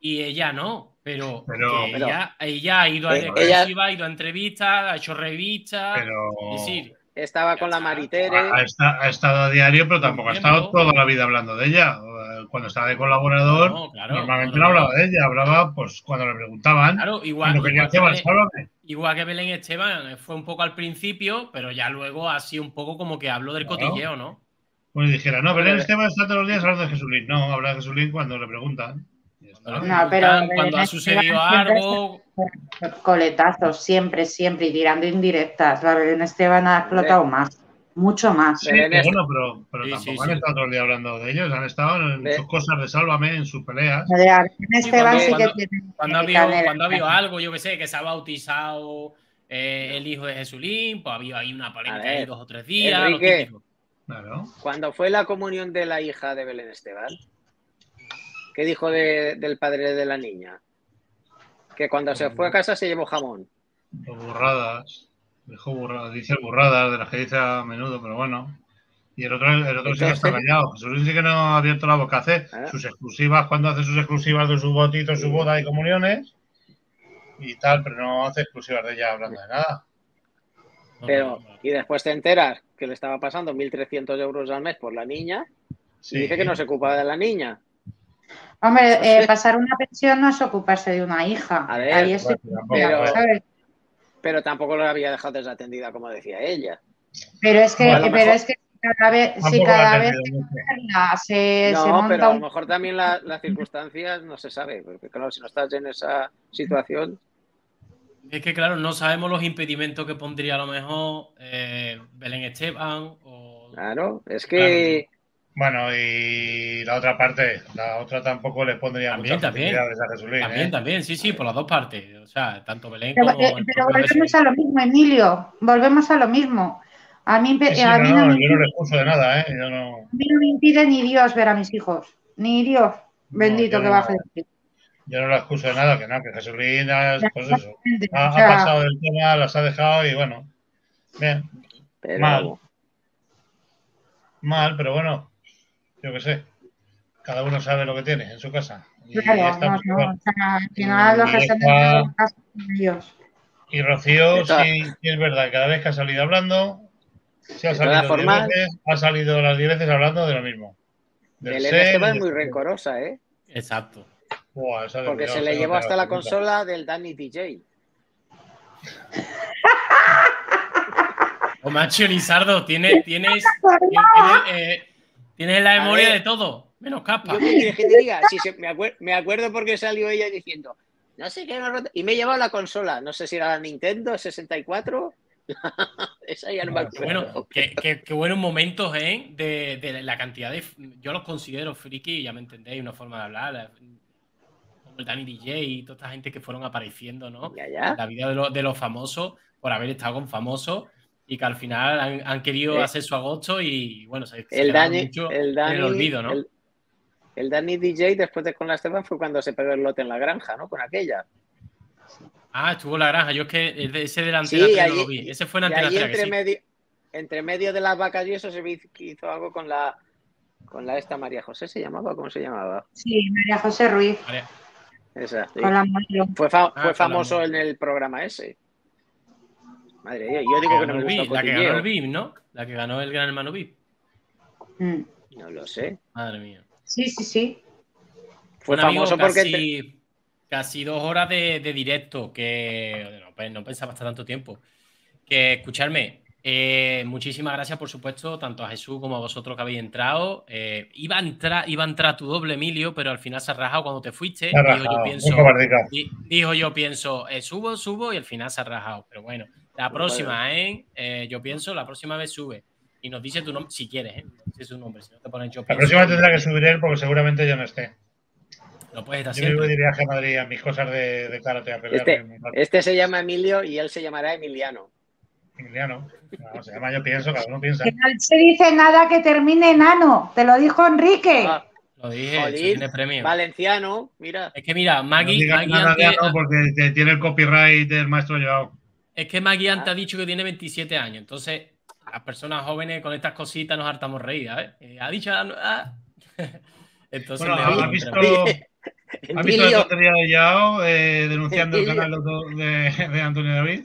y ella no. Pero, Pero- que pero- ella, ella ha ido a Eh, ha ido a entrevistas, ha hecho revistas. Pero Es decir, Estaba con la Maritere. ha, ha esta- ha estado a diario, pero tampoco ha estado toda la vida hablando de ella. Cuando estaba de colaborador, no, claro, normalmente no, hablaba de ella, hablaba pues cuando le preguntaban. Claro, igual, cuando quería igual, que Esteban, Belén, sálvame. igual que Belén Esteban eh, fue un poco al principio, pero ya luego sido un poco como que habló del Claro. cotilleo, ¿no? Pues dijera, no, Belén Pero- Esteban está todos los días hablando de Jesulín. No, habla de Jesulín cuando le preguntan. No, pero cuando Belén ha sucedido algo, Coletazos, siempre, siempre, y tirando indirectas. La Belén Esteban ha explotado más, mucho más. Sí, Belén pero Est- bueno, pero, pero Sí, tampoco sí, han estado todo el día hablando de ellos. Han estado en sus cosas de Sálvame, en sus peleas. De Esteban cuando- sí que cuando- tiene. cuando ha habido, canela. cuando ha habido algo, yo que sé, que se ha bautizado eh, el hijo de Jesulín, pues ha habido ahí una polémica ahí dos o tres días. Enrique. Claro. Cuando fue la comunión de la hija de Belén Esteban, ¿qué dijo de- del padre de la niña? Que cuando se fue a casa se llevó jamón. O burradas. Dijo burradas, dice burradas de las que dice a menudo, pero bueno. Y el otro, el otro sí que está callado. Jesulín sí que no ha abierto la boca. Hace Ah. sus exclusivas cuando hace sus exclusivas de sus botitos, su boda y comuniones. Y tal, pero no hace exclusivas de ella hablando de nada. No, Pero, no, no. y después te enteras que le estaba pasando 1.300 euros al mes por la niña Sí. y dice que no se ocupaba de la niña. Hombre, eh, pasar una pensión no es ocuparse de una hija. A ver, Ahí es Bueno, tampoco, pero- ¿sabes? Pero tampoco la había dejado desatendida, como decía ella. Pero es que, lo pero es que cada vez, si cada vez se, No, monta pero a lo mejor también la- las circunstancias no se sabe. Porque claro, si no estás en esa situación, Es que, claro, no sabemos los impedimentos que pondría a lo mejor eh, Belén Esteban o. claro, es que Bueno, y la otra parte, la otra tampoco le pondría También, muchas también. a. También, ¿eh? también, sí, sí, por las dos partes. O sea, tanto Belén Pero, como. eh, pero volvemos Jesús. a lo mismo, Emilio. Volvemos a lo mismo. A mí, Sí, sí, a mí no, no, yo no le excuso de nada, ¿eh? Yo no. a mí no me impide ni Dios ver a mis hijos. Ni Dios. Bendito que no. baje de ti. Yo no la excuso de nada, que no, que ha- pues eso, ha, O ha sea, pasado del tema, las ha dejado y bueno, bien, pero, Mal. mal, pero bueno, yo qué sé, cada uno sabe lo que tiene en su casa. Y, Claro, no, no, igual. o sea, al final los que se en casa ellos. y Rocío, sí, sí es verdad, cada vez que ha salido hablando, se ha salido diez formas- veces, ha salido las 10 veces hablando de lo mismo. Del ser, Esteban es muy rencorosa, ¿eh? Exacto. Buah, esa de Porque se le llevó hasta la consola del Danny DJ. O macho, Lizardo, tienes, tienes, tienes, eh, tienes la memoria de todo, menos capa. Yo que te diga, Sí, me, acuer- me acuerdo porque salió ella diciendo, no sé qué, me ha roto", y me he llevado la consola, no sé si era la Nintendo 64, esa ya no me Ah, acuerdo. Bueno, qué, qué- qué buenos momentos, ¿eh? De, de la cantidad de. Yo los considero friki, ya me entendéis, una forma de hablar. la- Como el Danny DJ y toda esta gente que fueron apareciendo, ¿no? Ya, ya. la vida de los famosos, por haber estado con famosos y que al final han, han querido Eh, hacer su agosto y, bueno, se, se El Danny, mucho el en Danny, el olvido, ¿no? el, el Danny DJ después de con la Esteban fue cuando se pegó el lote en la granja, ¿no? Con aquella. Ah, estuvo en la granja. Yo es que ese de la antena Sí, no lo vi. Ese fue en Y antena ahí Cero, que entre sí. medio, entre medio de las vacas y eso se vi- hizo algo con la con la esta María José, ¿se llamaba? ¿Cómo se llamaba? Sí, María José Ruiz, Vale. Esa, sí. con la modelo. Fue, fa- Ah, fue con la famoso en el programa ese. Madre mía, yo digo que no me el gusta la que ganó el VIP, ¿no? La que ganó el Gran Hermano VIP. Mm. No lo sé. Madre mía. Sí, sí, sí. Fue Bueno, amigo, famoso porque casi, casi dos horas de, de directo, que no, no pensaba hasta tanto tiempo. Que escucharme, eh, muchísimas gracias, por supuesto, tanto a Jesús como a vosotros que habéis entrado. Eh, iba, a entrar, iba a entrar tu doble Emilio, pero al final se ha rajado cuando te fuiste. Yo pienso, dijo yo pienso, eh, subo, subo y al final se ha rajado. Pero bueno, la próxima, ¿eh? Eh, yo pienso, la próxima vez sube. Y nos dice tu nombre, si quieres, ¿eh? Nos dice su nombre, si no te pones yo La próxima tendrá que subir él porque seguramente yo no esté. Lo puedes estar Yo siempre. de viaje a Madrid a mis cosas de, de karate a pelear. Este- este se llama Emilio y él se llamará Emiliano. Emiliano. No, se llama yo pienso, cada uno piensa. Que no se dice nada que termine en ano. Te lo dijo Enrique. Ah, Lo dije, Jolín, tiene premio. Valenciano, mira. Es que mira, No Maggie, digas Maggie nada de antes, porque te- tiene el copyright del maestro Joao. Es que Maggie antes Ah. ha dicho que tiene 27 años. Entonces, las personas jóvenes con estas cositas nos hartamos reír, ¿sabes? Eh, Ha dicho. ah. Entonces, Bueno, me ¿has visto, ¿has visto la tontería de Joao eh, denunciando el canal de, de Antonio David?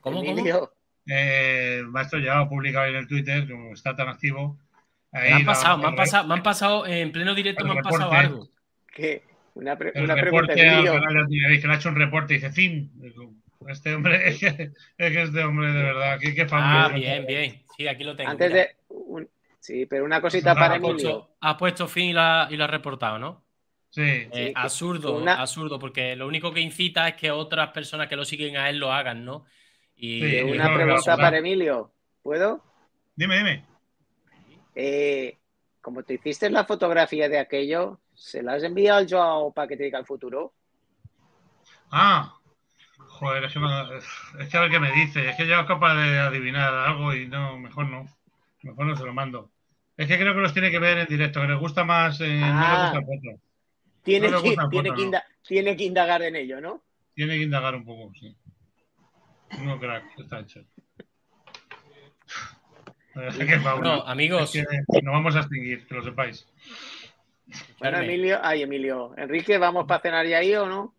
¿Cómo, cómo? Eh, maestro Joao publica hoy en el Twitter, como está tan activo. Me ahí han la- pasado, me han pasado, me han pasado, en pleno directo el me han pasado algo. que una, pre- una pregunta, reporte al canal de Antonio David, que le ha hecho un reporte y dice, fin, este hombre, es que, es que este hombre de verdad, qué, qué Ah, bien, bien. Sí, aquí lo tengo. Antes mira. de. un- sí, pero una cosita para Ha. Emilio. puesto, ha puesto fin y la, y lo ha reportado, ¿no? Sí, Eh, que absurdo, una- absurdo, porque lo único que incita es que otras personas que lo siguen a él lo hagan, ¿no? Y Sí, y una no, pregunta para. Emilio. ¿Puedo? dime, dime. Eh, como te hiciste la fotografía de aquello, ¿se la has enviado al Joao para que te diga el futuro? Ah, joder, es que, me- es que a ver qué me dice. Es que yo es capaz de adivinar algo y no, mejor no. Mejor no se lo mando. Es que creo que los tiene que ver en directo, que les gusta más, eh, no Ah. les gusta el foto. Tiene, No gusta tiene, que no. tiene que indagar en ello, ¿no? Tiene que indagar un poco, sí. No, crack, está hecho. Bueno, amigos, Es que nos vamos a extinguir, que lo sepáis. Bueno. Emilio, ay, Emilio, Enrique, ¿vamos para cenar ya ahí o no?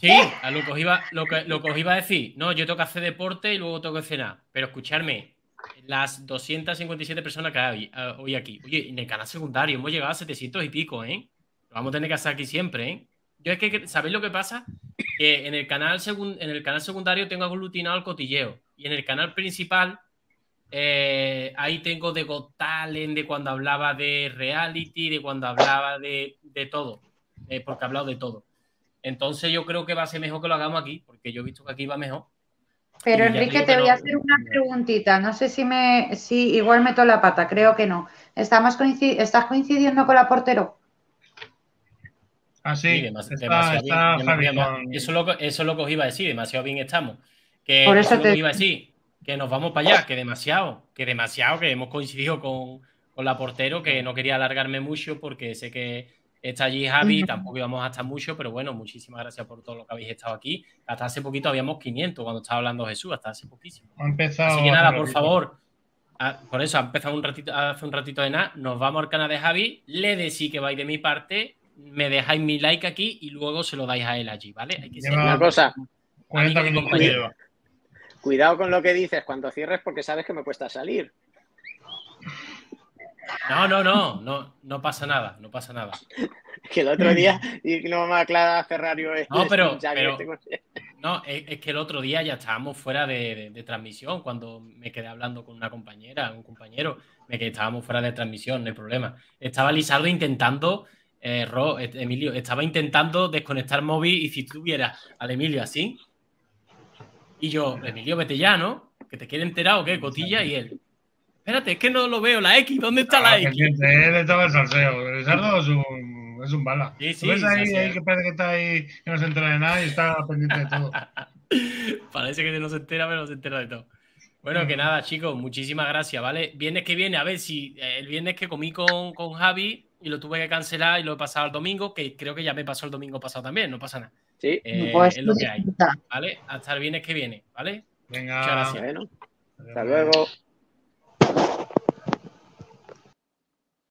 Sí, a lo que, os iba, lo, que, lo que os iba a decir. No, yo tengo que hacer deporte y luego tengo que cenar. Pero escucharme, las 257 personas que hay eh, hoy aquí. Oye, en el canal secundario hemos llegado a 700 y pico, ¿eh? Lo vamos a tener que hacer aquí siempre, ¿eh? Yo es que, ¿sabéis lo que pasa? Que en el canal, segun- en el canal secundario tengo aglutinado el cotilleo. Y en el canal principal, eh, ahí tengo de Got Talent, de cuando hablaba de reality, de cuando hablaba de, de todo. eh, porque he hablado de todo. Entonces yo creo que va a ser mejor que lo hagamos aquí, porque yo he visto que aquí va mejor. Pero Enrique, te voy a hacer una preguntita. No sé si me, si igual meto la pata, creo que no. ¿Estamos coinci- ¿Estás coincidiendo con la portero? Ah, sí, Sí, demas- está, demasiado está bien, Javi demasiado- con- eso, es lo que, eso es lo que os iba a decir, demasiado bien estamos. Que Por eso eso lo iba a decir, que nos vamos para allá, que demasiado, que demasiado, que hemos coincidido con, con la portero, que no quería alargarme mucho porque sé que está allí Javi, tampoco íbamos a estar mucho, pero bueno, muchísimas gracias por todo lo que habéis estado aquí. Hasta hace poquito habíamos 500 cuando estaba hablando Jesús, hasta hace poquísimo. ha empezado. Así que nada, por favor, ah, por eso ha empezado un ratito, hace un ratito de nada, nos vamos al canal de Javi, le decís que vais de mi parte, me dejáis mi like aquí y luego se lo dais a él allí, ¿vale? Hay que ser Una cosa, 40 amigo y minutos compañero. lleva. cuidado con lo que dices cuando cierres porque sabes que me cuesta salir. No, no, no, no, no pasa nada, no pasa nada. Que el otro día, y no me aclara Ferrario. es- No, pero- pero- tengo- No, es, es que el otro día ya estábamos fuera de, de- de transmisión, cuando me quedé hablando con una compañera, un compañero, me quedé, estábamos fuera de transmisión, no hay problema. Estaba Lizardo intentando, eh, Ro- eh, Emilio, estaba intentando desconectar móvil y si tuviera al Emilio así, y yo, Emilio, vete ya, ¿no? Que te quede enterado, ¿qué? Cotilla y él. Espérate, es que no lo veo, la X, ¿dónde está la Ah, X? pendiente, él estaba el salseo. Lizardo es un, es un bala. Sí, sí, ¿Lo ves ahí, ahí que parece que está ahí, que no se entera de nada y está pendiente de todo. Parece que no se entera, pero no se entera de todo. Bueno, que nada, chicos, muchísimas gracias, ¿vale? Viernes que viene, a ver si eh, el viernes que comí con, con Javi y lo tuve que cancelar y lo he pasado al domingo, que creo que ya me pasó el domingo pasado también, no pasa nada. Sí, Eh, Pues es lo que hay. ¿vale? Hasta el viernes que viene, ¿vale? Venga. Muchas gracias. bueno, hasta luego.